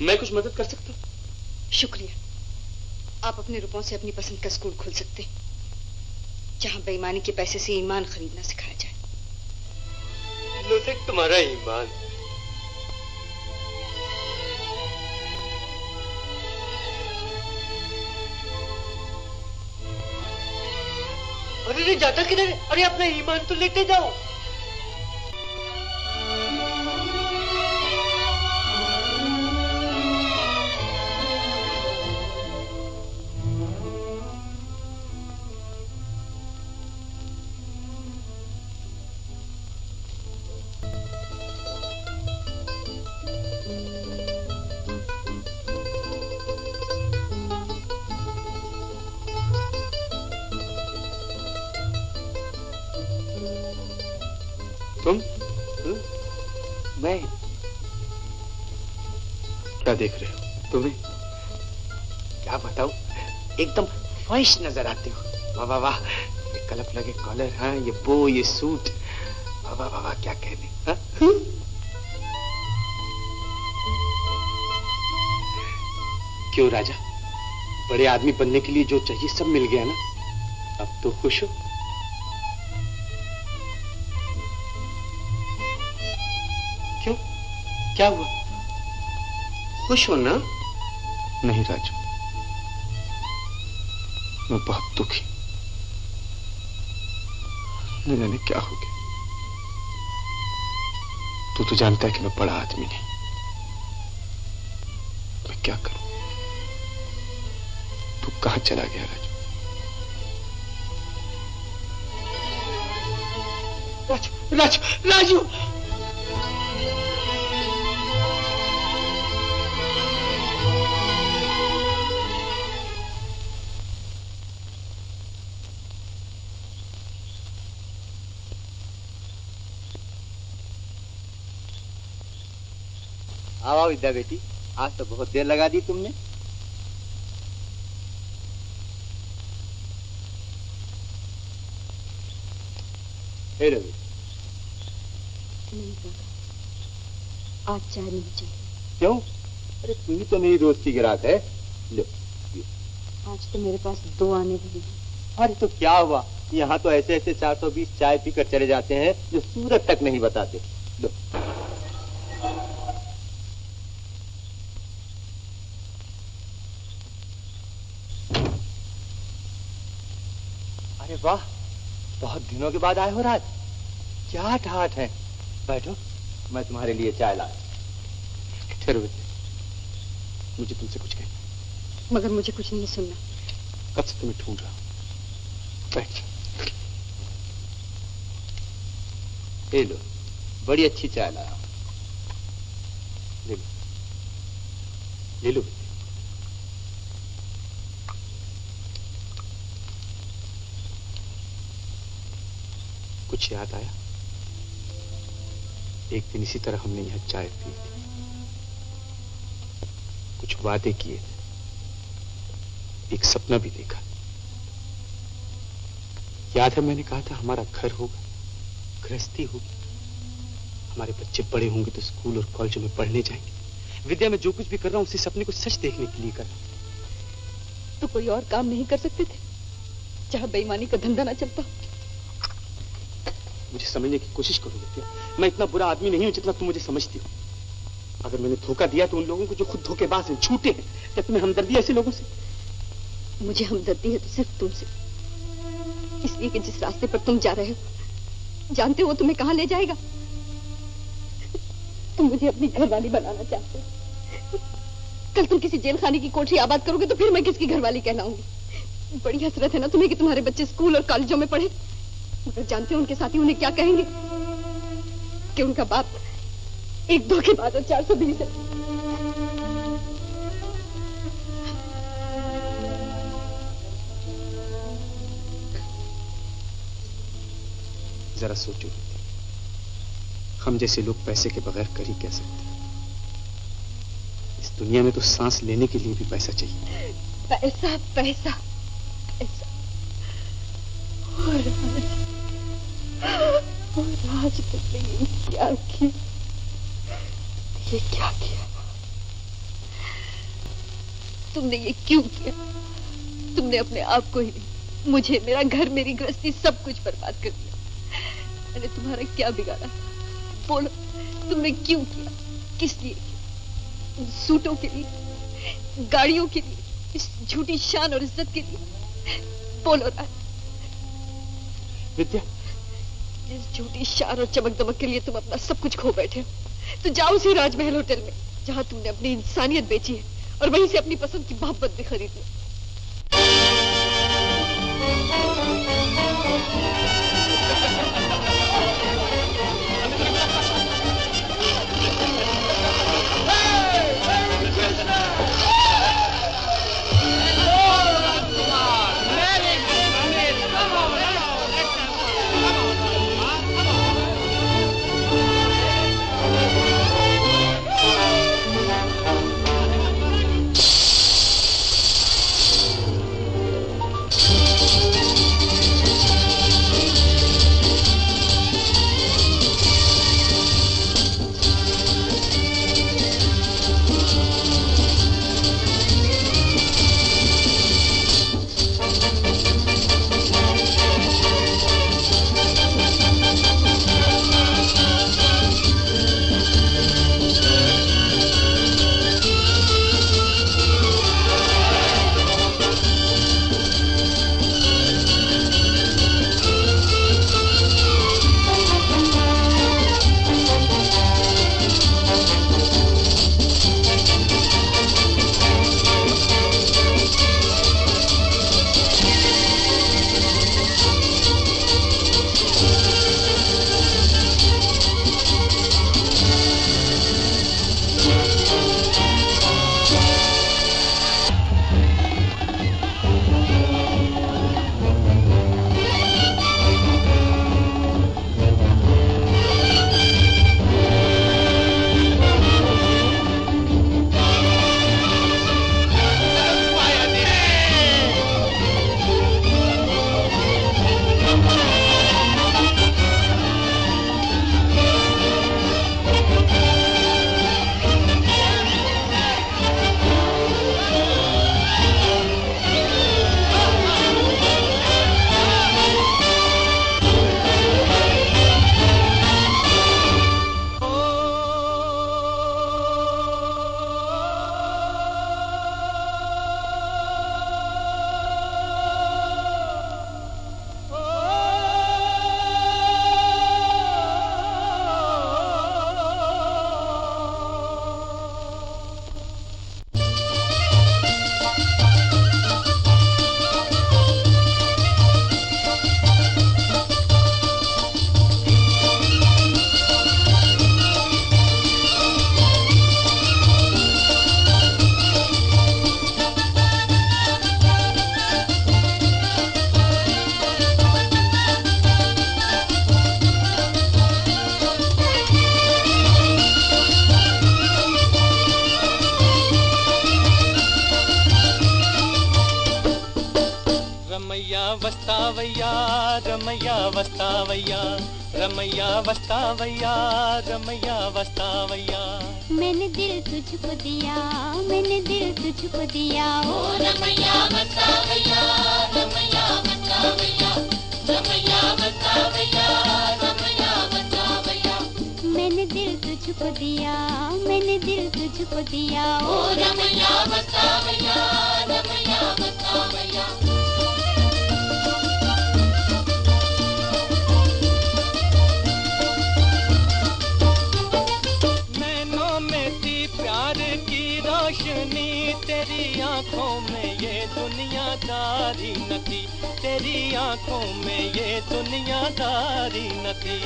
मैं कुछ मदद कर सकता हूँ? शुक्रिया। आप अपने रुपयों से अपनी पसंद का स्कूल खोल सकते हैं जहाँ बेईमानी के पैसे से ईमान खरीदना सिखाया जाए। तुम्हारा ईमान। अरे जाता किधर है? अरे अपना ईमान तो लेते जाओ क्या देख रहे हो? तुम्हें? क्या बताऊँ? एकदम फ्रेश नज़र आते हो। वाह वाह वाह। ये कलप लगे कॉलर हाँ ये बो ये सूट वाह वाह वाह, क्या कहने? हाँ? क्यों राजा? बड़े आदमी बनने के लिए जो चाहिए सब मिल गया ना? अब तो खुश हो। क्यों? क्या हुआ? खुश हो ना? नहीं राजू। मैं बहुत दुखी। न जाने क्या हो गया? तू तो जानता है कि मैं बड़ा आदमी नहीं। मैं क्या करूँ? तू कहाँ चला गया राजू? राजू राजू राजू! आओ आओ विद्या बेटी। आज तो बहुत देर लगा दी तुमने। हे रवि। आज चाय नहीं चाहिए क्यों? अरे तू ही तो मेरी दोस्त की गिराक है। लो आज तो मेरे पास दो आने भी नहीं। अरे तो क्या हुआ? यहाँ तो ऐसे ऐसे 420 चाय पीकर चले जाते हैं जो सूरत तक नहीं बताते। लो। वाह बहुत दिनों के बाद आए हो राज। क्या ठाठ है। बैठो मैं तुम्हारे लिए चाय ला ठहरो मुझे तुमसे कुछ कहना मगर मुझे कुछ नहीं सुनना। कब से तुम्हें ढूंढ रहा बैठ ले लो बड़ी अच्छी चाय लाया ले लो। ले लो कुछ याद आया? एक दिन इसी तरह हमने यहाँ चाय पी थी। कुछ वादे किए थे। एक सपना भी देखा। याद है मैंने कहा था हमारा घर होगा, गृहस्थी होगी। हमारे बच्चे बड़े होंगे तो स्कूल और कॉलेजों में पढ़ने जाएँगे। विद्या में जो कुछ भी कर रहा हूँ, उसी सपने को सच देखने के लिए कर रहा तो कोई और काम नहीं कर सकते थे? जहाँ बेईमानी का धंधा ना चलता मुझे समझने की कोशिश करो विद्या मैं इतना बुरा आदमी नहीं हूँ जितना तुम मुझे समझती हो। अगर मैंने धोखा दिया तो उन लोगों को जो खुद धोखेबाज हैं, झूठे हैं, क्या तुम्हें हमदर्दी ऐसे लोगों से? मुझे हमदर्दी है तो सिर्फ़ तुमसे। इसलिए कि जिस रास्ते पर तुम जा रहे हो, जानते हो तुम्हें कहाँ ले जाएगा? तुम मुझे अपनी घरवाली बनाना चाहते हो। कल तुम किसी जेल खाने की कोठरी आबाद करोगे तो फिर मैं किसकी घरवाली कहलाऊँगी? बड़ी हसरत है ना तुम्हें कि तुम्हारे बच्चे स्कूल और कॉलेजों में पढ़े। मगर जानते हो उनके साथी उन्हें क्या कहेंगे? कि उनका बाप एक दो के बाद और चार सौ बीस है। जरा सोचो। हम जैसे लोग पैसे के बगैर कर ही कह सकते हैं? इस दुनिया में तो सांस लेने के लिए भी पैसा चाहिए। पैसा पैसा पैसा। और और तुमने ये क्या किया? ये क्या किया तुमने ये क्यों किया तुमने अपने आप को ही नहीं मुझे, मेरा घर, मेरी गृहस्थी, सब कुछ बर्बाद कर दिया। मैंने तुम्हारा क्या बिगाड़ा? बोलो, तुमने क्यों किया? किस लिए किया? सूटों के लिए? गाड़ियों के लिए? इस झूठी शान और इज़्ज़त के लिए? बोलो राज विद्या इस झूठी शान और चमक दमक के लिए तुम अपना सब कुछ खो बैठे हो। तो जाओ उसी राजमहल होटल में, जहाँ तुमने अपनी इंसानियत बेची है और वहीं से अपनी पसंद की मोहब्बत भी खरीद। लो तुझको दिया ओ रमैया बतावैया रमैया बतावैया रमैया बतावैया रमैया बतावैया। मैंने दिल तुझको दिया, मैंने दिल तुझको दिया, ओ दुनियादारी न थी।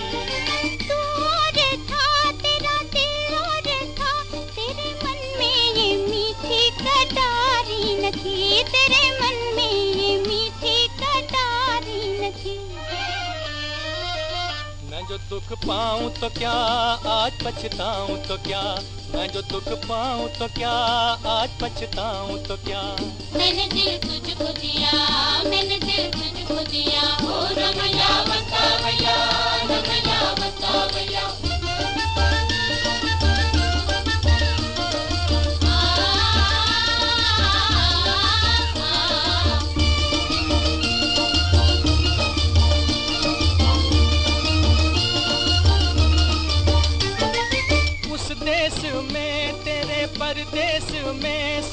और था तेरा दिल और था तेरे मन में ये मीठी कटारी न थी तेरे मन में ये मीठी कटारी न थी। मैं जो दुख पाऊँ तो क्या आज पछताऊं तो क्या? जो दुख पाऊँ तो क्या? आज पछताऊं तो क्या? मैंने दिल तुझको दिया, मैंने दिल तुझको दिया। ओ रमैया बतावैया रमैया बतावैया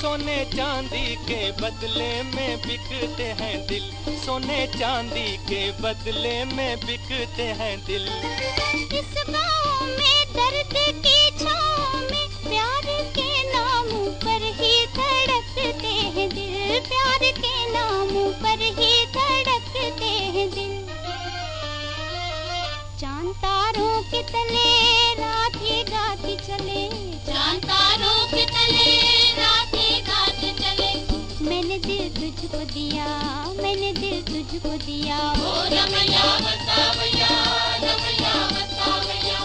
सोने चांदी के बदले में बिकते हैं दिल। सोने चांदी के बदले में बिकते हैं दिल। इस में दर्द की में प्यार के नाम पर ही धड़कते हैं दिल। प्यार के नाम पर ही धड़कते हैं दिल। चाँद तारों के तले तुझको दिया ओ रमैया बतावैया बतावैया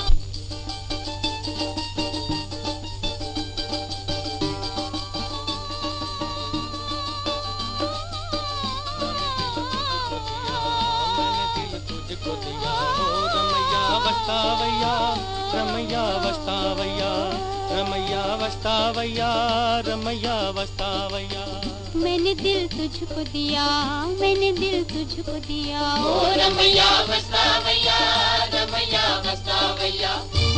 तुझको दिया हो रमैया वस्तावैया रमैया वस्तावैया रमैया वस्तावैया। मैंने दिल तुझको दिया मैंने दिल तुझको दिया। ओ रमैया बतावैया रमैया बसता याद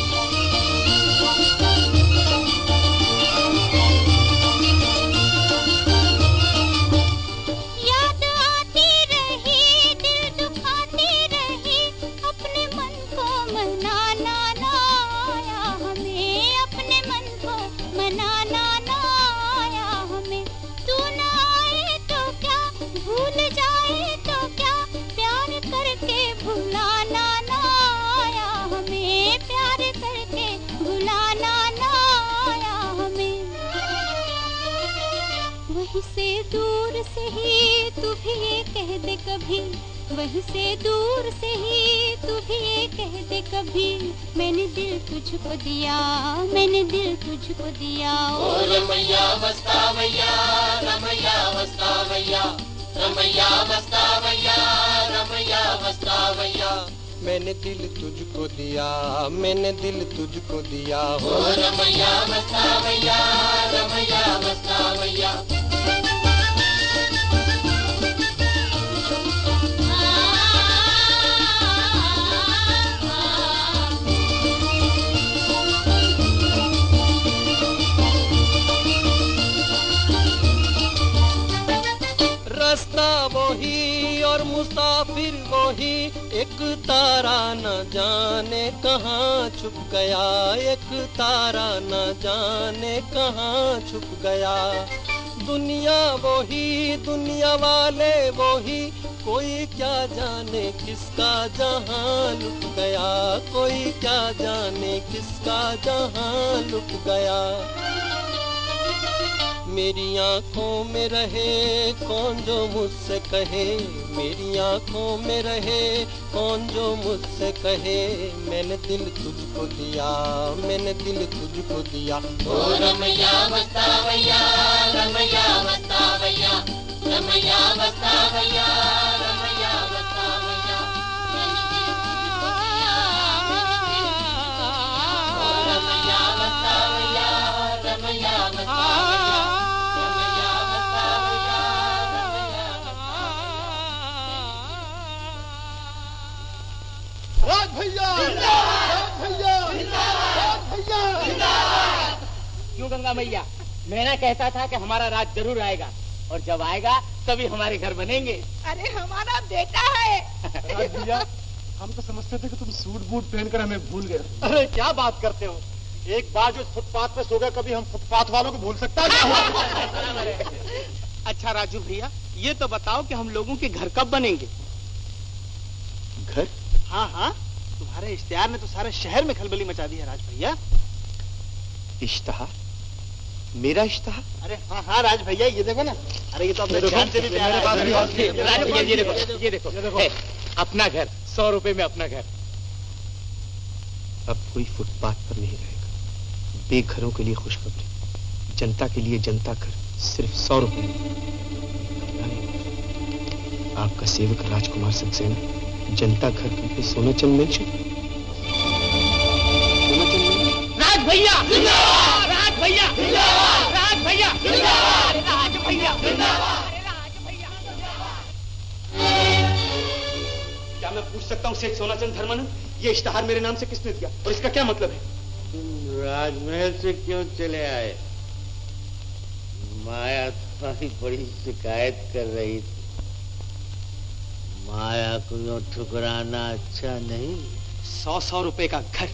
दे कभी वहीं से दूर से ही तू भी ये कह दे कभी मैंने दिल तुझको दिया मैंने दिल तुझको दिया। ओ रमैया वस्तावैया रमैया वस्तावैया रमैया वस्तावैया रमैया वस्तावैया मैंने दिल तुझको दिया मैंने दिल तुझको दिया। ओ रमैया वस्तावैया रमैया वस्तावैया रास्ता एक तारा न जाने कहाँ छुप गया, एक तारा न जाने कहाँ छुप गया। दुनिया वही, दुनिया वाले वही, कोई क्या जाने किसका जहाँ लुट गया, कोई क्या जाने किसका जहाँ लुट गया। मेरी आँखों में रहे, कौन जो मुझसे कहे? मेरी आँखों में रहे, कौन जो मुझसे कहे? मैंने दिल तुझको दिया, मैंने दिल तुझको दिया। ओ रमैया वस्तावैया रमैया वस्तावैया रमैया क्यों गंगा मैया? मेरा कहता था कि हमारा राज ज़रूर आएगा और जब आएगा तभी हमारे घर बनेंगे। अरे हमारा बेटा है। भैया हम तो समझते थे कि तुम सूट बूट पहनकर हमें भूल गए। अरे क्या बात करते हो? एक बार जो फुटपाथ पे सो गया कभी हम फुटपाथ वालों को भूल सकता है। अच्छा राजू भैया ये तो बताओ कि हम लोगों के घर कब बनेंगे? घर? हाँ हाँ तुम्हारे इश्तेहार ने तो सारे शहर में खलबली मचा दी है राज भैया। इश्तहार मेरा इश्तहार अरे हाँ हाँ राज भैया ये देखो ना। अरे ये तो अपने जान से भी है। राज भैया ये देखो ये देखो। अपना घर सौ रुपए में अपना घर। अब कोई फुटपाथ पर नहीं रहेगा। बेघरों के लिए खुशखबरी। जनता के लिए जनता घर सिर्फ़ सौ रुपए आपका सेवक राजकुमार सक्सेना जनता घर के सोना चंद मिल मेंशन राज भैया राज भैया राज भैया राज भैया क्या मैं पूछ सकता हूँ शेख सोनाचंद धर्मानंद? ये इश्तहार मेरे नाम से किसने दिया? और इसका क्या मतलब है? राजमहल से क्यों चले आए? माया तुम्हारी बड़ी शिकायत कर रही थी। माया को ठुकराना अच्छा नहीं। सौ सौ रुपए का घर।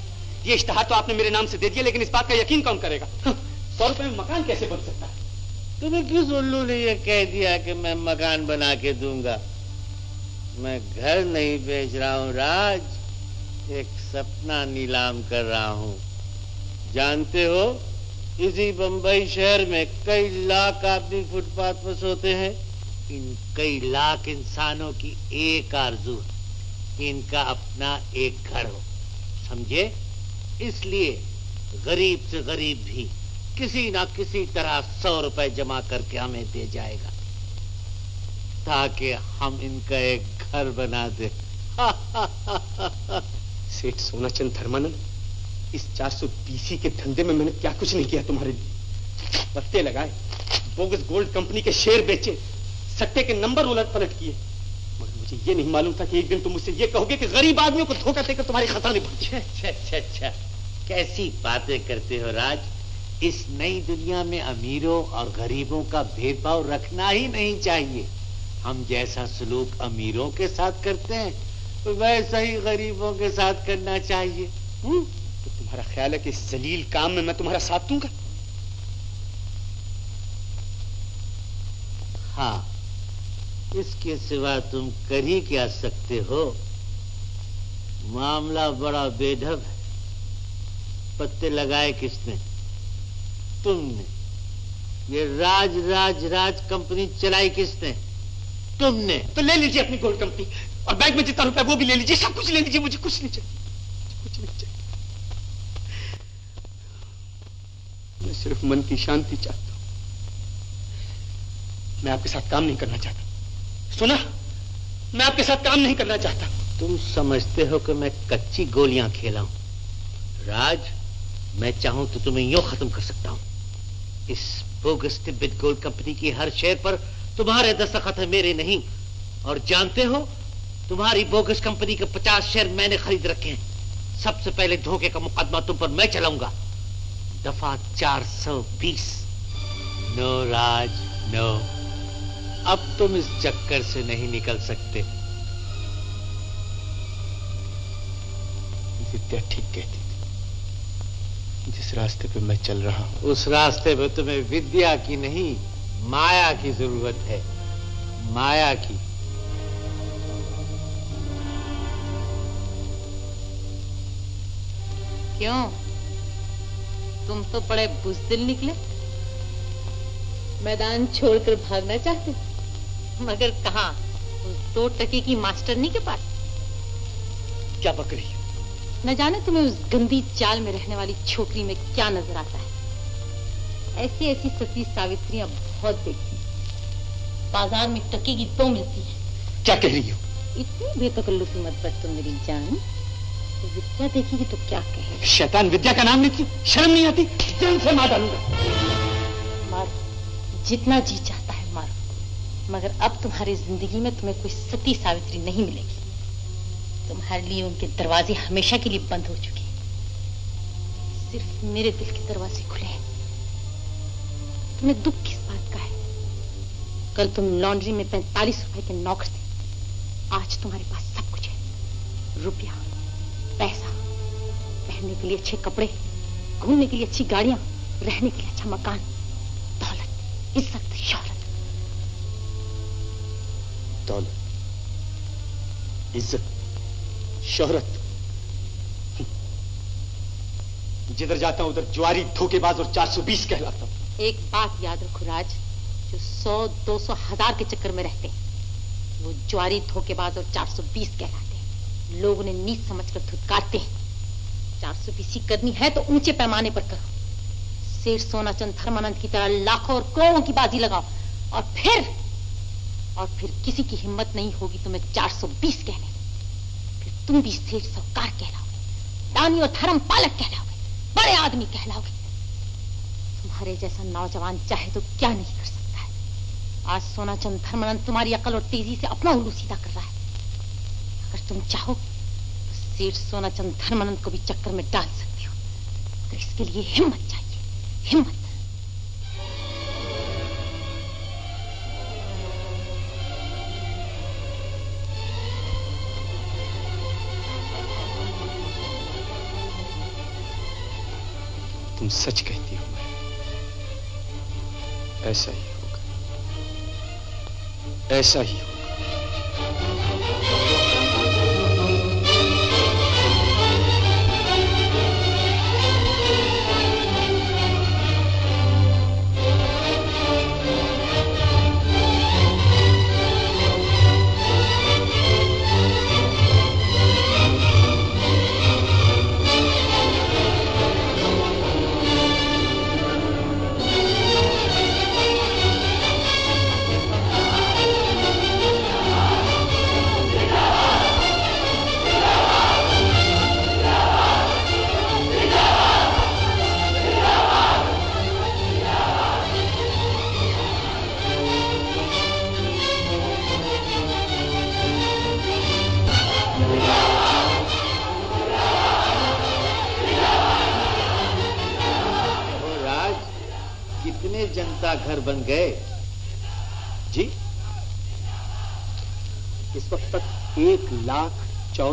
ये इश्तहार तो आपने मेरे नाम से दे दिया लेकिन इस बात का यकीन कौन करेगा? हाँ, सौ रुपए में मकान कैसे बन सकता है? तुम्हें किस उल्लू ने ये कह दिया कि मैं मकान बना के दूँगा? मैं घर नहीं बेच रहा हूँ राज। एक सपना नीलाम कर रहा हूँ। जानते हो इसी बंबई शहर में कई लाख आदमी फुटपाथ पर सोते हैं। इन कई लाख इंसानों की एक आरज़ू है कि इनका अपना एक घर हो। समझे? इसलिए गरीब से गरीब भी किसी ना किसी तरह सौ रुपए जमा करके हमें दे जाएगा, ताकि हम इनका एक घर बना दे। सेठ सोनाचंद धर्मानंद, इस 420 के धंधे में मैंने क्या कुछ नहीं किया तुम्हारे लिए? पत्ते लगाए, बोगस गोल्ड कंपनी के शेयर बेचे सट्टे के नंबर उलट पलट किए। मगर मुझे ये नहीं मालूम था कि एक दिन तुम मुझसे ये कहोगे कि गरीब आदमियों को धोखा देकर तुम्हारी खताने भर अच्छा अच्छा अच्छा कैसी बातें करते हो राज? इस नई दुनिया में अमीरों और गरीबों का भेदभाव रखना ही नहीं चाहिए। हम जैसा सलूक अमीरों के साथ करते हैं वैसा ही गरीबों के साथ करना चाहिए। हुँ? तो तुम्हारा ख्याल है कि इस जलील काम में मैं तुम्हारा साथ दूँगा? हाँ इसके सिवा तुम कर ही क्या सकते हो? मामला बड़ा बेढब है। पत्ते लगाए किसने? तुमने। ये राज राज राज कंपनी चलाई किसने? तुमने। तो ले लीजिए अपनी गोल्ड कंपनी। और बैंक में जितना रुपया वो भी ले लीजिए। सब कुछ ले लीजिए। मुझे कुछ नहीं चाहिए। कुछ नहीं चाहिए। मैं सिर्फ़ मन की शांति चाहता हूँ। मैं आपके साथ काम नहीं करना चाहता। सुना? मैं आपके साथ काम नहीं करना चाहता। तुम समझते हो कि मैं कच्ची गोलियाँ खेला हूँ। राज, मैं चाहूँ तो तुम्हें यूँ खत्म कर सकता हूँ। इस बोगस तिब्बत गोल्ड कंपनी की हर शेयर पर तुम्हारे दस्तखत है, मेरे नहीं। और जानते हो, तुम्हारी बोगस कंपनी के पचास शेयर मैंने खरीद रखे हैं। सबसे पहले धोखे का मुकदमा तुम पर मैं चलाऊँगा। दफ़ा चार सौ बीस। नो राज, नो अब तुम इस चक्कर से नहीं निकल सकते। विद्या ठीक कहती थी। जिस रास्ते पे मैं चल रहा हूँ, उस रास्ते पे तुम्हें विद्या की नहीं, माया की ज़रूरत है। माया की। क्यों? तुम तो बड़े बुजदिल निकले। मैदान छोड़कर भागना चाहते मगर कहा उस दो टके की मास्टरनी के पास? क्या बक रही न जाने तुम्हें उस गंदी चाल में रहने वाली छोकरी में क्या नज़र आता है। ऐसी ऐसी सती सावित्रियाँ बहुत देखी बाज़ार में टके की दो मिलती है। क्या कह रही हो? इतनी बेतकल्लुफी मत बच तुम मेरी जान। तो विद्या देखेगी तो क्या कहे शैतान विद्या का नाम लेती शर्म नहीं आती जान से मार डालूँगा। मारो जितना जी चाहता मगर अब तुम्हारी ज़िंदगी में तुम्हें कोई सती सावित्री नहीं मिलेगी। तुम्हारे लिए उनके दरवाजे हमेशा के लिए बंद हो चुके हैं। सिर्फ़ मेरे दिल के दरवाजे खुले हैं। तुम्हें दुख किस बात का है? कल तुम लॉन्ड्री में पैंतालीस रुपए के नौकर थे। आज तुम्हारे पास सब कुछ है। रुपया, पैसा, पहनने के लिए अच्छे कपड़े, घूमने के लिए अच्छी गाड़ियाँ, रहने के लिए अच्छा मकान, दौलत, इज़्ज़त, शोहरत। दौलत इज़्ज़त, शोहरत। जिधर जाता हूँ, उधर ज्वारी, धोखेबाज और 420 कहलाता हूँ। एक बात याद रखो राज, जो सौ, दो सौ हज़ार के चक्कर में रहते हैं, वो ज्वारी, धोखेबाज और 420 कहलाते हैं। लोग उन्हें नीच समझकर धुतकारते हैं। 420 करनी है तो ऊँचे पैमाने पर करो। शेर सोनाचंद धर्मानंद की तरह लाखों और करोड़ों की बाजी लगाओ और फिर और फिर किसी की हिम्मत नहीं होगी तुम्हें 420 कहने फिर तुम भी शेर सौकार कहलाओगे, दानी और धर्म पालक कहलाओगे, बड़े आदमी कहलाओगे। तुम्हारे जैसा नौजवान चाहे तो क्या नहीं कर सकता है? आज सोनाचंद धर्मानंद तुम्हारी अकल और तेज़ी से अपना उल्लू सीधा कर रहा है। अगर तुम चाहो तो सेठ सोनाचंद धर्मानंद को भी चक्कर में डाल सकते हो। तो इसके लिए हिम्मत चाहिए, हिम्मत। तुम सच कहती हो मैं। ऐसा ही होगा। ऐसा ही होगा।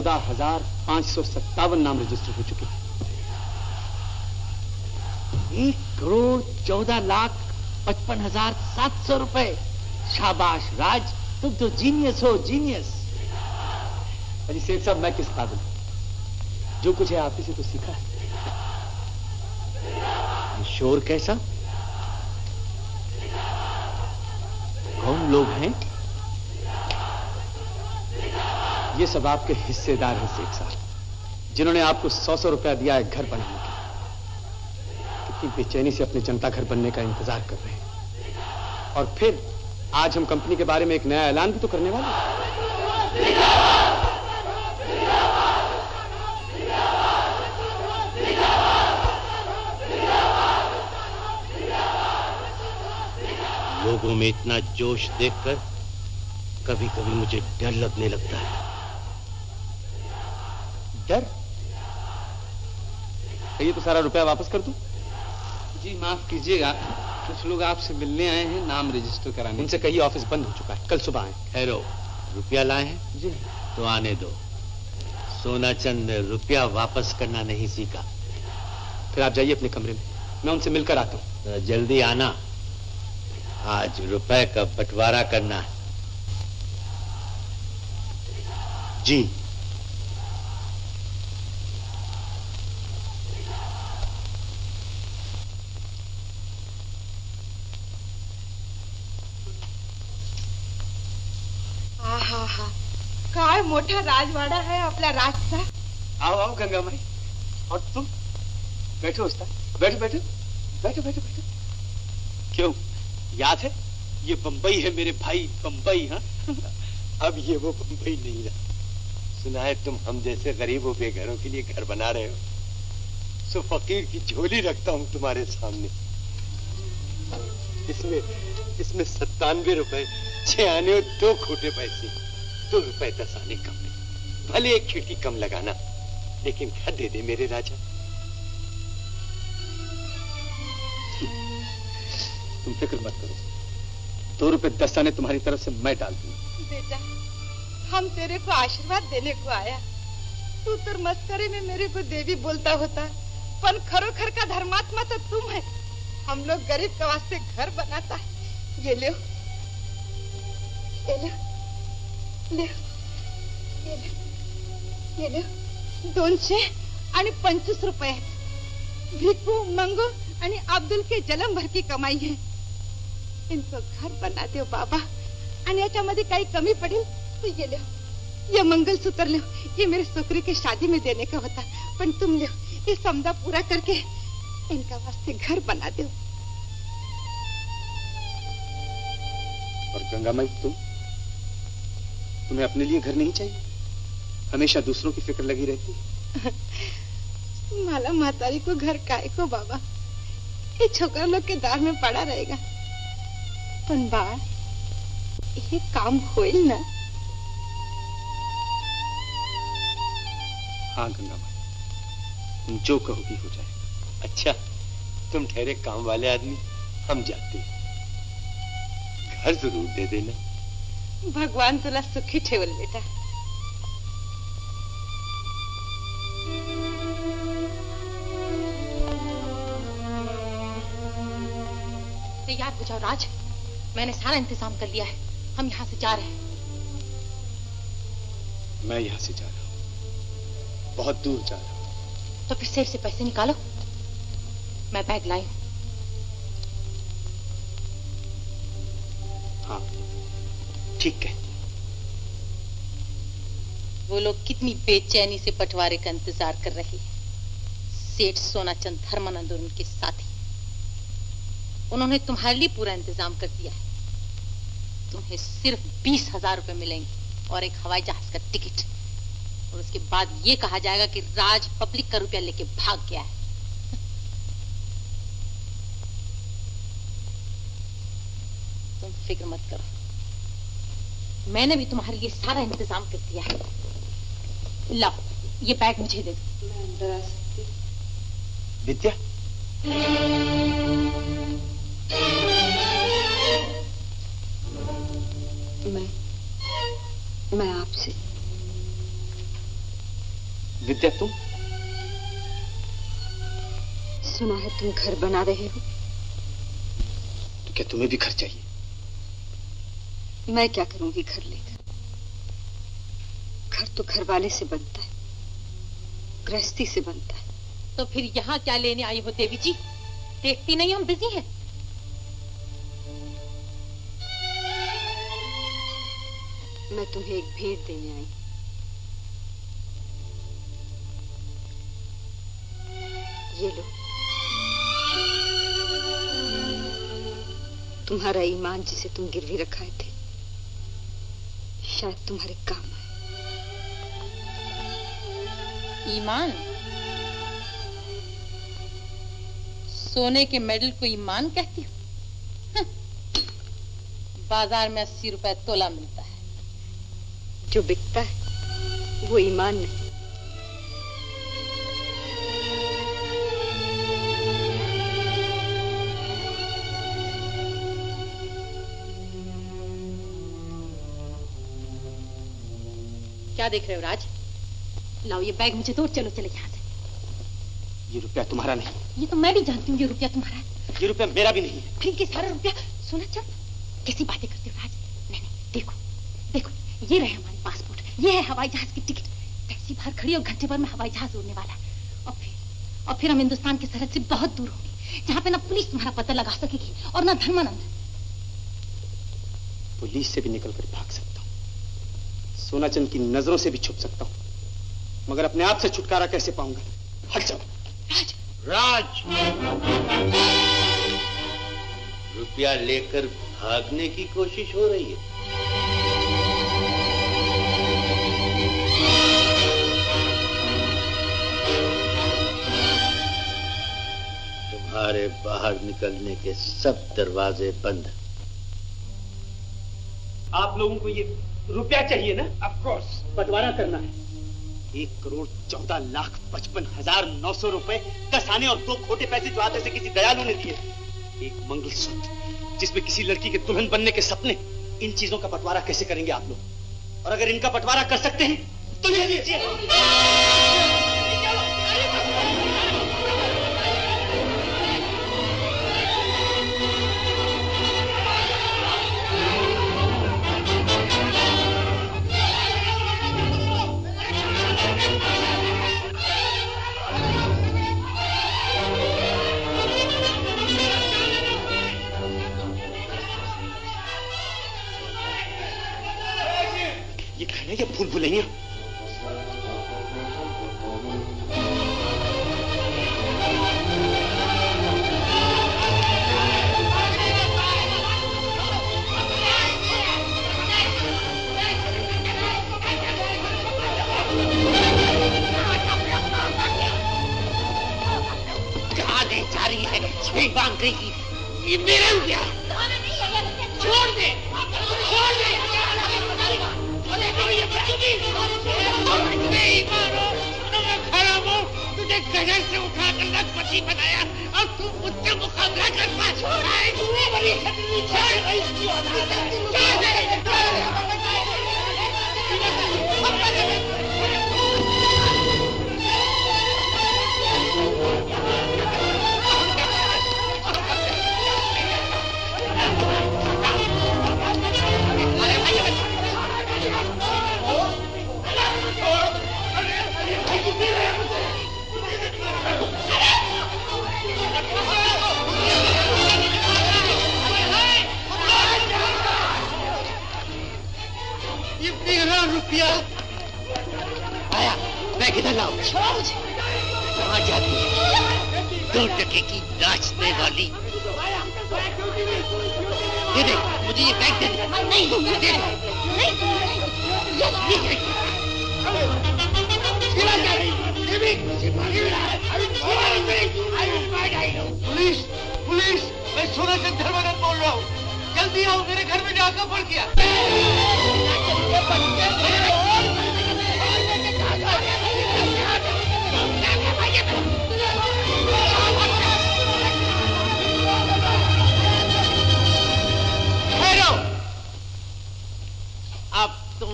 चौदह हज़ार पाँच सौ सत्तावन नाम रजिस्टर हो चुके हैं। एक करोड़ चौदह लाख पचपन हज़ार सात सौ रुपए। शाबाश, राज, तुम तो जीनियस हो जीनियस अजी सेठ साहब, मैं किस काबिल जो कुछ है, आप ही से तो सीखा है। शोर कैसा? कौन लोग हैं? ये सब आपके हिस्सेदार हैं, सेठ साहब, जिन्होंने आपको सौ सौ रुपया दिया है घर बनाने के कितनी बेचैनी से अपने जनता घर बनने का इंतज़ार कर रहे हैं। और फिर आज हम कंपनी के बारे में एक नया ऐलान भी तो करने वाले। लोगों में इतना जोश देखकर कभी कभी मुझे डर लगने लगता है। डर? ये तो सारा रुपया वापस कर दूँ? जी माफ़ कीजिएगा। कुछ लोग आपसे मिलने आए हैं नाम रजिस्टर कराने। उनसे कहिए ऑफ़िस बंद हो चुका है। कल सुबह आए। ठहरो रुपया लाए हैं? जी। तो आने दो। सोनाचंद ने रुपया वापस करना नहीं सीखा। फिर आप जाइए अपने कमरे में। मैं उनसे मिलकर आता हूँ। तो जल्दी आना। आज रुपए का बंटवारा करना है। जी हा हा हा काय मोठा राजवाडा है आपला राजचा आओ आओ, गंगा माई। और तुम? बैठो उस्ताद। बैठो बैठो। बैठो बैठो बैठो। क्यों? याद है? ये बंबई है मेरे भाई, बंबई हाँ? अब ये वो बंबई नहीं रहा। सुना है तुम हम जैसे गरीबों बेघरों के लिए घर बना रहे हो। सो फकीर की झोली रखता हूँ तुम्हारे सामने। इसमें इसमें सत्तानवे रुपए और दो खोटे पैसे। दो रुपए दस आने कम नहीं भले एक खिड़की कम लगाना लेकिन घर दे दे मेरे राजा? तुम फ़िक्र मत करो। दो रुपए दस आने तुम्हारी तरफ़ से मैं डाल दूँगा। बेटा हम तेरे को आशीर्वाद देने को आया। तू तो मस्करे में मेरे को देवी बोलता होता पर खरोखर का धर्मात्मा तो तुम है। हम लोग गरीब का वास्ते घर बनाता है। ये ले। ये ले। ले। ये ले। दोनशे आणि पंचवीस रुपये. भिकू मंगू अब्दुल के जलम भर की कमाई है। इनको घर बना दो बाबा। आणि याच्यामध्ये काही कमी पडेल तो ये लो। ये मंगलसूत्र लो। ये मेरे छोकरी के शादी में देने का होता। पर तुम लो। ये समझा पूरा करके इनका वास्ते घर बना दो और गंगा माई तुम? तुम्हें अपने लिए घर नहीं चाहिए। हमेशा दूसरों की फ़िक्र लगी रहती माला मातारी को घर काय को बाबा? ये छोकरा लोग के दार में पड़ा रहेगा। पण बाळ हे काम होईल ना? हाँ गंगा माई तुम जो कहोगी हो जाएगा अच्छा तुम ठहरे काम वाले आदमी हम जाते हैं। घर ज़रूर दे देना। भगवान तुला सुखी ठेवल बेटा। तैयार हो जाओ राज। मैंने सारा इंतज़ाम कर लिया है। हम यहाँ से जा रहे हैं। मैं यहाँ से जा रहा हूँ। बहुत दूर जा रहा हूँ। तो फिर सेठ से पैसे निकालो। मैं बैग लाई हूँ। हाँ। ठीक है। वो लोग कितनी बेचैनी से बंटवारे का इंतज़ार कर रहे हैं। सेठ सोनाचंद धर्मानंद और उनके साथी। उन्होंने तुम्हारे लिए पूरा इंतज़ाम कर दिया है। तुम्हें सिर्फ़ बीस हज़ार रुपए मिलेंगे और एक हवाई जहाज़ का टिकट। और उसके बाद ये कहा जाएगा कि राज पब्लिक का रुपया लेके भाग गया है। तुम फ़िक्र मत करो। मैंने भी तुम्हारे लिए सारा इंतज़ाम कर दिया है। लाओ ये बैग मुझे दे दो। मैं अंदर आ सकती विद्या? मैं मैं आपसे। विद्या तुम? सुना है तुम घर बना रहे हो। तो क्या तुम्हें भी घर चाहिए? मैं क्या करूँगी घर लेकर? घर तो घर वाले से बनता है गृहस्थी से बनता है। तो फिर यहाँ क्या लेने आई हो देवी जी? देखती नहीं हम बिज़ी हैं। मैं तुम्हें एक भेंट देने आई। ये लो। तुम्हारा ईमान जिसे तुम गिरवी रखाए थे शायद तुम्हारे काम आए। ईमान? सोने के मेडल को ईमान कहती हूँ? बाज़ार में अस्सी रुपए तोला मिलता है। जो बिकता है वो ईमान नहीं। क्या देख रहे हो राज? लाओ ये बैग मुझे दो चलो चले यहाँ से। ये रुपया तुम्हारा नहीं। ये तो मैं भी जानती हूँ ये रुपया तुम्हारा है। ये रुपया मेरा भी नहीं है। फिर के सारा रुपया सुना चल। कैसी बातें करते हो राज? नहीं नहीं देखो देखो ये रहे हमारे पासपोर्ट ये है हवाई जहाज़ की टिकट। टैक्सी बाहर खड़ी और घंटे भर में हवाई जहाज़ उड़ने वाला है। और फिर और फिर हम हिंदुस्तान की सरहद से बहुत दूर होंगे जहाँ पे ना पुलिस तुम्हारा पता लगा सकेगी और ना धर्मानंद। पुलिस से भी निकल कर भाग सकता सोनाचंद की नज़रों से भी छुप सकता हूँ। मगर अपने आप से छुटकारा कैसे पाऊँगा? हट जाओ। राज। राज। रुपया लेकर भागने की कोशिश हो रही है। तुम्हारे बाहर निकलने के सब दरवाजे बंद आप लोगों को ये रुपया चाहिए ना? ऑफ़ कोर्स बंटवारा करना है। एक करोड़ चौदह लाख पचपन हज़ार नौ सौ रुपए दस आने और दो खोटे पैसे जो आते से किसी दयालु ने दिए। एक मंगलसूत्र जिसमें किसी लड़की के दुल्हन बनने के सपने इन चीज़ों का बंटवारा कैसे करेंगे आप लोग? और अगर इनका बंटवारा कर सकते हैं तो ये लीजिए। ये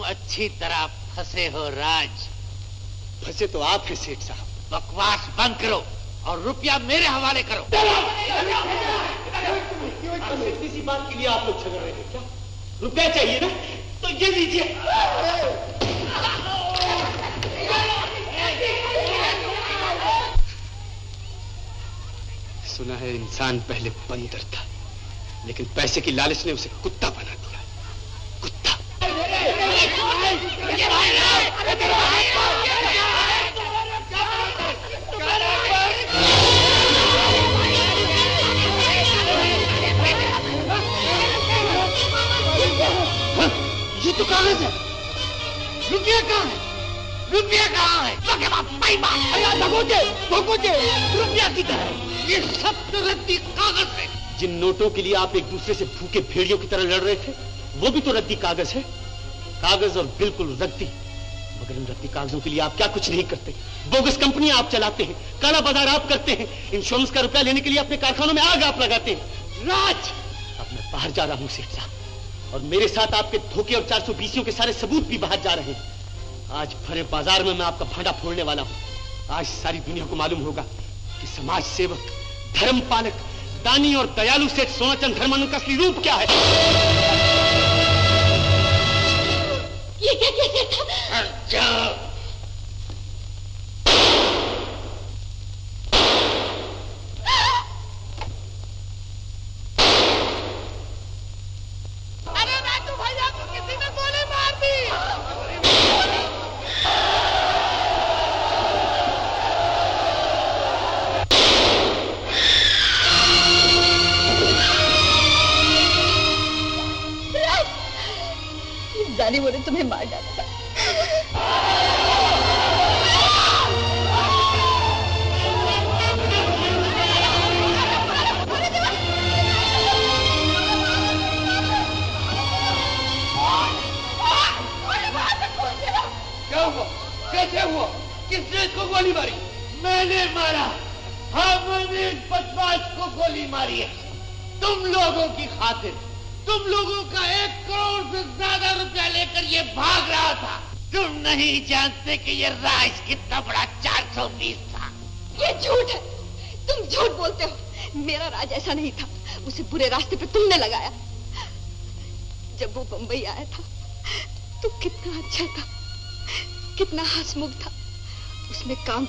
तुम अच्छी तरह फंसे हो राज। फंसे तो आप हैं सेठ साहब। बकवास बंद करो और रुपया मेरे हवाले करो। किसी बात के लिए आप लोग झगड़ रहे थे क्या? रुपया चाहिए ना? तो ये लीजिए। सुना है इंसान पहले बंदर था लेकिन पैसे की लालच ने उसे कुत्ता बना दिया। ये तो कागज़ है रुपया कहाँ है? रुपया कहाँ है? तो क्या भाई बात भगोजे रुपया किधर है? ये सब रद्दी कागज़ है। जिन नोटों के लिए आप एक दूसरे से भूखे भेड़ियों की तरह लड़ रहे थे, वो भी तो रद्दी कागज़ है। कागज़ और बिल्कुल रद्दी मगर इन रद्दी कागजों के लिए आप क्या कुछ नहीं करते? बोगस कंपनियाँ आप चलाते हैं, काला बाज़ार आप करते हैं इंश्योरेंस का रुपया लेने के लिए अपने कारखानों में आग आप लगाते हैं। राज! अब मैं बाहर जा रहा हूँ, सेठ साहब। और मेरे साथ आपके धोखे और चार सौ बीसियों के सारे सबूत भी बाहर जा रहे हैं। आज भरे बाज़ार में मैं आपका भांडा फोड़ने वाला हूँ। आज सारी दुनिया को मालूम होगा कि समाज सेवक, धर्म पालक, दानी और दयालु सेठ सोनाचंद धर्मानंद का असली रूप क्या है। ये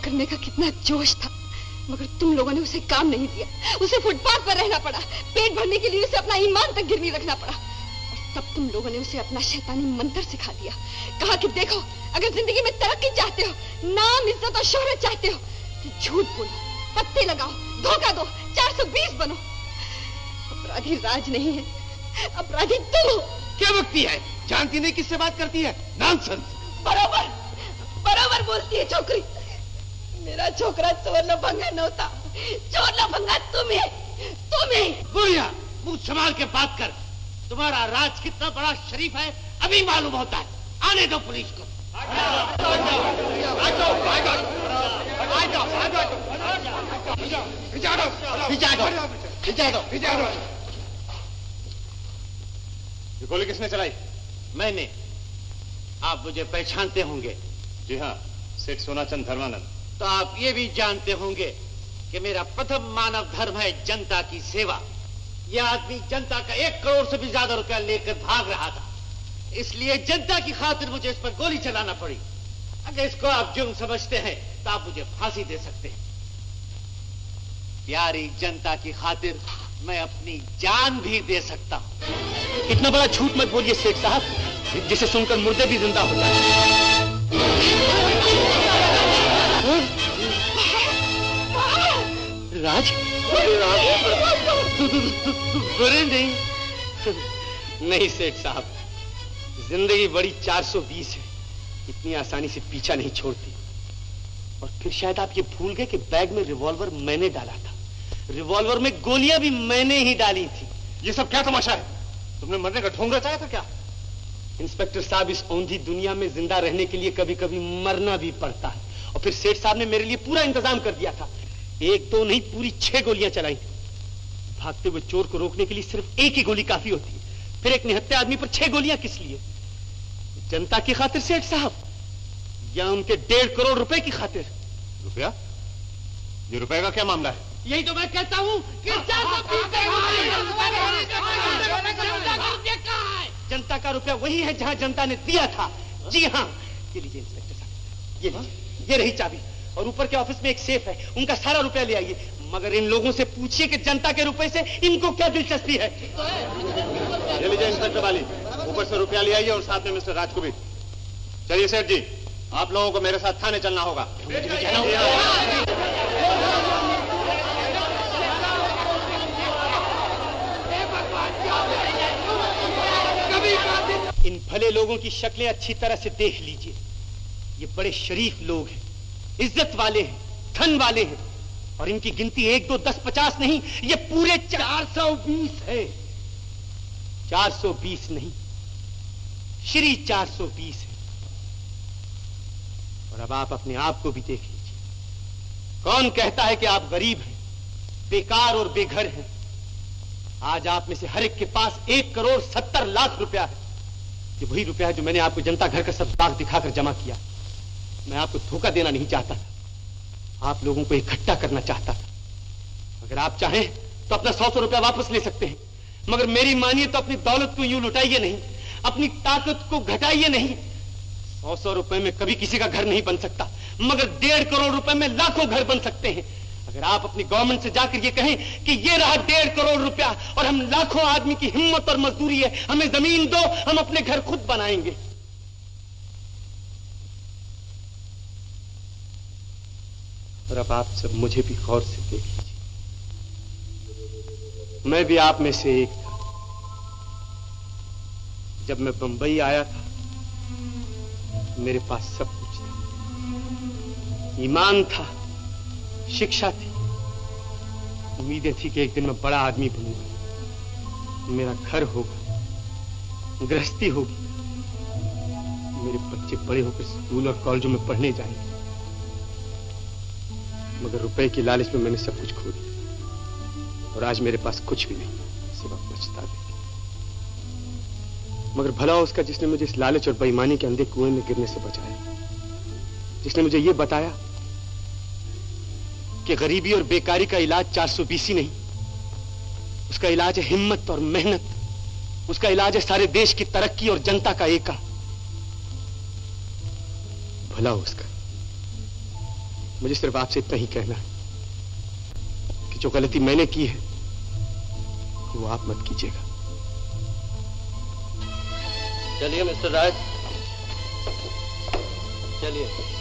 करने का कितना जोश था। मगर तुम लोगों ने उसे काम नहीं दिया। उसे फुटपाथ पर रहना पड़ा। पेट भरने के लिए उसे अपना ईमान तक गिरवी रखना पड़ा। और तब तुम लोगों ने उसे अपना शैतानी मंत्र सिखा दिया। कहा कि देखो अगर ज़िंदगी में तरक्की चाहते हो नाम इज़्ज़त और शोहरत चाहते हो तो झूठ बोलो पत्ते लगाओ धोखा दो 420 बनो। अपराधी राज नहीं है। अपराधी तुम हो। क्या बकती है? जानती नहीं किससे बात करती है? नॉनसेंस बराबर बरोबर बोलती है छोकरी। मेरा छोकरा चोर लफंगा नहोता चोर लफंगा तुम है तुम है बुढ़िया मुँह संभाल के बात कर। तुम्हारा राज कितना बड़ा शरीफ है अभी मालूम होता है। आने दो पुलिस को। ये गोली किसने चलाई? मैंने। आप मुझे पहचानते होंगे। जी हाँ सेठ सोनाचंद धर्मानंद। तो आप ये भी जानते होंगे कि मेरा प्रथम मानव धर्म है जनता की सेवा। यह आदमी जनता का एक करोड़ से भी ज़्यादा रुपया लेकर भाग रहा था। इसलिए जनता की खातिर मुझे इस पर गोली चलाना पड़ी। अगर इसको आप जुर्म समझते हैं तो आप मुझे फांसी दे सकते हैं। प्यारी जनता की खातिर मैं अपनी जान भी दे सकता हूँ। इतना बड़ा झूठ मत बोलिए शेख साहब, जिसे सुनकर मुर्दे भी ज़िंदा हो। जाए राज? बुरे नहीं। नहीं सेठ साहब। ज़िंदगी बड़ी 420 है। इतनी आसानी से पीछा नहीं छोड़ती। और फिर शायद आप ये भूल गए कि बैग में रिवॉल्वर मैंने डाला था। रिवॉल्वर में गोलियाँ भी मैंने ही डाली थी। ये सब क्या तमाशा है? तुमने मरने का ढोंग रचाया था क्या? इंस्पेक्टर साहब इस औंधी दुनिया में ज़िंदा रहने के लिए कभी कभी मरना भी पड़ता है। और फिर सेठ साहब ने मेरे लिए पूरा इंतज़ाम कर दिया था एक दो नहीं पूरी छह गोलियाँ चलाई भागते हुए चोर को रोकने के लिए सिर्फ़ एक ही गोली काफ़ी होती है फिर एक निहत्ते आदमी पर छह गोलियाँ किस लिए जनता की खातिर सेठ साहब या उनके डेढ़ करोड़ रुपए की खातिर रुपया ये रुपए का क्या मामला है यही तो मैं कहता हूँ कि जनता का रुपया वही है जहाँ जनता ने दिया था जी हाँ लीजिए इंस्पेक्टर साहब ये लीजिए ये रही चाबी। और ऊपर के ऑफ़िस में एक सेफ़ है उनका सारा रुपया ले आइए। मगर इन लोगों से पूछिए कि जनता के रुपए से इनको क्या दिलचस्पी है? ये लीजिए इंस्पेक्टर वाली ऊपर से रुपया ले आइए और साथ में मिस्टर राज को भी चलिए सेठ जी आप लोगों को मेरे साथ थाने चलना होगा। इन भले लोगों की शक्लें अच्छी तरह से देख लीजिए। ये बड़े शरीफ लोग हैं, इज़्ज़त वाले हैं, धन वाले हैं, और इनकी गिनती एक, दो, दस, पचास नहीं, ये पूरे चार सौ बीस है। चार सौ बीस नहीं, श्री चार सौ बीस है। और अब आप अपने आप को भी देख लीजिए। कौन कहता है कि आप गरीब हैं, बेकार और बेघर हैं? आज आप में से हर एक के पास एक करोड़ सत्तर लाख रुपया है। ये वही रुपया है जो मैंने आपको जनता घर का सब बाग दिखाकर जमा किया। मैं आपको धोखा देना नहीं चाहता था। आप लोगों को इकट्ठा करना चाहता था। अगर आप चाहें तो अपना सौ सौ रुपया वापस ले सकते हैं। मगर मेरी मानिए तो अपनी दौलत को यूँ लुटाइए नहीं, अपनी ताकत को घटाइए नहीं। सौ सौ रुपए में कभी किसी का घर नहीं बन सकता, मगर डेढ़ करोड़ रुपए में लाखों घर बन सकते हैं। अगर आप अपनी गवर्नमेंट से जाकर ये कहें कि ये रहा डेढ़ करोड़ रुपया और हम लाखों आदमी की हिम्मत और मजदूरी है, हमें ज़मीन दो, हम अपने घर खुद बनाएँगे। और अब आप सब मुझे भी गौर से देख लीजिए। मैं भी आप में से एक था। जब मैं बंबई आया था, मेरे पास सब कुछ था। ईमान था, शिक्षा थी। उम्मीदें थी कि एक दिन मैं बड़ा आदमी बनूँगा। मेरा घर होगा, गृहस्थी होगी। मेरे बच्चे बड़े होकर स्कूल और कॉलेजों में पढ़ने जाएँगे। मगर रुपए की लालच में मैंने सब कुछ खो दिया। और आज मेरे पास कुछ भी नहीं सिवा पछतावे। मगर भला उसका जिसने मुझे इस लालच और बेईमानी के अंधे कुएँ में गिरने से बचाया, जिसने मुझे यह बताया कि गरीबी और बेकारी का इलाज चार सौ बीसी नहीं। उसका इलाज है हिम्मत और मेहनत। उसका इलाज है सारे देश की तरक्की और जनता का एका। भला उसका। मुझे सिर्फ़ आपसे इतना ही कहना है कि जो गलती मैंने की है, वो आप मत कीजिएगा। चलिए, मिस्टर राज चलिए।